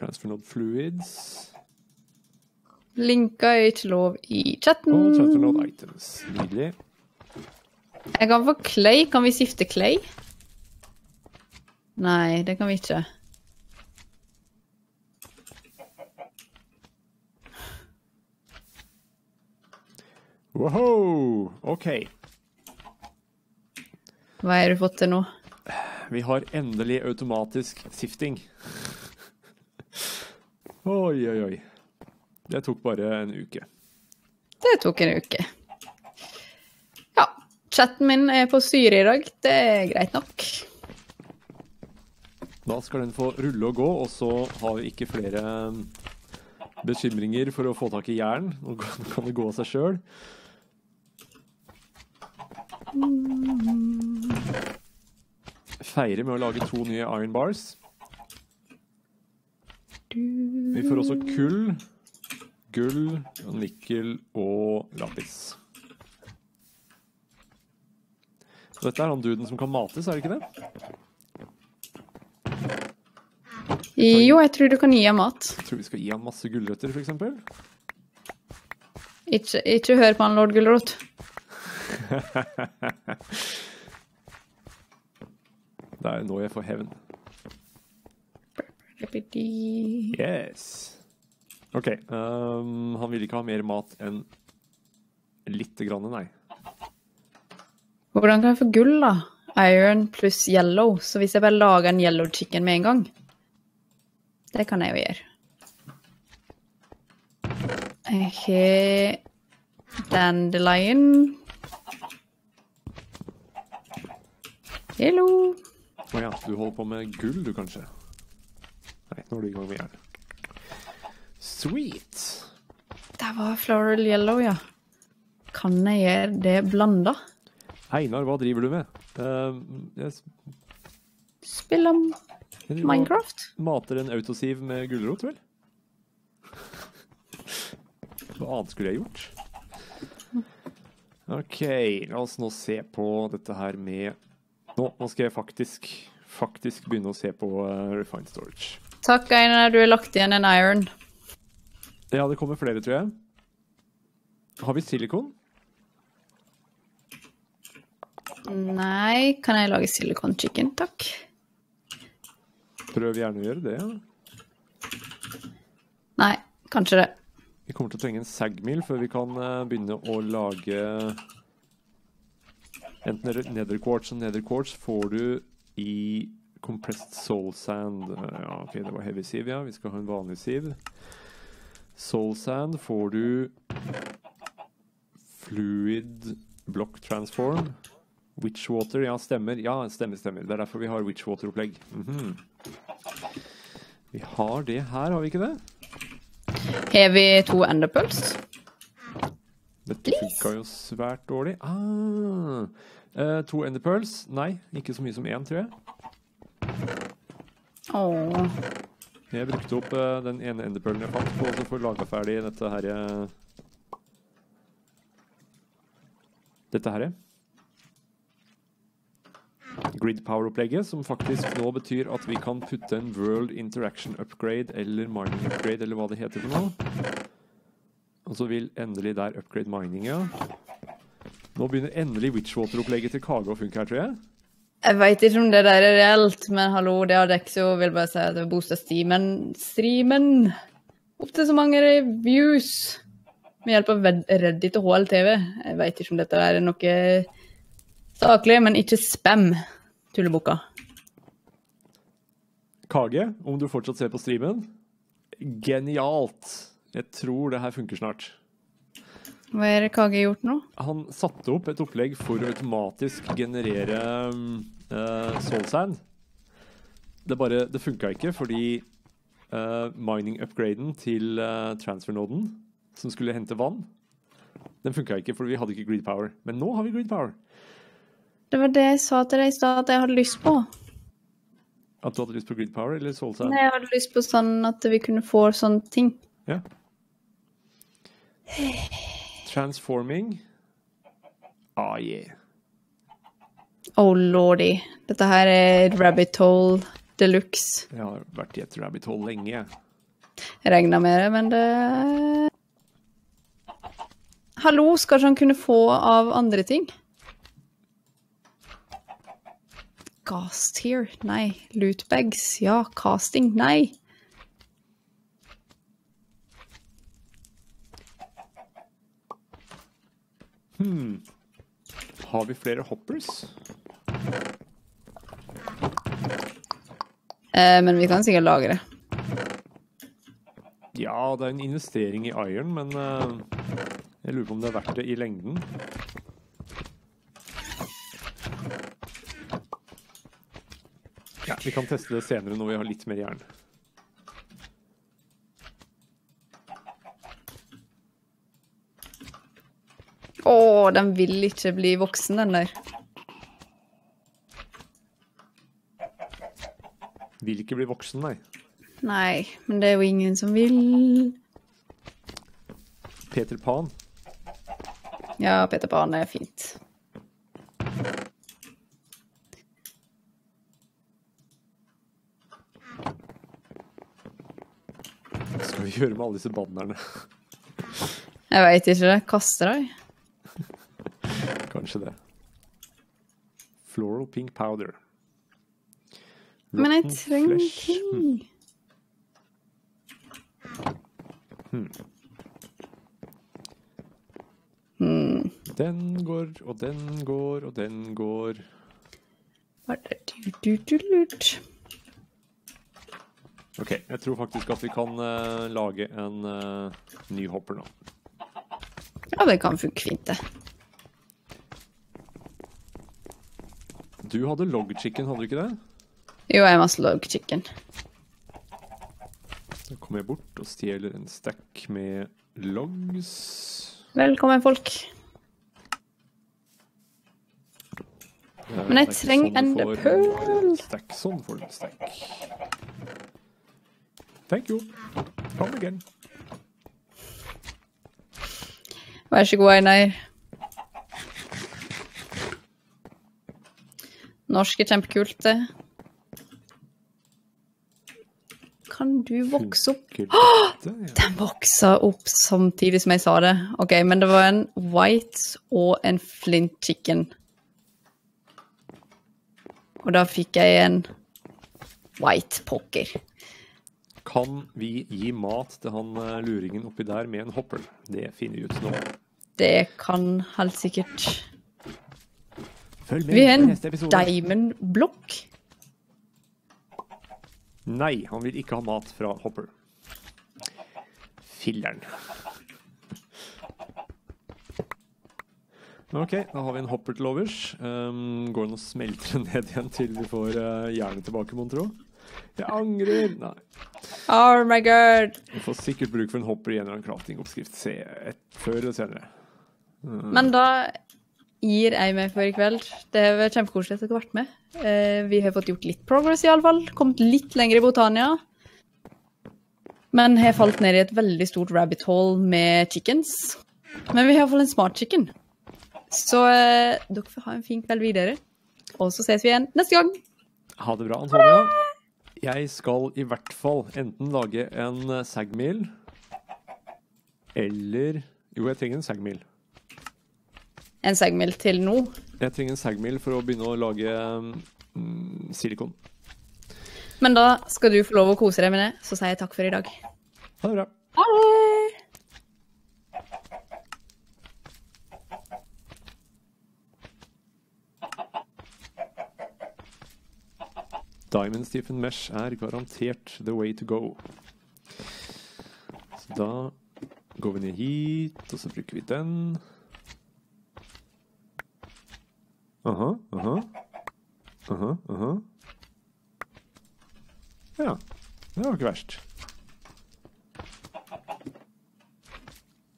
B: Transfer node fluids.
A: Linka er ikke lov i chatten.
B: Og transfer node items. Nydelig.
A: Jeg kan få clay. Kan vi skifte clay? Nei, det kan vi ikke.
B: Wow! OK.
A: Hva har du fått til nå?
B: Vi har endelig automatisk sifting. Oi, oi, oi. Det tok bare en uke.
A: Det tok en uke. Ja. Chatten min er på syre i dag. Det er greit nok.
B: Da skal den få rulle og gå, og så har vi ikke flere um, bekymringer for å få tak i jern. Nå kan det gå av seg sjøl. Feire med å lage to nye iron bars. Vi får også kull, gull, nikkel og lapis. Dette er han duden som kan mates, er det ikke det?
A: Jo, jeg tror du kan gi ham mat.
B: Jeg tror vi skal gi ham masse gulrøtter, f.eks.
A: Ikke, ikke hør på han lord Gulrot. *laughs*
B: Det er nå jeg får hevn. Yes. OK. Um, han vil ikke ha mer mat enn lite grann, nei.
A: Hvordan kan jeg få gull, da? Iron pluss yellow. Så hvis jeg bare lager en yellow chicken med en gang Det kan jeg jo gjøre. Jeg har dandelion. Hello.
B: Å ja, du holder på med gull, du, kanskje? Nei, nå er du i gang med hjernen. Sweet.
A: Der var floral yellow, ja. Kan jeg gjøre det blanda?
B: Einar, hva driver du med? Uh, jeg s-
A: Spill om Minecraft?
B: Mater en autosiv med gulrot, vel? *laughs* Hva annet skulle jeg gjort? OK, la oss nå se på dette her med Nå, nå skal jeg faktisk, faktisk begynne å se på uh, Refined Storage.
A: Takk, Einar, du har lagt igjen en iron.
B: Ja, det kommer flere, tror jeg. Har vi silikon?
A: Nei, kan jeg lage silikon chicken, takk?
B: Prøv gjerne å gjøre det. ja.
A: Nei, kanskje det.
B: Vi kommer til å trenge en sagmil før vi kan eh, begynne å lage Enten nether- nether quartz og nether quartz får du i compressed soul sand. Eh, Ja, ok, det var heavy sieve, ja. Vi skal ha en vanlig siv. Soul sand får du fluid block transform. Witchwater, ja, stemmer. Ja, stemmer, stemmer. Det er derfor vi har witchwater-opplegg. Mhm. Vi har det her, har vi ikke det?
A: Har vi to enderpulse?
B: Dette funka jo svært dårlig. Ah, eh, to enderpulse? Nei, ikke så mye som én, tror jeg.
A: Åh.
B: Jeg brukte opp eh, den ene enderpearlen jeg fant på å få laga ferdig dette her eh, Dette her. Grid power-opplegget, som faktisk nå betyr at vi kan putte en World Interaction Upgrade eller Mining Upgrade, eller hva det heter for noe. Og så vil endelig der upgrade mininga. Nå begynner endelig Witchwater-opplegget til Kage å funke her, tror jeg.
A: Jeg veit ikke om det der er reelt, men hallo, det har så vil bare si at det er streamen. Streamen! Opp til så mange views med hjelp av Reddit og HLTV. Jeg veit ikke om dette er noe saklig, men ikke spam, tullebukka.
B: Kage, om du fortsatt ser på streamen. Genialt! Jeg tror det her funker snart.
A: Hva har Kage gjort nå?
B: Han satte opp et opplegg for å automatisk generere uh, soul sand. Det bare, det funka ikke fordi uh, mining-upgraden til uh, transfer-noden, som skulle hente vann, den funka ikke fordi vi hadde ikke grid power. Men nå har vi grid power.
A: Det var det jeg sa til deg i stad at jeg hadde lyst på.
B: At du hadde lyst på grid power eller soul sand?
A: Nei, jeg hadde lyst på sånn at vi kunne få sånne ting.
B: Ja. Transforming. Ah, yeah.
A: Oh lordy. Dette her er rabbit hole de luxe.
B: Jeg har vært i et rabbit hole lenge,
A: regna med det, men det Hallo, skal ikke han kunne få av andre ting? Gast here. Nei. Lootbags? Ja. Casting? Nei.
B: Har vi flere hoppers?
A: Eh, men vi kan sikkert lage det.
B: Ja, det er en investering i iron, men eh, jeg lurer på om det er verdt det i lengden. Ja, vi kan teste det senere når vi har litt mer jern.
A: Å, den vil ikke bli voksen, den der.
B: Vil ikke bli voksen, nei.
A: Nei, men det er jo ingen som vil.
B: Peter Pan.
A: Ja, Peter Pan er fint.
B: Hva skal vi gjøre med alle disse bannerne?
A: Jeg veit ikke. Kaste dem?
B: Kanskje det. Floral pink powder.
A: Men jeg
B: trenger
A: trenger
B: Hmm.
A: Hmm.
B: Den går, og den går, og den går. Ok, jeg tror faktisk at vi kan uh, lage en uh, ny hopper nå.
A: Ja, det kan funke fint, det.
B: Du hadde log chicken, hadde du ikke det?
A: Jo, jeg har masse log chicken.
B: Da kommer jeg bort og stjeler en stack med logs.
A: Velkommen, folk. Men jeg
B: er
A: trenger
B: sånn
A: en pearl.
B: Stack. Sånn får du en stack. Thank you. Come again.
A: Vær så god, Einar. Norsk er kjempekult, det. Kan du vokse opp. Den voksa opp samtidig som jeg sa det. Ok, men det var en white og en flint chicken. Og da fikk jeg en white poker.
B: Kan vi gi mat til han eh, luringen oppi der med en hopper? Det finner vi ut nå.
A: Det kan helt sikkert Vi har en
B: neste episode.
A: diamond blokk.
B: Nei, han vil ikke ha mat fra hopper. Filleren. Ok, da har vi en hopper til overs. Um, går den og smelter den ned igjen til vi får uh, jernet tilbake, mon tro? Jeg angrer! Nei.
A: Oh my god.
B: Vi får sikkert bruk for en hopper i en eller annen crafting-oppskrift før eller senere.
A: Men da gir jeg meg for i kveld. Det vært kjempekoselig at dere har vært med. Eh, vi har fått gjort litt progress, iallfall. Kommet litt lenger i Botania. Men har falt ned i et veldig stort rabbit hole med chickens. Men vi har iallfall en smart chicken. Så eh, dere får ha en fin kveld videre. Og så ses vi igjen neste gang.
B: Ha det bra, Antonia. Jeg skal i hvert fall enten lage en sagmil sagmeal eller Jo, jeg trenger en sagmeal.
A: En segmil til nå.
B: Jeg trenger en sagmeal for å begynne å lage mm, silikon.
A: Men da skal du få lov å kose deg med det. Så sier jeg takk for i dag.
B: Ha det bra.
A: Ha det!
B: Diamond Stephen Mesh er garantert the way to go. Så da går vi ned hit, og så bruker vi den. Aha, aha. Aha, aha. Ja, det var ikke verst.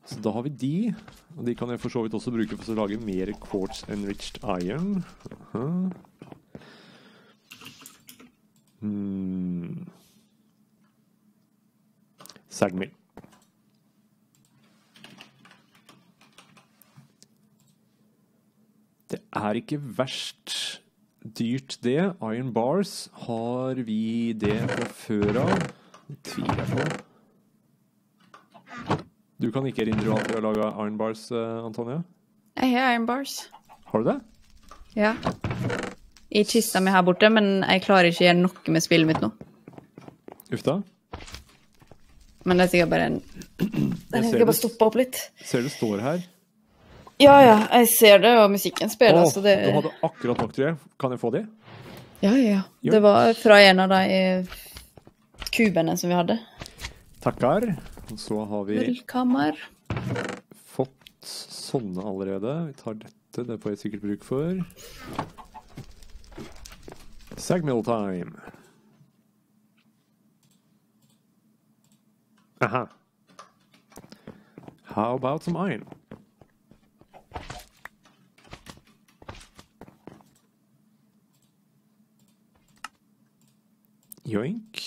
B: Så da har vi de, og de kan jeg for så vidt også bruke for å lage mer quartz enriched iron. Aha. Hmm. Sagmill. Det er ikke verst dyrt, det. Iron bars, har vi det fra før av? Det tviler jeg på. Du kan ikke erindre at vi har laga iron bars, eh, Antonia?
A: Jeg har iron bars.
B: Har du det?
A: Ja. I kista mi her borte, men jeg klarer ikke å gjøre noe med spillet mitt nå.
B: Uff da.
A: Men det er sikkert bare en Den skal bare stoppe opp litt.
B: Ser det står her.
A: Ja, ja, jeg ser det, og musikken spiller, så det
B: Du hadde akkurat nok, tror jeg. Kan jeg få de?
A: Ja, ja.
B: Jo.
A: Det var fra en av de eh, kubene som vi hadde.
B: Takkar. Og så har vi
A: Velkommer.
B: fått sånne allerede. Vi tar dette, det får jeg sikkert bruk for. Sagmill time. Aha. How about some iron? Joink.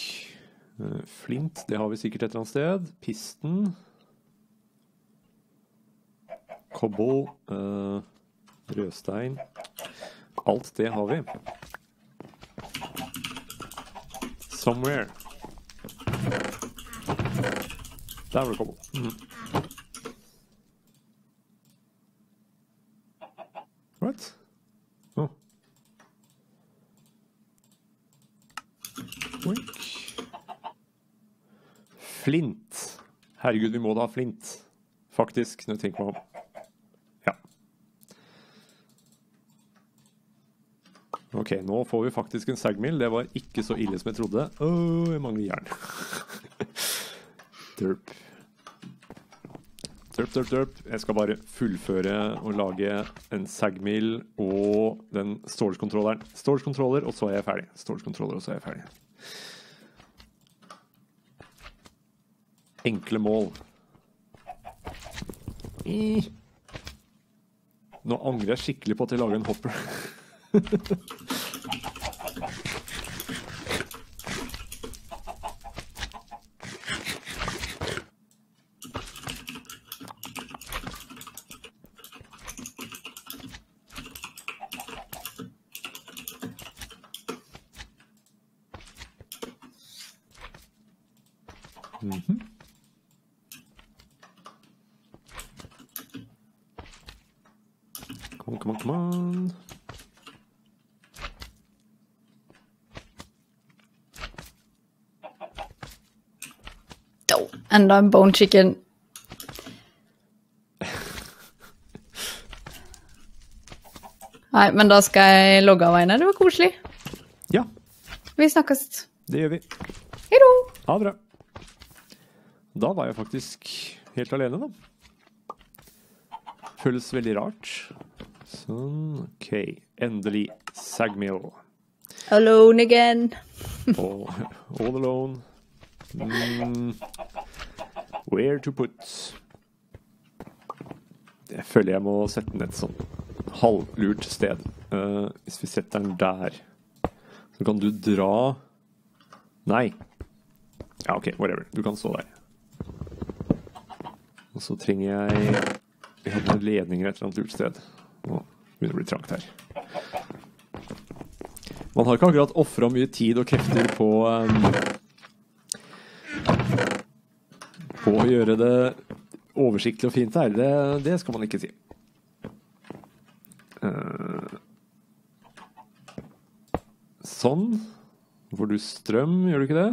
B: Eh, Flint, det har vi sikkert et eller annet sted. Pisten. Cobble. eh, rødstein. Alt det har vi. Somewhere. Der var det cobble. Mhm. What? Oh. Oink. Flint. Herregud, vi må da ha flint. Faktisk, når jeg tenker meg om. Ja. Ok, nå får vi faktisk en sagmill. Det var ikke så ille som jeg trodde. Åh, jeg mangler jern. *laughs* derp. Derp, derp, derp. Jeg skal bare fullføre og lage en sagmill og den storage-kontrolleren. Storage-kontroller, og så er jeg ferdig. Storage-kontroller, og så er jeg ferdig. Enkle mål. Nå angrer jeg skikkelig på at jeg lager en hopper. *laughs* Come on, come on, come on.
A: Oh, enda en bone chicken. Nei, men da skal jeg logge av Einar. Det var koselig.
B: Ja,
A: Vi snakkes.
B: det gjør vi.
A: Hei då!
B: Ha det bra. Da var jeg faktisk helt alene, da. Føles veldig rart. Sånn, OK. Endelig Sagmill.
A: Alone again.
B: all, all alone. Mm, where to put Jeg føler jeg må sette den et sånn halvlurt sted. Uh, hvis vi setter den der, så kan du dra Nei. Ja, OK, whatever. Du kan stå der. Og så trenger jeg noen ledninger et eller annet lurt sted. Nå begynner det å bli trangt her. Man har ikke akkurat ofra mye tid og krefter på um, På å gjøre det oversiktlig og fint her. Det, det skal man ikke si. Sånn. sånn. Får du strøm, gjør du ikke det?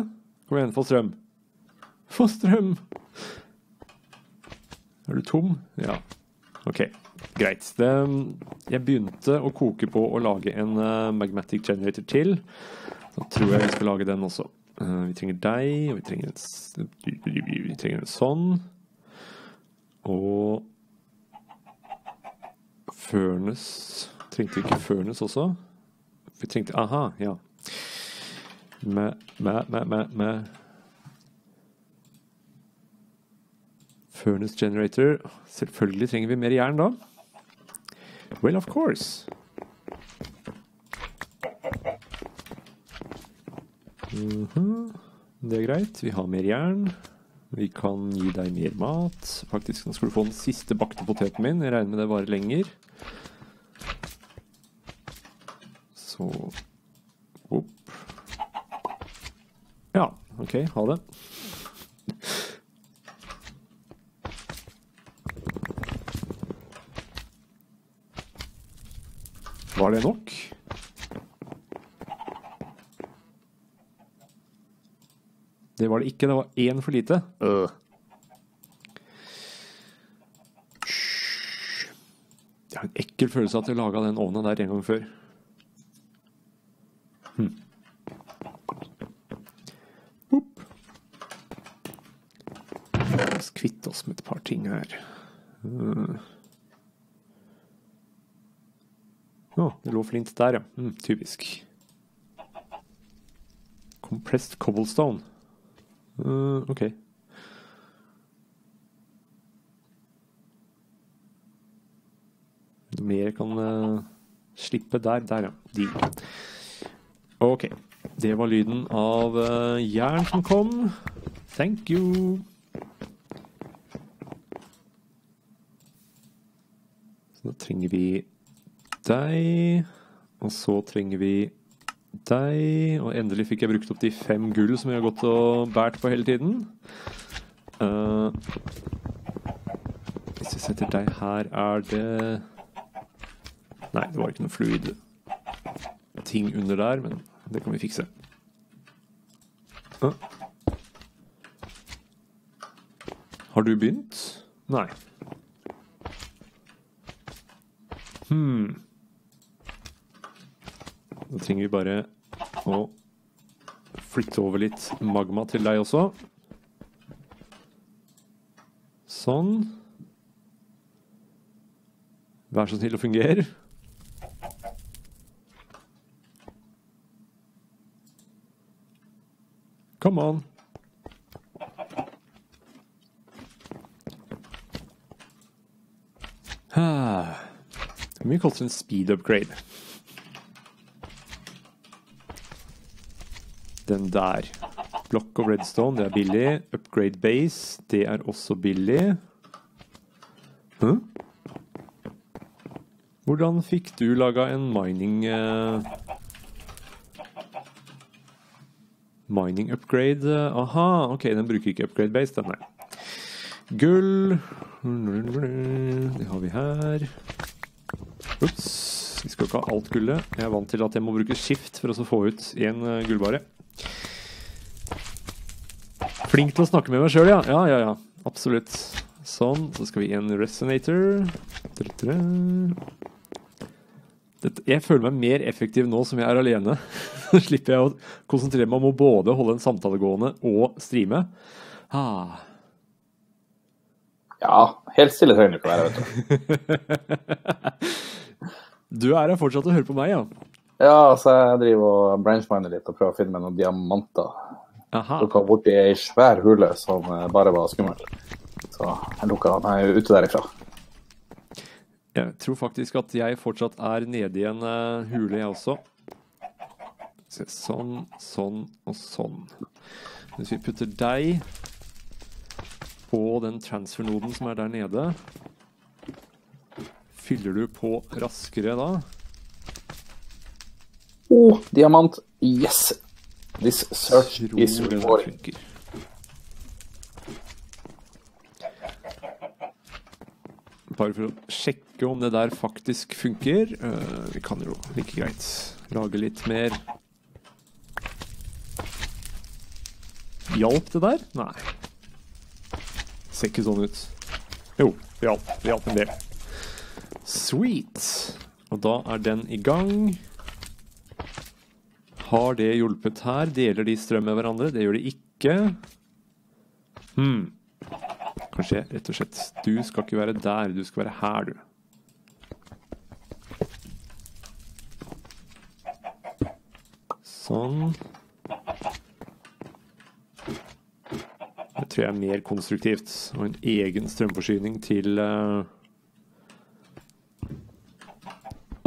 B: Kom igjen, få strøm. Få strøm! Er du tom? Ja. OK, greit. Det, jeg begynte å koke på å lage en eh, magmatic generator til. Da tror jeg vi skal lage den også. Eh, vi trenger deg, og vi trenger en, vi trenger en sånn. Og Furnace Trengte vi ikke Furnace også? Vi trengte Aha, ja. Med, med, med, med, med Furnace generator. Selvfølgelig trenger vi mer jern da. Well, of course. Mhm. Det er greit. Vi har mer jern. Vi kan gi deg mer mat. Faktisk, nå skal du få den siste bakte poteten min. Jeg regner med det varer lenger. Så Opp. Ja, OK. Ha det. Var det nok? Det var det ikke. Det var én for lite. Øh. Jeg har en ekkel følelse av at jeg laga den ovnen der en gang før. Hm. La oss kvitte oss med et par ting her. Øh. Å, det lå flint der, ja. Mm, typisk. Compressed cobblestone. Uh, ok. Mer kan uh, slippe der. Der, ja. De. Ok. Det var lyden av uh, jern som kom. Thank you. Så da trenger vi deg. Og så trenger vi deg. Og endelig fikk jeg brukt opp de fem gull som jeg har gått og båret på hele tiden. Uh, hvis vi setter deg her, er det Nei, det var ikke noe fluid ting under der, men det kan vi fikse. Uh. Har du begynt? Nei. Hmm. Da trenger vi bare å flytte over litt magma til deg også. Sånn. Vær så snill å fungere. Come on. Ah. Hvor mye koster en speed upgrade? Den der. Block of redstone, det er billig. Upgrade base, det er også billig. Hæ? Hvordan fikk du laga en mining uh... Mining upgrade Aha, ok, den bruker ikke upgrade base, den, nei. Gull Det har vi her. Ops. Vi skal ikke ha alt gullet. Jeg er vant til at jeg må bruke skift for å få ut én gullbare. Flink til å snakke med meg sjøl, ja. Ja, ja, ja. Absolutt. Sånn. Så skal vi i en resonator. Dette, jeg føler meg mer effektiv nå som jeg er alene. *laughs* Så slipper jeg å konsentrere meg om å både holde en samtale gående og streame. Ah.
F: Ja, helt stille trenger du ikke være, vet du. *laughs*
B: Du er her fortsatt og hører på meg, ja?
F: Ja, altså jeg driver og branchminer litt og prøver å finne meg noen diamanter.
B: Aha.
F: Dukka borti ei svær hule som eh, bare var skummel. Så jeg lukka meg ute derifra.
B: Jeg tror faktisk at jeg fortsatt er nede i en eh, hule, jeg også. Se, sånn, sånn og sånn. Hvis vi putter deg på den transfernoden som er der nede Fyller du på raskere da?
F: Oh, diamant. Yes! This search is rewarding.
B: Bare for å sjekke om det der faktisk funker. Uh, vi kan jo like greit lage litt mer Hjalp det der? Nei. Ser ikke sånn ut. Jo, det hjalp. Det hjalp en del. Sweet. Og da er den i gang. Har det hjulpet her? Deler de strøm med hverandre? Det gjør de ikke. Hmm. Kanskje rett og slett Du skal ikke være der, du skal være her, du. Sånn. Det tror jeg er mer konstruktivt. Og en egen strømforsyning til uh,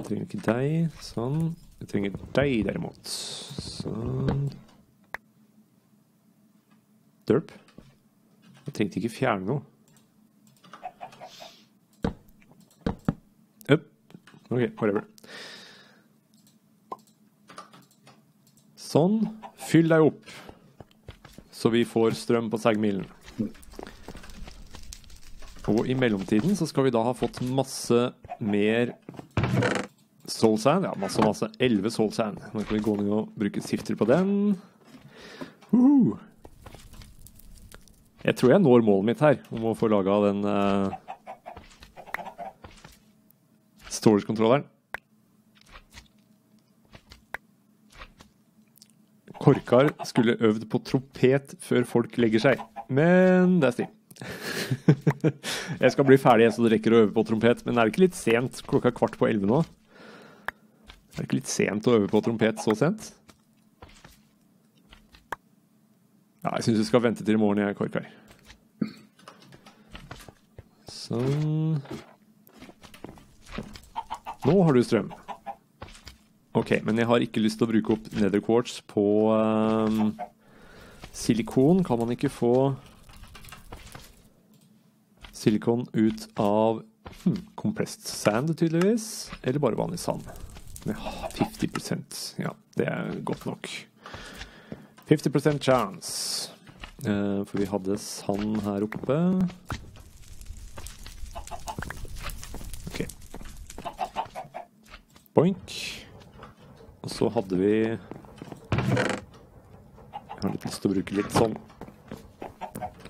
B: trenger ikke deg. Sånn. Jeg trenger deg, derimot. Sånn. Derp. Jeg trengte ikke fjerne noe. Up. OK, whatever. Sånn. Fyll deg opp, så vi får strøm på Sagmilen. Og i mellomtiden så skal vi da ha fått masse mer soul sand. Ja, masse, masse. 11 soul sand. Nå kan vi gå ned og bruke sifter på den. Uh. Jeg tror jeg når målet mitt her, om å få laga den uh, storage-kontrolleren. Korkar skulle øvd på trompet før folk legger seg, men det er stilt. *laughs* jeg skal bli ferdig så det rekker å øve på trompet, men er det ikke litt sent klokka er kvart på elleve nå? Er det ikke litt sent å øve på trompet så sent? Ja, jeg syns vi skal vente til i morgen, jeg, Korkai. Sånn Nå har du strøm. Ok, men jeg har ikke lyst til å bruke opp nether quartz på um, silikon. Kan man ikke få silikon ut av hmm, compressed sand, tydeligvis? Eller bare vanlig sand? Ja, 50% Ja, det er godt nok. 50% chance. Uh, for vi hadde sand her oppe. Ok. Boink. Og så hadde vi Jeg har litt lyst til å bruke litt sånn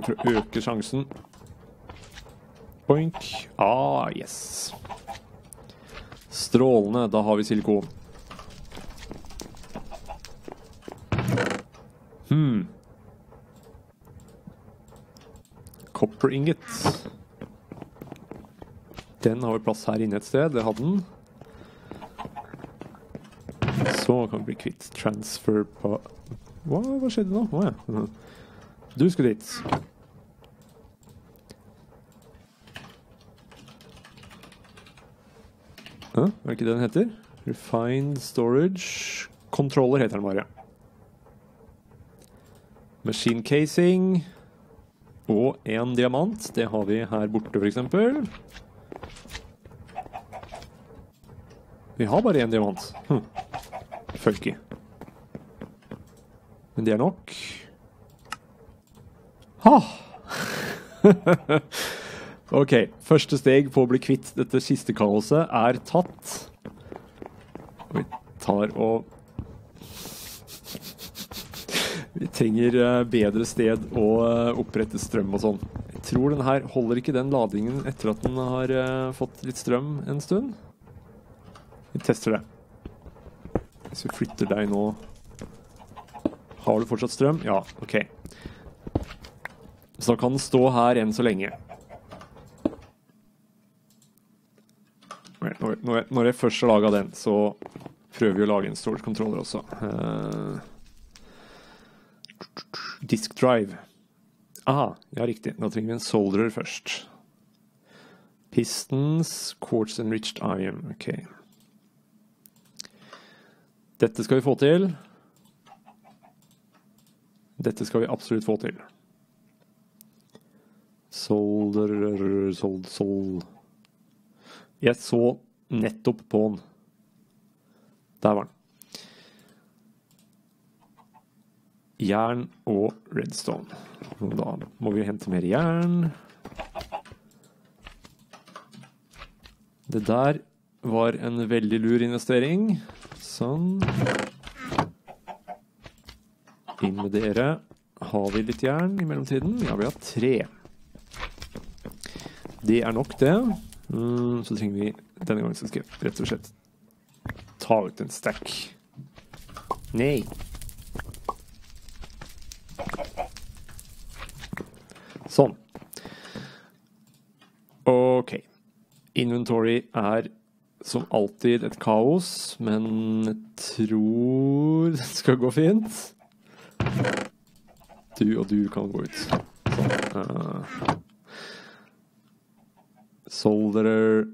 B: for å øke sjansen. Boink. Ah, yes. Strålende. Da har vi silikon. Hmm. Copper ingot. Den har vi plass her inne et sted. Det hadde den. Så kan vi bli kvitt transfer på Hva, hva skjedde nå? Å ja. Du skal dit. Ja, er det ikke det den heter? Refined Storage Controller heter den bare. Machine casing. Og en diamant. Det har vi her borte, f.eks. Vi har bare én diamant. Hm. Funky. Men det er nok. Ha! *laughs* ok, første steg på å bli kvitt dette siste kaoset er tatt. Vi tar og Vi trenger eh, bedre sted å eh, opprette strøm og sånn. Jeg tror den her holder ikke den ladingen etter at den har eh, fått litt strøm en stund. Vi tester det. Hvis vi flytter deg nå Har du fortsatt strøm? Ja, OK. Så da kan den stå her enn så lenge. Når jeg, når jeg først har laga den, så prøver vi å lage en storage controller også. Uh, disk drive. Aha, ja riktig. Da trenger vi en solderer først. Pistons, quartz enriched iron. Ok. Dette skal vi få til. Dette skal vi absolutt få til. Solderer Sold, sold Jeg så nettopp på den. Der var den. Jern og redstone. Da må vi hente mer jern. Det der var en veldig lur investering. Sånn. Inn med dere. Har vi litt jern i mellomtiden? Ja, vi har tre. Det er nok, det. Mm, så trenger vi Denne gangen så skal jeg rett og slett ta ut en stack. Nei. Sånn. OK. Inventory er som alltid et kaos, men jeg tror *laughs* det skal gå fint. Du og du kan gå ut. Sånn. Uh, Solderer.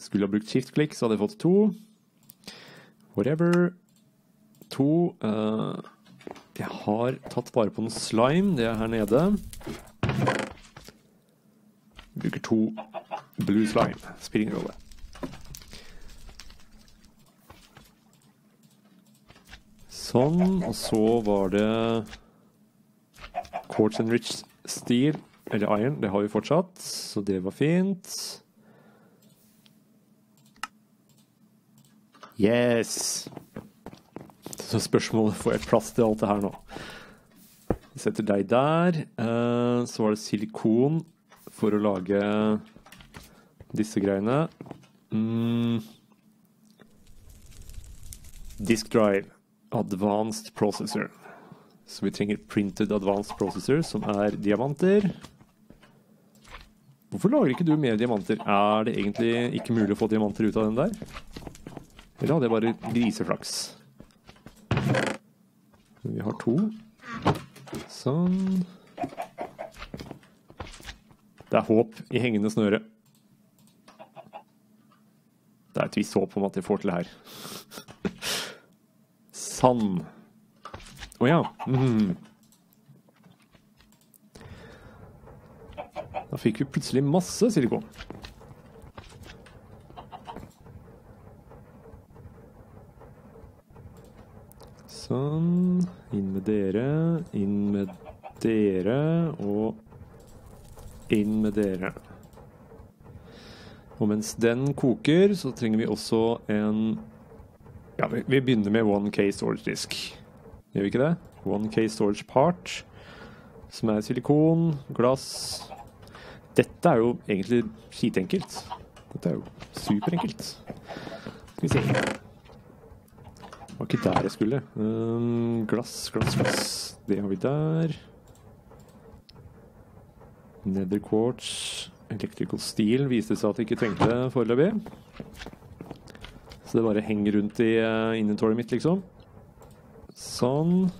B: Skulle ha brukt skift-klikk, så hadde jeg fått to. Whatever. To. Uh, jeg har tatt vare på en slime. Det er her nede. Bruker to blue slime. Spiller ingen rolle. Sånn. Og så var det Quartz and Rich Steel, eller Iron. Det har vi fortsatt, så det var fint. Yes! Så spørsmålet får jeg plass til alt det her nå. Vi setter deg der. Eh, Så var det silikon for å lage disse greiene. Mm. Disk drive. Advanced processor. Så vi trenger printed advanced processor, som er diamanter. Hvorfor lager ikke du mer diamanter? Er det egentlig ikke mulig å få diamanter ut av den der? Eller hadde jeg bare griseflaks? Vi har to. Sånn. Det er håp i hengende snøre. Det er et visst håp om at jeg får til det her. Sann. Å ja. Mhm. Da fikk vi plutselig masse silikon. Sånn. Inn med dere, inn med dere og inn med dere. Og mens den koker, så trenger vi også en Ja, vi, begynner med 1K storage disk. Gjør vi ikke det? 1K storage part, som er silikon, glass Dette er jo egentlig skitenkelt. Dette er jo superenkelt. Skal vi se Det var ikke der jeg skulle. Um, glass, glass, glass. Det har vi der. Nether quartz. Electrical steel viste seg at det ikke trengte foreløpig. Så det bare henger rundt i uh, inventoryet mitt, liksom. Sånn.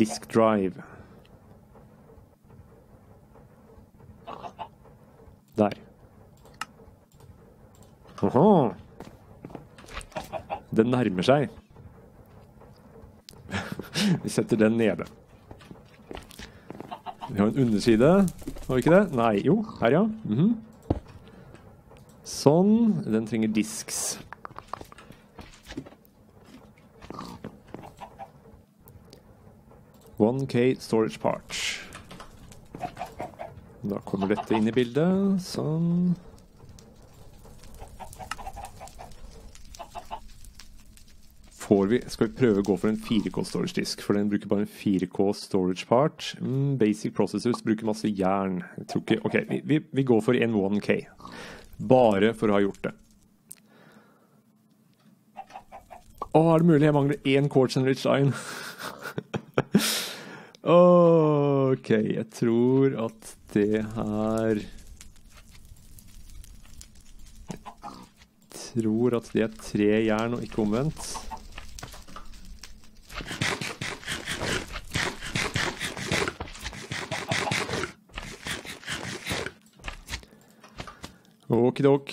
B: Disk drive. Der. Aha. Den nærmer seg. Vi setter den nede. Vi har en underside, har vi ikke det? Nei, jo, her ja. Mhm. Sånn. Den trenger disks. One K storage part. Da kommer dette inn i bildet. Sånn. Får vi, skal vi prøve å gå for en 4K storage disk, for den bruker bare en 4K storage part. Mm, basic processors bruker masse jern. Jeg tror ikke, ok, vi, vi, vi går for en 1K. Bare for å ha gjort det. Å, er det mulig jeg mangler én quartz and rich line? *laughs* ok, jeg tror at det her Jeg tror at det er tre jern og ikke omvendt. Okidok.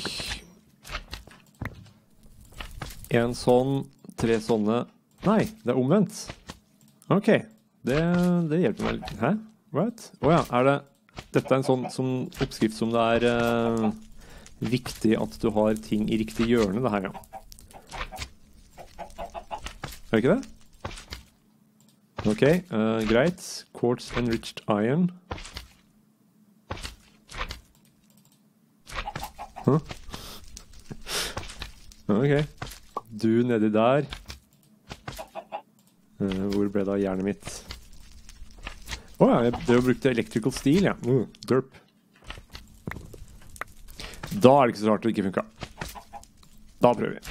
B: En sånn, tre sånne Nei, det er omvendt. OK. Det, det hjelper meg litt. Hæ? Right? Å ja. Er det Dette er en sånn som oppskrift som det er eh, viktig at du har ting i riktig hjørne, det her, ja. Er det ikke det? OK, uh, greit. Quartz enriched iron. Huh? OK. Du nedi der. Uh, hvor ble det av jernet mitt? Å ja, jeg det brukte electrical steel, ja. Mm, derp. Da er det ikke så rart det ikke funka. Da prøver vi.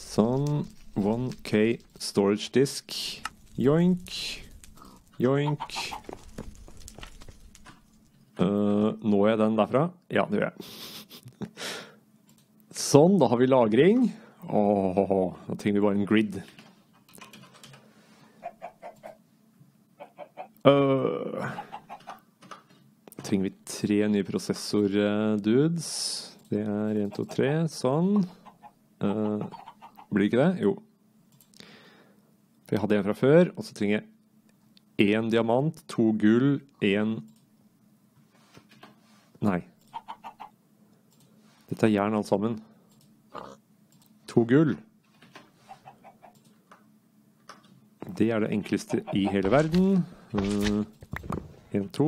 B: Sånn. 1K storage disk. Joink. Joink. Uh, når jeg den derfra? Ja, det gjør jeg. *laughs* sånn, da har vi lagring. Åh, da trenger vi bare en grid. Uh, trenger vi tre nye prosessor-dudes. Det er 1, 2, 3. Sånn. Uh, blir det ikke det? Jo. For jeg hadde en fra før, og så trenger jeg én diamant, to gull, én Nei. Dette er jern alt sammen. To gull. Det er det enkleste i hele verden. Én, to.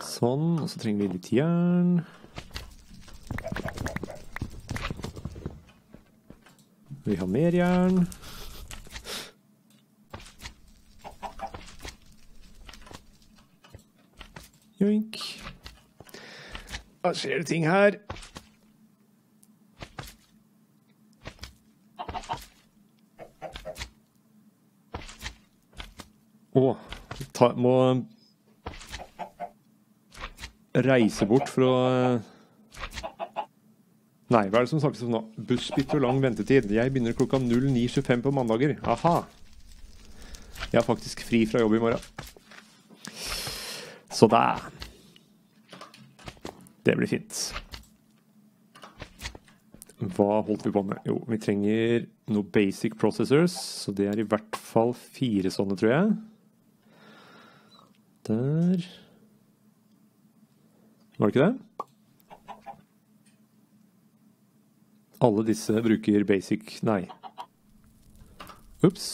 B: Sånn. Og så trenger vi litt jern. Vi har mer jern. Joink. Da skjer det ting her. Å, ta, må reise bort for å Nei, hva er det som snakkes om nå? Bussbytte og lang ventetid. Jeg begynner klokka 09.25 på mandager. Aha. Jeg har faktisk fri fra jobb i morgen. Så da Det blir fint. Hva holdt vi på med? Jo, vi trenger noe basic processors, så det er i hvert fall fire sånne, tror jeg. Der Var det ikke det? Alle disse bruker basic Nei. Ops.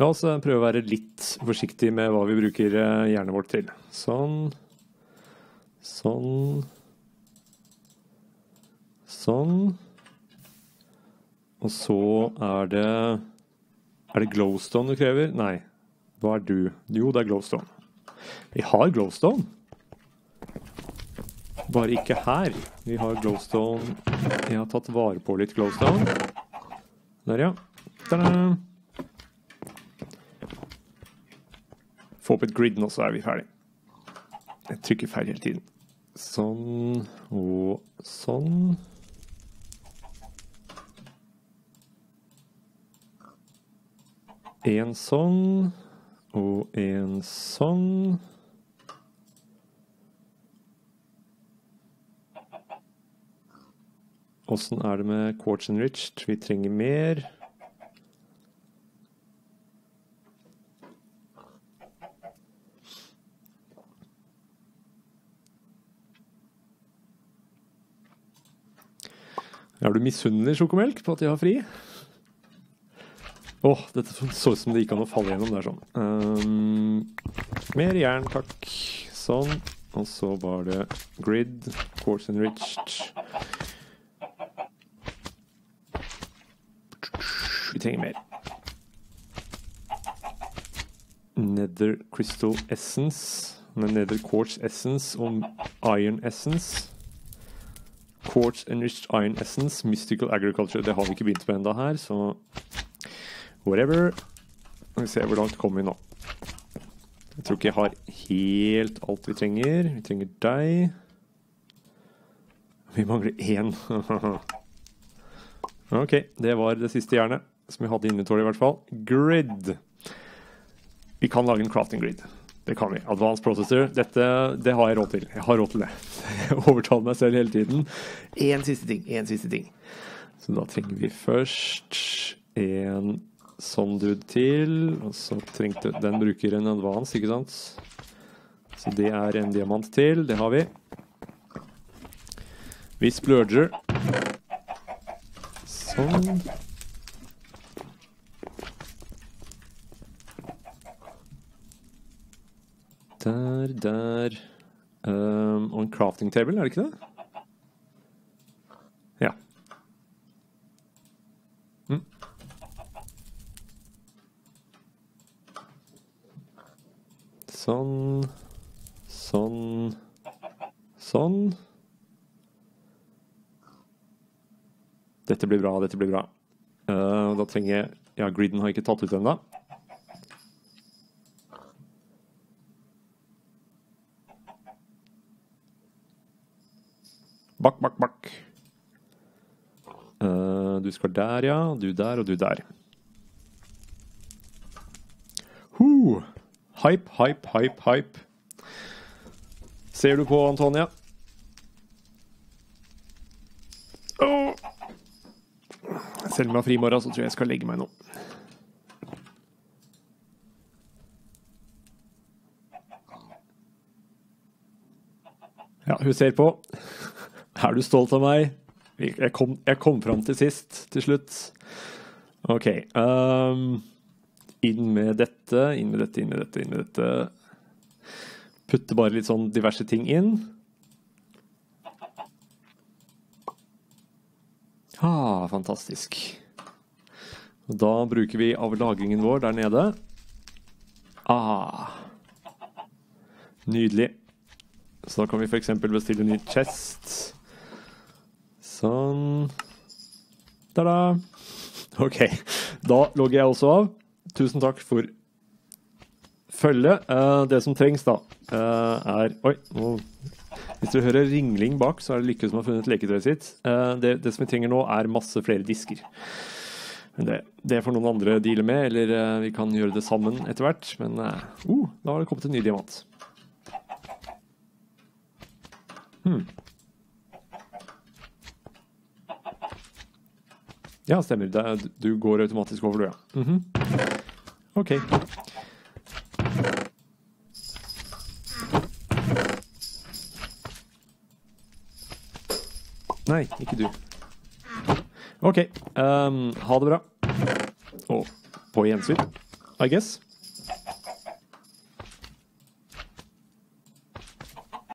B: La oss eh, prøve å være litt forsiktig med hva vi bruker eh, hjernen vårt til. Sånn. Sånn. Sånn. Og så er det Er det glowstone du krever? Nei. Hva er du? Jo, det er glowstone. Vi har glowstone. Bare ikke her. Vi har glowstone Jeg har tatt vare på litt glowstone. Der, ja. Ta-da! Få opp et grid nå, så er vi ferdig. Jeg trykker feil hele tiden. Sånn og sånn. En sånn Og en sånn. Åssen er det med Quartz Enriched? Vi trenger mer. Er du misunnelig, Sjokomelk, på at jeg har fri? Åh, dette så ut som det gikk an å falle gjennom der sånn. Um, mer jern, takk. Sånn. Og så var det grid, quartz enriched. Vi trenger mer. Nether crystal essence. Nether quartz essence og iron essence. Quartz enriched iron essence, mystical agriculture. Det har vi ikke begynt med enda her, så whatever. Skal vi se hvor langt kommer vi nå. Jeg tror ikke jeg har helt alt vi trenger. Vi trenger deg. Vi mangler én. *laughs* ok, det var det siste jernet som vi hadde i inventory i hvert fall. Grid. Vi kan lage en crafting grid. Det kan vi. Advanced processor. Dette det har jeg råd til. Jeg har råd til det. *laughs* Jeg overtaler meg selv hele tiden. Én siste ting. Én siste ting. Så da trenger vi først en sånn dude til. Og så trengte Den bruker en advance, ikke sant? Så det er en diamant til. Det har vi. Vi splurger. Sånn. Der, der um, Og en crafting table, er det ikke det? Sånn. Sånn. Sånn. Dette blir bra, dette blir bra. Uh, da trenger jeg Ja, griden har jeg ikke tatt ut ennå. Bakk, bakk, bakk. Uh, du skal der, ja. Du der, og du der. Huh. Hype, hype, hype, hype. Ser du på, Antonia? Oh. Selv om jeg har fri i morgen, så tror jeg jeg skal legge meg nå. Ja, hun ser på. Er du stolt av meg? Jeg kom, jeg kom fram til sist, til slutt. OK. Um, inn med dette, inn med dette, inn med dette, inn med dette. Putte bare litt sånn diverse ting inn. Ah, fantastisk. Og da bruker vi av lagringen vår der nede. Ah. Nydelig. Så da kan vi f.eks. bestille en ny chest. Sånn. Ta-da! OK. Da logger jeg også av. Tusen takk for følget. Eh, det som trengs, da, eh, er Oi, nå Hvis du hører ringling bak, så er det Lykke som har funnet leketøyet sitt. Eh, det, det som vi trenger nå, er masse flere disker. Det, det får noen andre deale med, eller vi kan gjøre det sammen etter hvert. Men uh, da har det kommet en ny diamant. Hmm. Ja, stemmer. Er, du går automatisk over, du, ja. Mhm. OK. Nei, ikke du. OK. Um, ha det bra. Og på gjensyn, I guess.